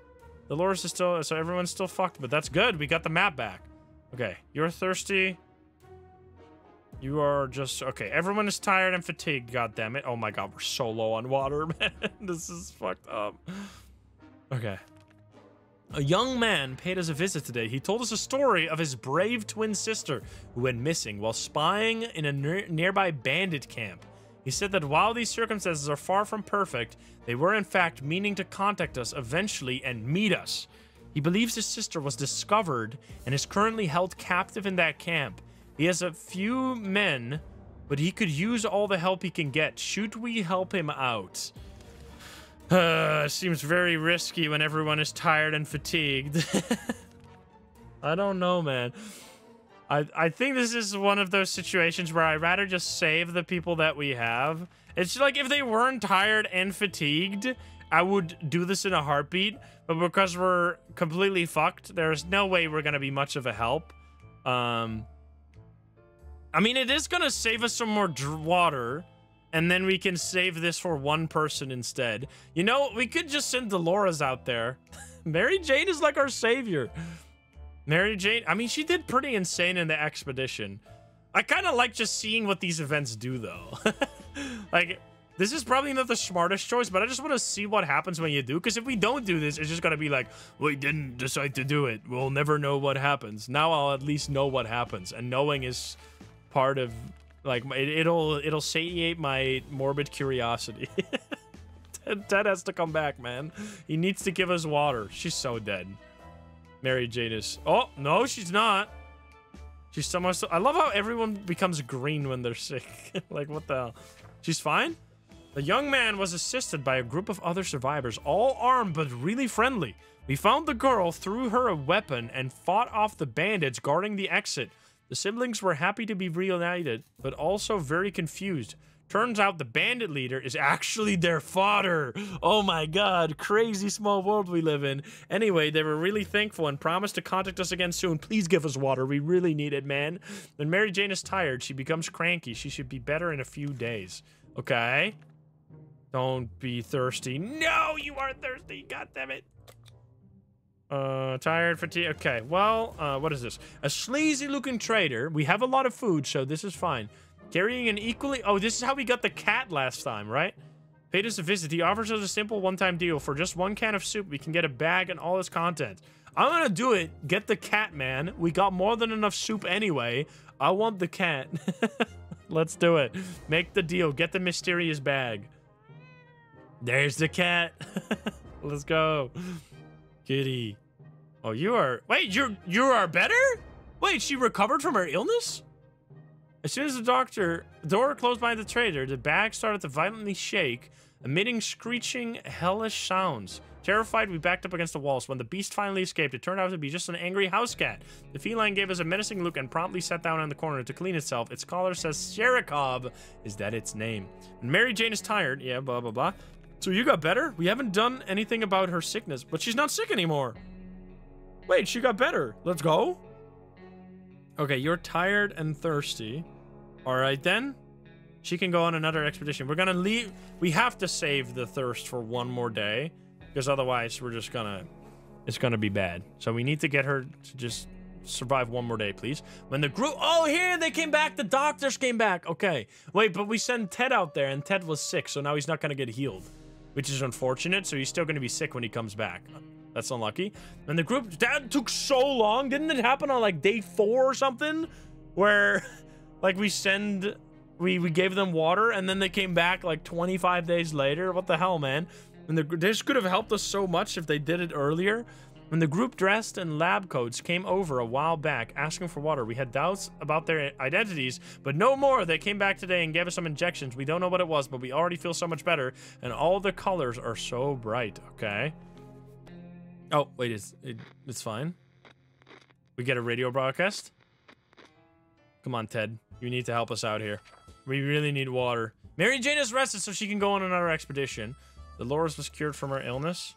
Dolores is still... So everyone's still fucked, but that's good. We got the map back. Okay. You're thirsty. You are just okay. Everyone is tired and fatigued. God damn it! Oh my god, we're so low on water, man. this is fucked up. Okay. A young man paid us a visit today. He told us a story of his brave twin sister who went missing while spying in a ne nearby bandit camp. He said that while these circumstances are far from perfect, they were in fact meaning to contact us eventually and meet us. He believes his sister was discovered and is currently held captive in that camp. He has a few men, but he could use all the help he can get. Should we help him out? Uh, seems very risky when everyone is tired and fatigued. I don't know, man. I, I think this is one of those situations where I'd rather just save the people that we have. It's like if they weren't tired and fatigued, I would do this in a heartbeat. But because we're completely fucked, there's no way we're going to be much of a help. Um, I mean, it is going to save us some more water, and then we can save this for one person instead. You know, we could just send Dolores out there. Mary Jane is like our savior. Mary Jane, I mean, she did pretty insane in the expedition. I kind of like just seeing what these events do, though. like, this is probably not the smartest choice, but I just want to see what happens when you do. Because if we don't do this, it's just going to be like, we didn't decide to do it. We'll never know what happens. Now I'll at least know what happens. And knowing is part of like it, will it'll satiate my morbid curiosity. Ted, Ted has to come back, man. He needs to give us water. She's so dead. Mary Jane is. Oh no, she's not. She's somewhat. So, I love how everyone becomes green when they're sick. like what the hell? She's fine. The young man was assisted by a group of other survivors, all armed but really friendly. We found the girl, threw her a weapon, and fought off the bandits guarding the exit. The siblings were happy to be reunited, but also very confused. Turns out the bandit leader is actually their father. Oh my god, crazy small world we live in. Anyway, they were really thankful and promised to contact us again soon. Please give us water. We really need it, man. When Mary Jane is tired, she becomes cranky. She should be better in a few days. Okay? Don't be thirsty. No, you are thirsty. God damn it. Uh, tired, fatigue. Okay, well, uh, what is this? A sleazy-looking trader. We have a lot of food, so this is fine. Carrying an equally... Oh, this is how we got the cat last time, right? Paid us a visit. He offers us a simple one-time deal. For just one can of soup, we can get a bag and all its content. I'm gonna do it. Get the cat, man. We got more than enough soup anyway. I want the cat. Let's do it. Make the deal. Get the mysterious bag. There's the cat. Let's go. Kitty. Oh, you are... Wait, you're, you are better? Wait, she recovered from her illness? As soon as the doctor... door closed by the trader, the bag started to violently shake, emitting screeching, hellish sounds. Terrified, we backed up against the walls. When the beast finally escaped, it turned out to be just an angry house cat. The feline gave us a menacing look and promptly sat down in the corner to clean itself. Its collar says Sherikov. Is that its name? Mary Jane is tired. Yeah, blah, blah, blah. So you got better? We haven't done anything about her sickness, but she's not sick anymore. Wait, she got better. Let's go. Okay, you're tired and thirsty. All right, then. She can go on another expedition. We're gonna leave. We have to save the thirst for one more day, because otherwise we're just gonna. It's gonna be bad. So we need to get her to just survive one more day, please. When the group. Oh, here they came back. The doctors came back. Okay. Wait, but we sent Ted out there, and Ted was sick, so now he's not gonna get healed, which is unfortunate. So he's still gonna be sick when he comes back. That's unlucky. And the group. That took so long. Didn't it happen on like day four or something, where, like, we send we we gave them water and then they came back like 25 days later. What the hell, man? And the, this could have helped us so much if they did it earlier. When the group dressed in lab coats came over a while back asking for water, we had doubts about their identities, but no more. They came back today and gave us some injections. We don't know what it was, but we already feel so much better, and all the colors are so bright. Okay. Oh, wait, it's, it, it's fine. We get a radio broadcast? Come on, Ted. You need to help us out here. We really need water. Mary Jane is rested so she can go on another expedition. Dolores was cured from her illness.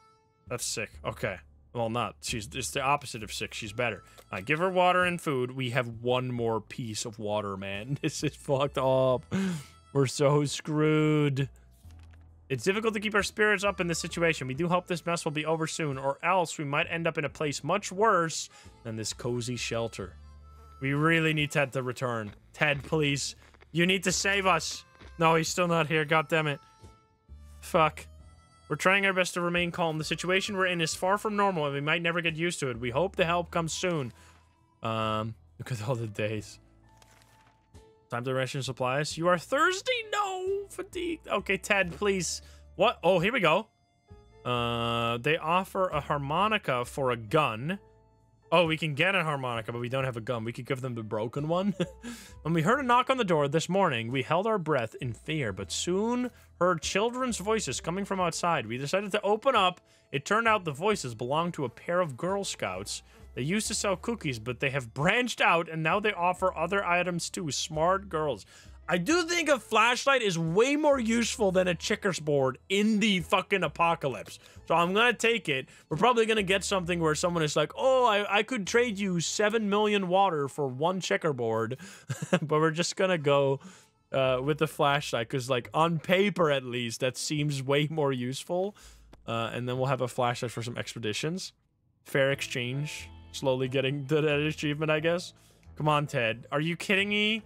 That's sick. Okay. Well, not. She's just the opposite of sick. She's better. I give her water and food. We have one more piece of water, man. This is fucked up. We're so screwed. It's difficult to keep our spirits up in this situation. We do hope this mess will be over soon, or else we might end up in a place much worse than this cozy shelter. We really need Ted to return. Ted, please. You need to save us. No, he's still not here. God damn it. Fuck. We're trying our best to remain calm. The situation we're in is far from normal, and we might never get used to it. We hope the help comes soon. Um, look at all the days. Time to ration supplies. You are thirsty? No. Fatigued. Okay, Ted, please. What? Oh, here we go. Uh, they offer a harmonica for a gun. Oh, we can get a harmonica, but we don't have a gun. We could give them the broken one. when we heard a knock on the door this morning, we held our breath in fear, but soon heard children's voices coming from outside. We decided to open up. It turned out the voices belonged to a pair of Girl Scouts. They used to sell cookies, but they have branched out, and now they offer other items too. Smart girls. I do think a flashlight is way more useful than a checkers board in the fucking apocalypse. So I'm gonna take it. We're probably gonna get something where someone is like, oh, I, I could trade you 7 million water for one checkerboard. but we're just gonna go uh, with the flashlight because, like, on paper at least, that seems way more useful. Uh, and then we'll have a flashlight for some expeditions. Fair exchange. Slowly getting to that achievement, I guess. Come on, Ted. Are you kidding me?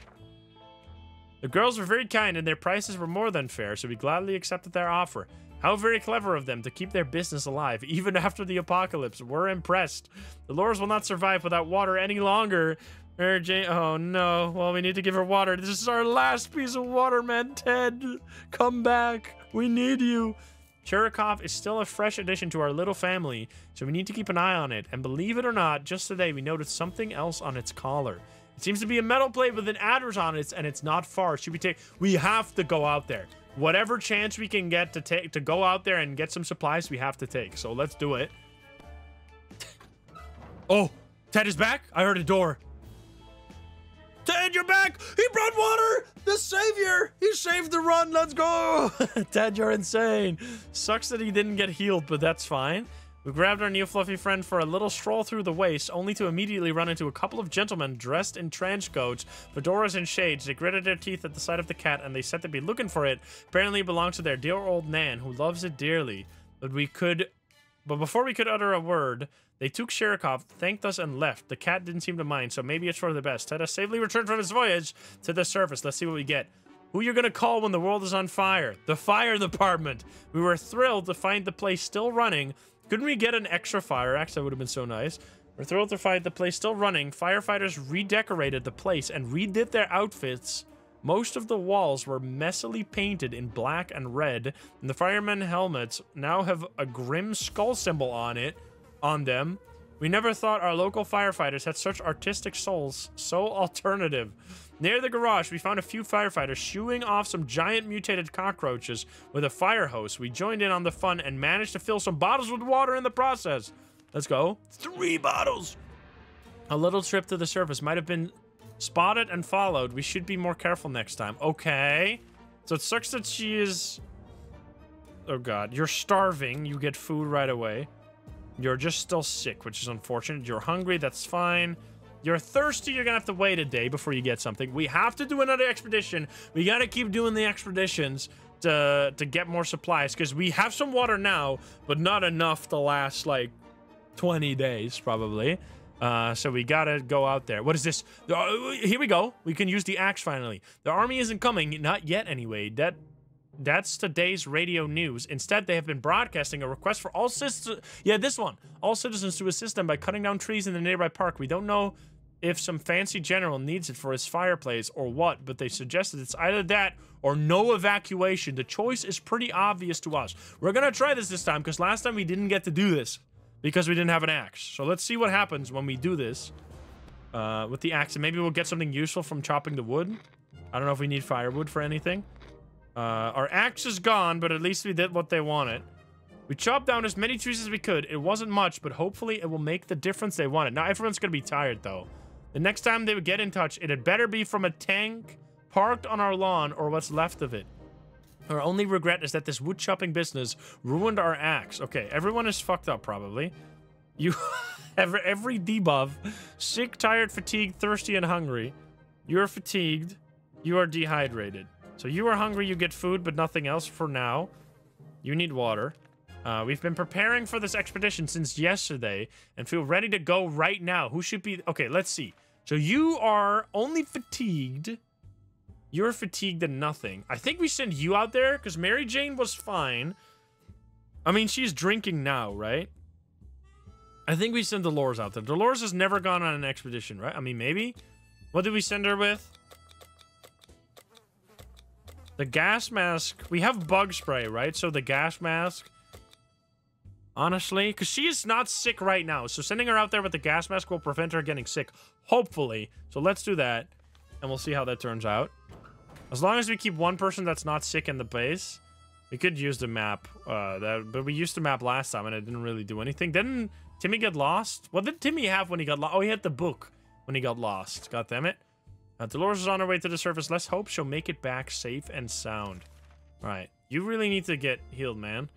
The girls were very kind and their prices were more than fair, so we gladly accepted their offer. How very clever of them to keep their business alive, even after the apocalypse. We're impressed. The Dolores will not survive without water any longer. Mary Jane, oh no. Well, we need to give her water. This is our last piece of water, man. Ted, come back. We need you. Churikov is still a fresh addition to our little family, so we need to keep an eye on it. And believe it or not, just today we noticed something else on its collar. It seems to be a metal plate with an address on it, and it's not far. Should we take? We have to go out there. Whatever chance we can get to take to go out there and get some supplies, we have to take. So let's do it. oh, Ted is back. I heard a door. Ted, you're back. He brought water. The savior. He saved the run. Let's go. Ted, you're insane. Sucks that he didn't get healed, but that's fine. We grabbed our new fluffy friend for a little stroll through the waste, only to immediately run into a couple of gentlemen dressed in trench coats, fedoras and shades. They gritted their teeth at the sight of the cat, and they said they'd be looking for it. Apparently it belongs to their dear old Nan, who loves it dearly. But we could... But before we could utter a word, they took Sherikov, thanked us, and left. The cat didn't seem to mind, so maybe it's for the best. Ted has safely returned from his voyage to the surface. Let's see what we get. Who you're gonna call when the world is on fire? The fire department. We were thrilled to find the place still running, couldn't we get an extra fire axe? That would have been so nice. We're thrilled to find the place still running. Firefighters redecorated the place and redid their outfits. Most of the walls were messily painted in black and red, and the firemen helmets now have a grim skull symbol on it, on them. We never thought our local firefighters had such artistic souls, so alternative. Near the garage, we found a few firefighters shooing off some giant mutated cockroaches with a fire hose. We joined in on the fun and managed to fill some bottles with water in the process. Let's go. Three bottles. A little trip to the surface might have been spotted and followed. We should be more careful next time. Okay. So it sucks that she is... Oh god. You're starving. You get food right away. You're just still sick, which is unfortunate. You're hungry. That's fine. You're thirsty, you're gonna have to wait a day before you get something. We have to do another expedition. We gotta keep doing the expeditions to to get more supplies because we have some water now, but not enough to last like 20 days probably. Uh, so we gotta go out there. What is this? Uh, here we go. We can use the axe finally. The army isn't coming, not yet anyway. That that's today's radio news. Instead, they have been broadcasting a request for all citizens. Yeah, this one. All citizens to assist them by cutting down trees in the nearby park. We don't know if some fancy general needs it for his fireplace or what, but they suggested it's either that or no evacuation. The choice is pretty obvious to us. We're gonna try this this time because last time we didn't get to do this because we didn't have an axe. So let's see what happens when we do this uh, with the axe. And maybe we'll get something useful from chopping the wood. I don't know if we need firewood for anything. Uh, our axe is gone, but at least we did what they wanted. We chopped down as many trees as we could. It wasn't much, but hopefully it will make the difference they wanted. Now everyone's gonna be tired though. The next time they would get in touch, it had better be from a tank parked on our lawn or what's left of it. Our only regret is that this wood chopping business ruined our axe. Okay, everyone is fucked up probably. You every every debuff, sick, tired, fatigued, thirsty, and hungry. You're fatigued. You are dehydrated. So you are hungry, you get food, but nothing else for now. You need water. Uh, we've been preparing for this expedition since yesterday and feel ready to go right now. Who should be... Okay, let's see. So you are only fatigued. You're fatigued and nothing. I think we send you out there because Mary Jane was fine. I mean, she's drinking now, right? I think we send Dolores out there. Dolores has never gone on an expedition, right? I mean, maybe. What did we send her with? The gas mask. We have bug spray, right? So the gas mask. Honestly, because she is not sick right now. So sending her out there with the gas mask will prevent her getting sick. Hopefully. So let's do that. And we'll see how that turns out. As long as we keep one person that's not sick in the base. We could use the map. Uh, that, but we used the map last time and it didn't really do anything. Didn't Timmy get lost? What did Timmy have when he got lost? Oh, he had the book when he got lost. God damn it. Uh, Dolores is on her way to the surface. Let's hope she'll make it back safe and sound. All right. You really need to get healed, man.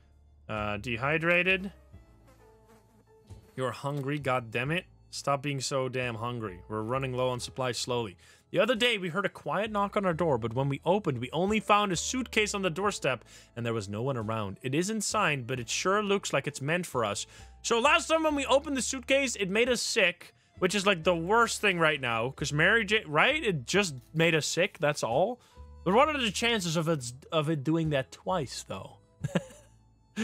Uh, dehydrated. You're hungry, god damn it. Stop being so damn hungry. We're running low on supplies slowly. The other day, we heard a quiet knock on our door, but when we opened, we only found a suitcase on the doorstep, and there was no one around. It isn't signed, but it sure looks like it's meant for us. So last time when we opened the suitcase, it made us sick, which is like the worst thing right now, because Mary J, right? It just made us sick, that's all. But what are the chances of it, of it doing that twice, though?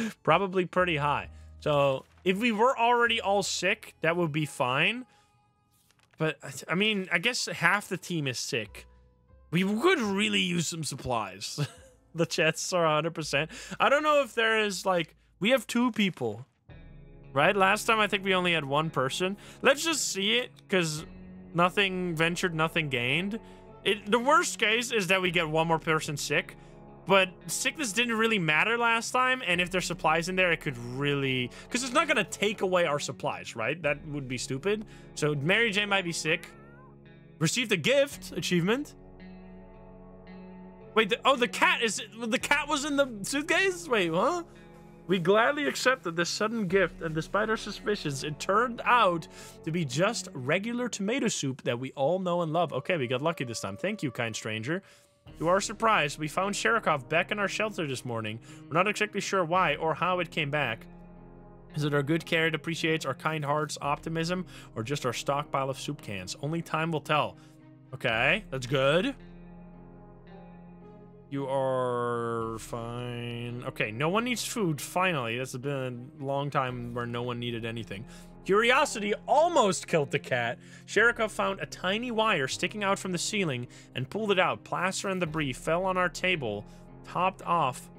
Probably pretty high. So if we were already all sick, that would be fine. But, I mean, I guess half the team is sick. We could really use some supplies. the chests are 100%. I don't know if there is, like... We have two people. Right? Last time, I think we only had one person. Let's just see it, because nothing ventured, nothing gained. It, the worst case is that we get one more person sick. But sickness didn't really matter last time, and if there's supplies in there, it could really... Because it's not going to take away our supplies, right? That would be stupid. So Mary Jane might be sick. Received a gift achievement. Wait, the, oh, the cat is... The cat was in the suitcase? Wait, huh? We gladly accepted this sudden gift, and despite our suspicions, it turned out to be just regular tomato soup that we all know and love. Okay, we got lucky this time. Thank you, kind stranger. To our surprise, we found Sharikov back in our shelter this morning. We're not exactly sure why or how it came back. Is it our good care that appreciates our kind heart's optimism, or just our stockpile of soup cans? Only time will tell. Okay, that's good. You are fine. Okay, no one needs food, finally. That's been a long time where no one needed anything. Curiosity almost killed the cat. Sharikov found a tiny wire sticking out from the ceiling and pulled it out. Plaster and debris fell on our table, topped off.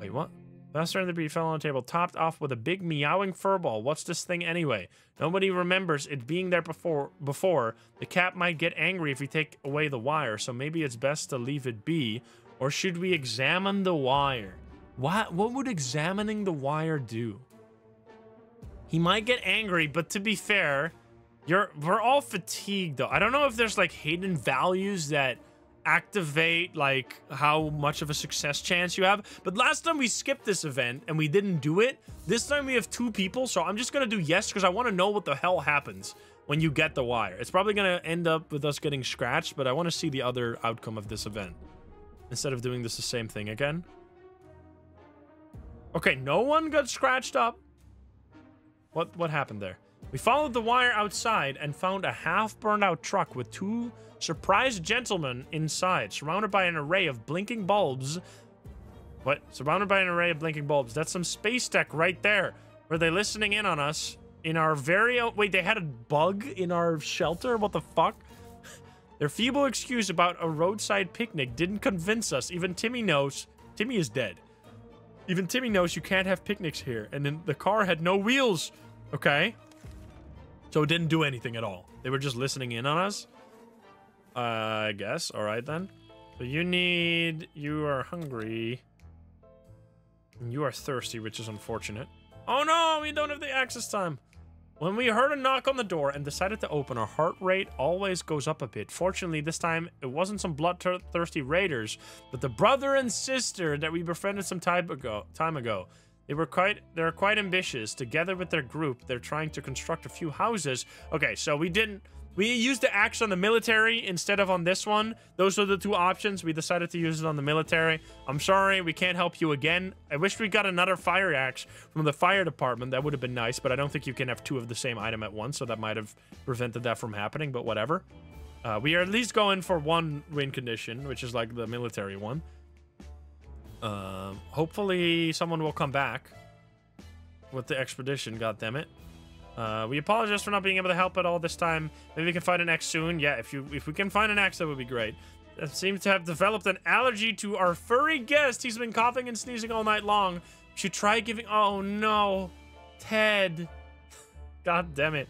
Wait, what? Plaster and bee fell on the table, topped off with a big meowing furball. What's this thing anyway? Nobody remembers it being there before. Before the cat might get angry if we take away the wire, so maybe it's best to leave it be. Or should we examine the wire? What what would examining the wire do? He might get angry, but to be fair, you're we're all fatigued though. I don't know if there's like hidden values that activate like how much of a success chance you have. But last time we skipped this event and we didn't do it. This time we have two people, so I'm just gonna do yes because I want to know what the hell happens when you get the wire. It's probably gonna end up with us getting scratched, but I want to see the other outcome of this event instead of doing this the same thing again. Okay, no one got scratched up. What what happened there? We followed the wire outside and found a half burned out truck with two surprised gentlemen inside, surrounded by an array of blinking bulbs. What? Surrounded by an array of blinking bulbs. That's some space tech right there. Were they listening in on us in our very own... Wait, they had a bug in our shelter? What the fuck? Their feeble excuse about a roadside picnic didn't convince us. Even Timmy knows. Timmy is dead. Even Timmy knows you can't have picnics here. And then the car had no wheels. Okay. So it didn't do anything at all. They were just listening in on us. Uh, I guess. All right, then. So you need... You are hungry. You are thirsty, which is unfortunate. Oh no, we don't have the access time. When we heard a knock on the door and decided to open, our heart rate always goes up a bit. Fortunately, this time it wasn't some bloodthirsty raiders, but the brother and sister that we befriended some time ago. Time ago. They were quite they're quite ambitious. Together with their group, they're trying to construct a few houses. Okay, so we didn't we used the axe on the military instead of on this one. Those are the two options. We decided to use it on the military. I'm sorry, we can't help you again. I wish we got another fire axe from the fire department. That would have been nice, but I don't think you can have two of the same item at once, so that might have prevented that from happening, but whatever. Uh, we are at least going for one win condition, which is like the military one. Uh, hopefully someone will come back with the expedition, God damn it. Uh, we apologize for not being able to help at all this time. Maybe we can find an axe soon. Yeah, if you if we can find an axe, that would be great. That seems to have developed an allergy to our furry guest. He's been coughing and sneezing all night long. Should try giving. Oh no, Ted. God damn it.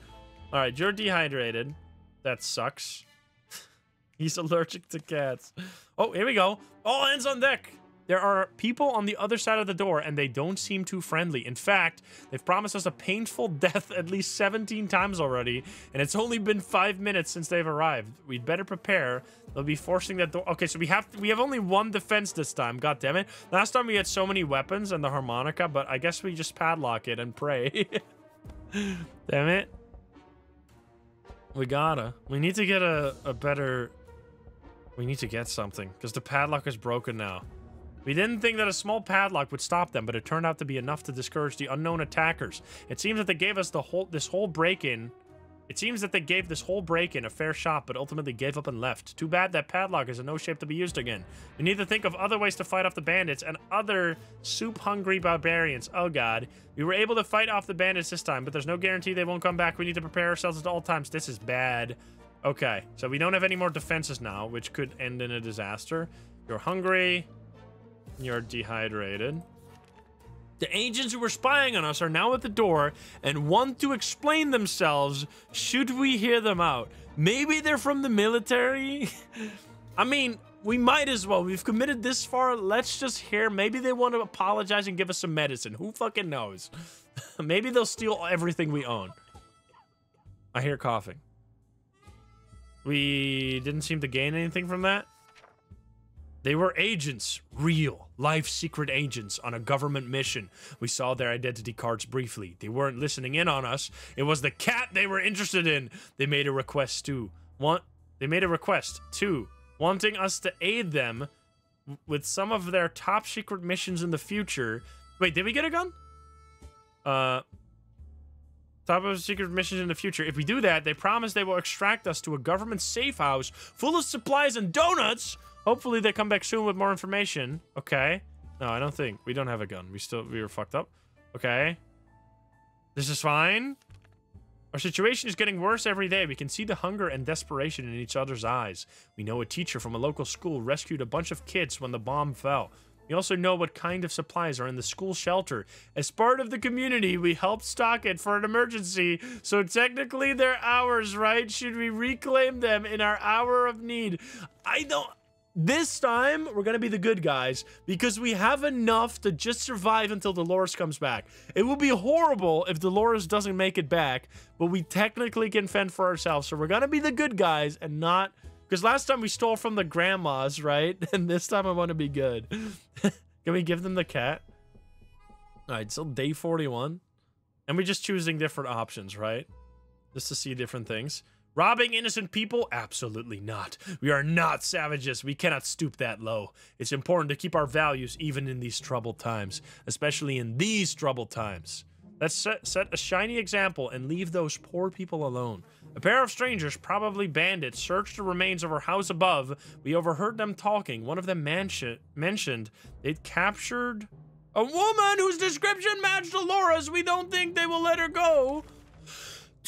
All right, you're dehydrated. That sucks. He's allergic to cats. Oh, here we go. All hands on deck. There are people on the other side of the door, and they don't seem too friendly. In fact, they've promised us a painful death at least 17 times already, and it's only been five minutes since they've arrived. We'd better prepare. They'll be forcing that door. Okay, so we have we have only one defense this time. God damn it! Last time we had so many weapons and the harmonica, but I guess we just padlock it and pray. damn it! We gotta. We need to get a, a better. We need to get something because the padlock is broken now. We didn't think that a small padlock would stop them, but it turned out to be enough to discourage the unknown attackers. It seems that they gave us the whole this whole break-in. It seems that they gave this whole break-in a fair shot, but ultimately gave up and left. Too bad that padlock is in no shape to be used again. We need to think of other ways to fight off the bandits and other soup-hungry barbarians. Oh god. We were able to fight off the bandits this time, but there's no guarantee they won't come back. We need to prepare ourselves at all times. This is bad. Okay, so we don't have any more defenses now, which could end in a disaster. You're hungry. You're dehydrated. The agents who were spying on us are now at the door and want to explain themselves should we hear them out. Maybe they're from the military? I mean, we might as well. We've committed this far. Let's just hear. Maybe they want to apologize and give us some medicine. Who fucking knows? Maybe they'll steal everything we own. I hear coughing. We didn't seem to gain anything from that. They were agents, real, life secret agents on a government mission. We saw their identity cards briefly. They weren't listening in on us. It was the cat they were interested in. They made a request to Want they made a request to wanting us to aid them with some of their top secret missions in the future. Wait, did we get a gun? Uh top of secret missions in the future. If we do that, they promise they will extract us to a government safe house full of supplies and donuts Hopefully they come back soon with more information. Okay. No, I don't think. We don't have a gun. We still, we were fucked up. Okay. This is fine. Our situation is getting worse every day. We can see the hunger and desperation in each other's eyes. We know a teacher from a local school rescued a bunch of kids when the bomb fell. We also know what kind of supplies are in the school shelter. As part of the community, we helped stock it for an emergency, so technically they're ours, right? Should we reclaim them in our hour of need? I don't. This time, we're gonna be the good guys because we have enough to just survive until Dolores comes back. It will be horrible if Dolores doesn't make it back, but we technically can fend for ourselves. So we're gonna be the good guys and not because last time we stole from the grandmas, right? And this time I want to be good. can we give them the cat? All right, so day 41. And we're just choosing different options, right? Just to see different things. Robbing innocent people? Absolutely not. We are not savages. We cannot stoop that low. It's important to keep our values even in these troubled times, especially in these troubled times. Let's set, a shiny example and leave those poor people alone. A pair of strangers, probably bandits, searched the remains of our house above. We overheard them talking. One of them mentioned they'd captured a woman whose description matched Dolores's. We don't think they will let her go.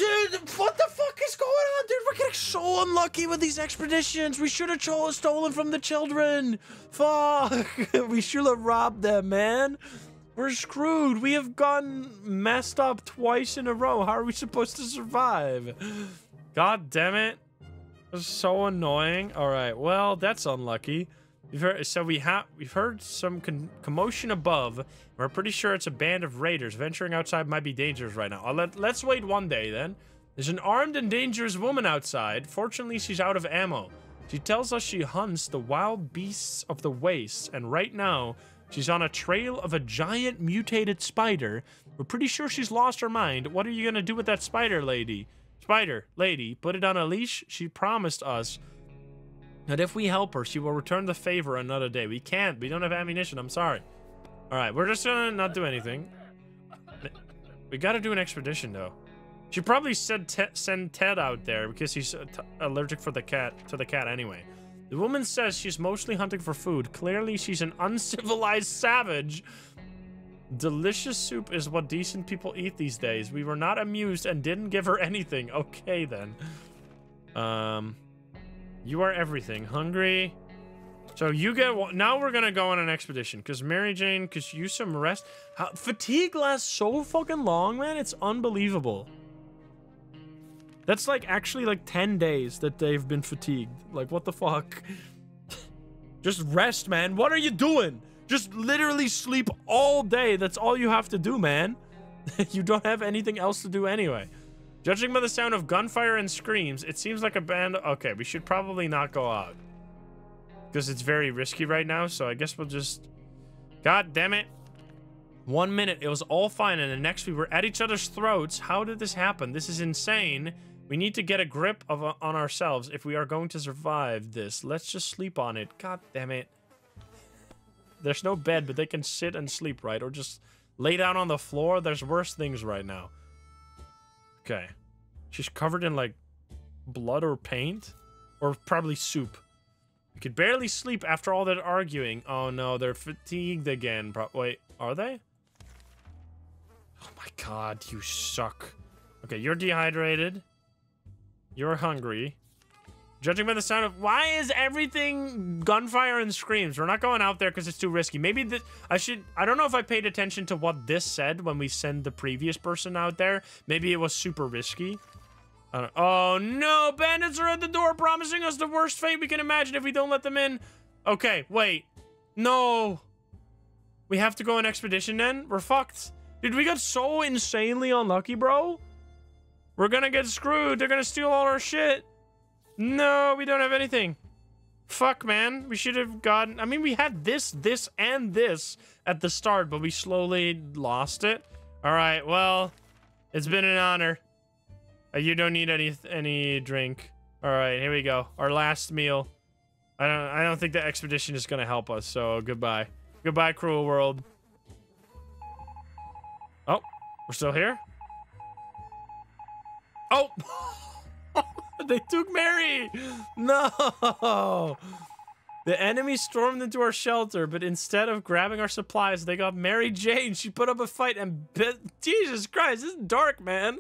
Dude, what the fuck is going on, dude? We're getting so unlucky with these expeditions. We should have stolen from the children. Fuck. we should have robbed them, man. We're screwed. We have gotten messed up twice in a row. How are we supposed to survive? God damn it. That's so annoying. All right, well, that's unlucky. We've heard, so we have we've heard some commotion above. We're pretty sure it's a band of raiders. Venturing outside might be dangerous right now. let, let's wait one day then. There's an armed and dangerous woman outside. Fortunately, she's out of ammo. She tells us she hunts the wild beasts of the wastes, and right now, she's on a trail of a giant mutated spider. We're pretty sure she's lost her mind. What are you gonna do with that spider, lady? Spider, lady, put it on a leash? She promised us that if we help her, she will return the favor another day. We can't. We don't have ammunition. I'm sorry. All right, we're just gonna not do anything. We gotta do an expedition, though. She probably said te send Ted out there because he's uh, allergic for the cat to the cat anyway. The woman says she's mostly hunting for food. Clearly, she's an uncivilized savage. Delicious soup is what decent people eat these days. We were not amused and didn't give her anything. Okay, then. Um... You are everything. Hungry. So you get now we're gonna go on an expedition because Mary Jane because you some rest. How, fatigue lasts so fucking long, man. It's unbelievable. That's like actually like 10 days that they've been fatigued. Like what the fuck? Just rest, man. What are you doing? Just literally sleep all day. That's all you have to do, man. you don't have anything else to do anyway. Judging by the sound of gunfire and screams, it seems like a band... Okay, we should probably not go out. Because it's very risky right now, so I guess we'll just... God damn it. One minute, it was all fine, and the next we were at each other's throats. How did this happen? This is insane. We need to get a grip of uh, on ourselves if we are going to survive this. Let's just sleep on it. God damn it. There's no bed, but they can sit and sleep, right? Or just lay down on the floor. There's worse things right now. Okay. She's covered in like blood or paint or probably soup. We could barely sleep after all that arguing. Oh no, they're fatigued again. Pro wait, are they? Oh my god, you suck. Okay, you're dehydrated. You're hungry. Judging by the sound of why is everything gunfire and screams? We're not going out there because it's too risky. Maybe this I should I don't know if I paid attention to what this said when we send the previous person out there. Maybe it was super risky. oh no, bandits are at the door promising us the worst fate we can imagine if we don't let them in. Okay, wait. No. We have to go on expedition then? We're fucked. Dude, we got so insanely unlucky, bro. We're gonna get screwed. They're gonna steal all our shit. No, we don't have anything. Fuck, man. We should have gotten... I mean, we had this, this, and this at the start, but we slowly lost it. All right, well, it's been an honor. Uh, you don't need any any drink. All right, here we go. Our last meal. I don't I don't think the expedition is going to help us, so goodbye. Goodbye, cruel world. Oh, we're still here? Oh! they took Mary! No! The enemy stormed into our shelter, but instead of grabbing our supplies, they got Mary Jane. She put up a fight and bit. Jesus Christ, this is dark, man.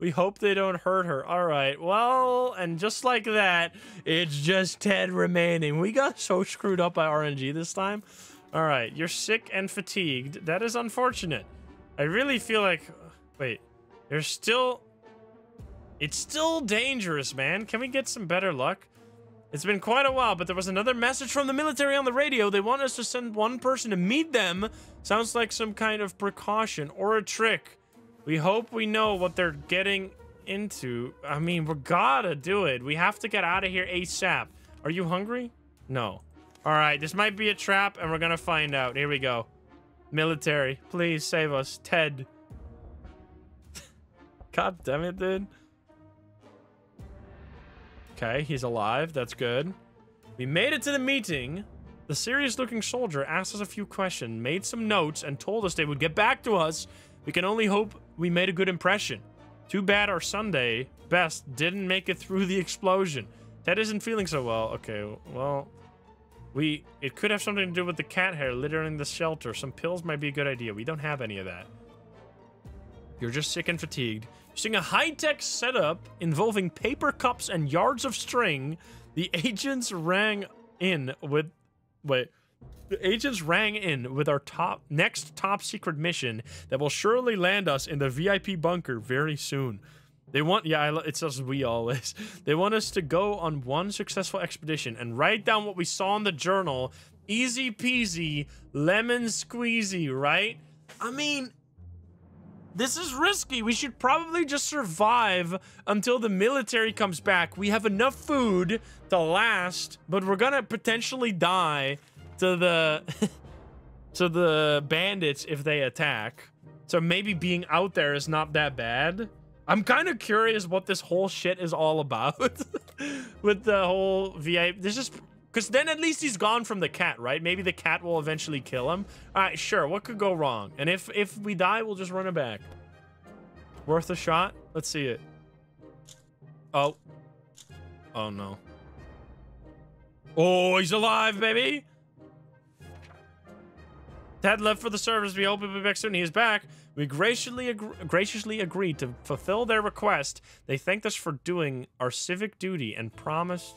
We hope they don't hurt her. All right, well, and just like that, it's just Ted remaining. We got so screwed up by RNG this time. All right, you're sick and fatigued. That is unfortunate. I really feel like... Wait, there's still... It's still dangerous, man. Can we get some better luck? It's been quite a while, but there was another message from the military on the radio. They want us to send one person to meet them. Sounds like some kind of precaution or a trick. We hope we know what they're getting into. I mean, we gotta do it. We have to get out of here ASAP. Are you hungry? No. All right, this might be a trap, and we're gonna find out. Here we go. Military, please save us. Ted. God damn it, dude. Okay, he's alive. That's good. We made it to the meeting. The serious-looking soldier asked us a few questions, made some notes, and told us they would get back to us. We can only hope we made a good impression. Too bad our Sunday best didn't make it through the explosion. Ted isn't feeling so well. Okay, well, we it could have something to do with the cat hair littering the shelter. Some pills might be a good idea. We don't have any of that. You're just sick and fatigued. Using a high-tech setup involving paper cups and yards of string, the agents rang in with wait. The agents rang in with our top next top secret mission that will surely land us in the VIP bunker very soon. They want, yeah, it says we always. They want us to go on one successful expedition and write down what we saw in the journal. Easy peasy, lemon squeezy, right? I mean, this is risky. We should probably just survive until the military comes back. We have enough food to last, but we're gonna potentially die to the to the bandits if they attack. So maybe being out there is not that bad. I'm kind of curious what this whole shit is all about with the whole VA. This is because then at least he's gone from the cat, right? Maybe the cat will eventually kill him. All right, sure. What could go wrong? And if if we die, we'll just run it back. Worth a shot? Let's see it. Oh. Oh, no. Oh, he's alive, baby. Ted left for the service. We hope he'll be back soon. He is back. We graciously ag graciously agreed to fulfill their request. They thanked us for doing our civic duty and promised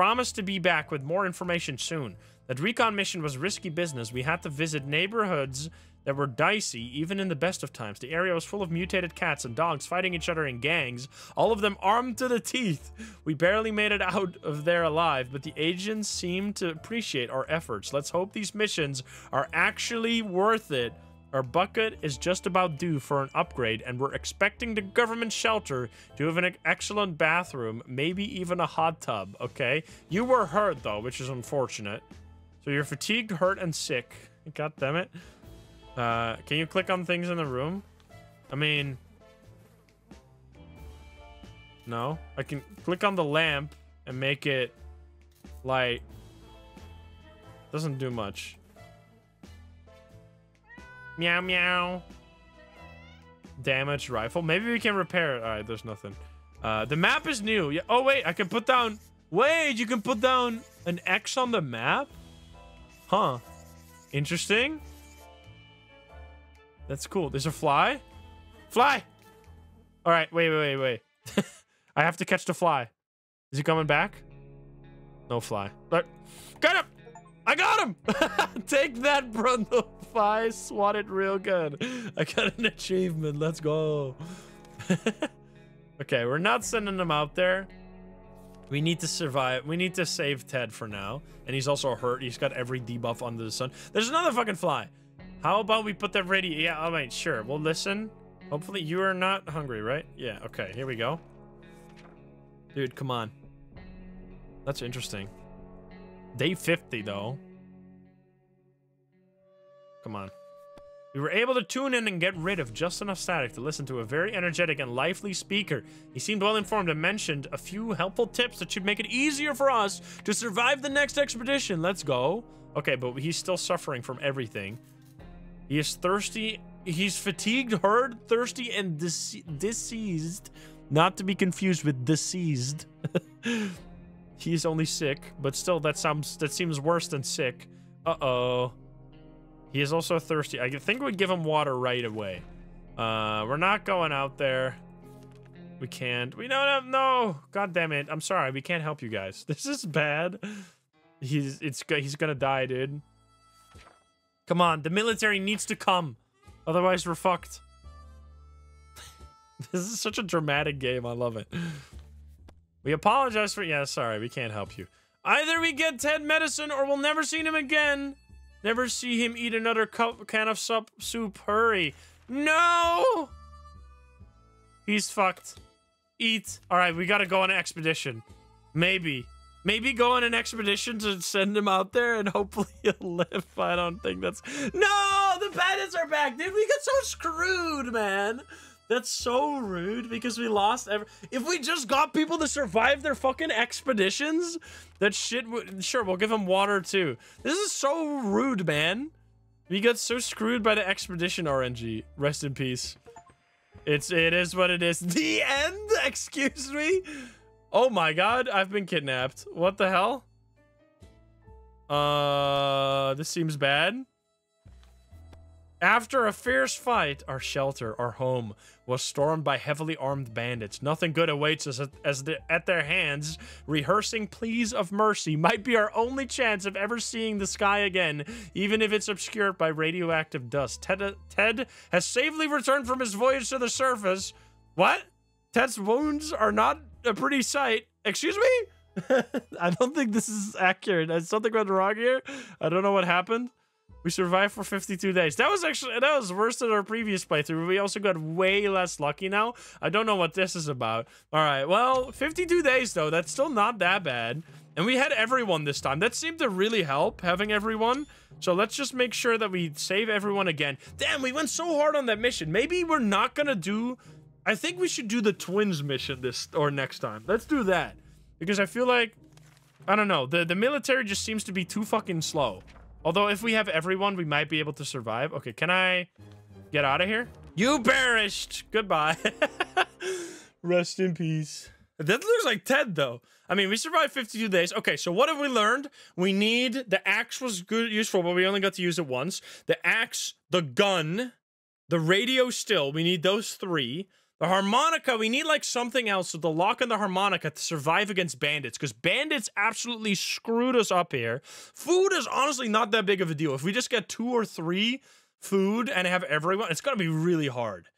promised to be back with more information soon. That recon mission was risky business. We had to visit neighborhoods that were dicey even in the best of times. The area was full of mutated cats and dogs fighting each other in gangs, all of them armed to the teeth. We barely made it out of there alive, but the agents seemed to appreciate our efforts. Let's hope these missions are actually worth it. Our bucket is just about due for an upgrade, and we're expecting the government shelter to have an excellent bathroom, maybe even a hot tub, okay? You were hurt, though, which is unfortunate. So you're fatigued, hurt, and sick. God damn it. Uh, can you click on things in the room? I mean... No? I can click on the lamp and make it light. Doesn't do much. Meow meow. Damaged rifle. Maybe we can repair it. Alright, there's nothing. Uh, the map is new. Yeah. Oh, wait. I can put down... Wait, you can put down an X on the map? Huh. Interesting. That's cool. There's a fly? Fly! Alright, wait, wait, wait, wait. I have to catch the fly. Is he coming back? No fly. Got him! I got him! Take that, Brundle Fly. Swat it real good. I got an achievement. Let's go. okay, we're not sending him out there. We need to survive. We need to save Ted for now. And he's also hurt. He's got every debuff under the sun. There's another fucking fly. How about we put that radio? Yeah, all right, sure. We'll listen. Hopefully you are not hungry, right? Yeah, okay, here we go. Dude, come on. That's interesting. Day 50, though. Come on. We were able to tune in and get rid of just enough static to listen to a very energetic and lively speaker. He seemed well informed and mentioned a few helpful tips that should make it easier for us to survive the next expedition. Let's go. Okay, but he's still suffering from everything. He is thirsty. He's fatigued, hurt, thirsty, and diseased. Not to be confused with deceased. he is only sick, but still, that sounds that seems worse than sick. Uh-oh. He is also thirsty. I think we'd give him water right away. Uh, we're not going out there. We can't. We don't have no. God damn it. I'm sorry. We can't help you guys. This is bad. He's it's he's gonna die, dude. Come on, the military needs to come. Otherwise, we're fucked. this is such a dramatic game. I love it. We apologize for... Yeah, sorry. We can't help you. Either we get Ted medicine or we'll never see him again. Never see him eat another cup, can of sup, soup. Hurry. No! He's fucked. Eat. All right, we gotta go on an expedition. Maybe. Maybe go on an expedition to send him out there and hopefully he'll live. I don't think that's... No! The bandits are back, dude! We got so screwed, man! That's so rude because we lost every- If we just got people to survive their fucking expeditions, that shit would- Sure, we'll give them water too. This is so rude, man. We got so screwed by the expedition RNG. Rest in peace. It's- it is what it is. The end? Excuse me? Oh my god, I've been kidnapped. What the hell? Uh, this seems bad. After a fierce fight, our shelter, our home, was stormed by heavily armed bandits. Nothing good awaits us as the, at their hands. Rehearsing pleas of mercy might be our only chance of ever seeing the sky again, even if it's obscured by radioactive dust. Ted, Ted has safely returned from his voyage to the surface. What? Ted's wounds are not a pretty sight. Excuse me? I don't think this is accurate. Something went wrong here? I don't know what happened. We survived for 52 days. That was actually that was worse than our previous playthrough. We also got way less lucky now. I don't know what this is about. All right, well, 52 days though. That's still not that bad. And we had everyone this time. That seemed to really help having everyone. So let's just make sure that we save everyone again. Damn, we went so hard on that mission. Maybe we're not gonna do. I think we should do the twins mission this or next time. Let's do that because I feel like I don't know. The the military just seems to be too fucking slow. Although if we have everyone, we might be able to survive. Okay, can I get out of here? You perished. Goodbye. Rest in peace. That looks like Ted, though. I mean, we survived 52 days. Okay, so what have we learned? We need... The axe was good, useful, but we only got to use it once. The axe, the gun, the radio still. We need those three. The harmonica, we need like something else with the lock and the harmonica to survive against bandits because bandits absolutely screwed us up here. Food is honestly not that big of a deal. If we just get two or three food and have everyone, it's gonna be really hard.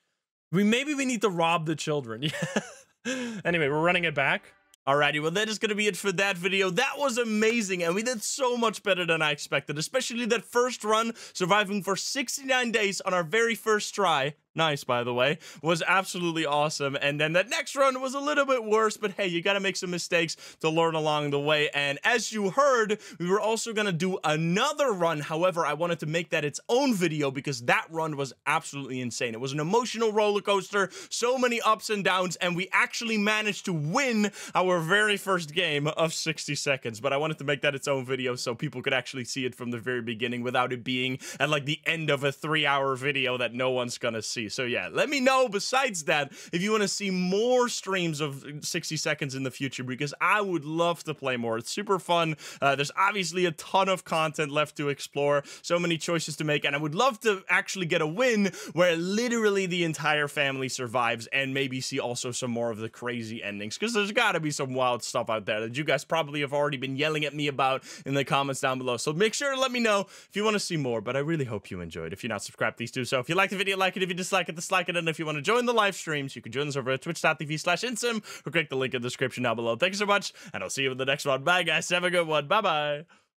We maybe we need to rob the children. anyway, we're running it back. Alrighty, well that is going to be it for that video. That was amazing, and we did so much better than I expected, especially that first run, surviving for 69 days on our very first try nice by the way, was absolutely awesome. And then that next run was a little bit worse, but hey, you gotta make some mistakes to learn along the way. And as you heard, we were also gonna do another run. However, I wanted to make that its own video because that run was absolutely insane. It was an emotional roller coaster, so many ups and downs, and we actually managed to win our very first game of 60 seconds. But I wanted to make that its own video so people could actually see it from the very beginning without it being at like the end of a three hour video that no one's gonna see. So yeah, let me know besides that if you want to see more streams of 60 seconds in the future because I would love to play more. It's super fun. Uh, there's obviously a ton of content left to explore, so many choices to make, and I would love to actually get a win where literally the entire family survives and maybe see also some more of the crazy endings because there's got to be some wild stuff out there that you guys probably have already been yelling at me about in the comments down below. So make sure to let me know if you want to see more, but I really hope you enjoyed. If you're not subscribed, please do so. If you like the video, like it. If you dislike it, dislike it. And if you want to join the live streams, you can join us over at twitch.tv slash insym or click the link in the description down below. Thank you so much, and I'll see you in the next one. Bye, guys. Have a good one. Bye-bye.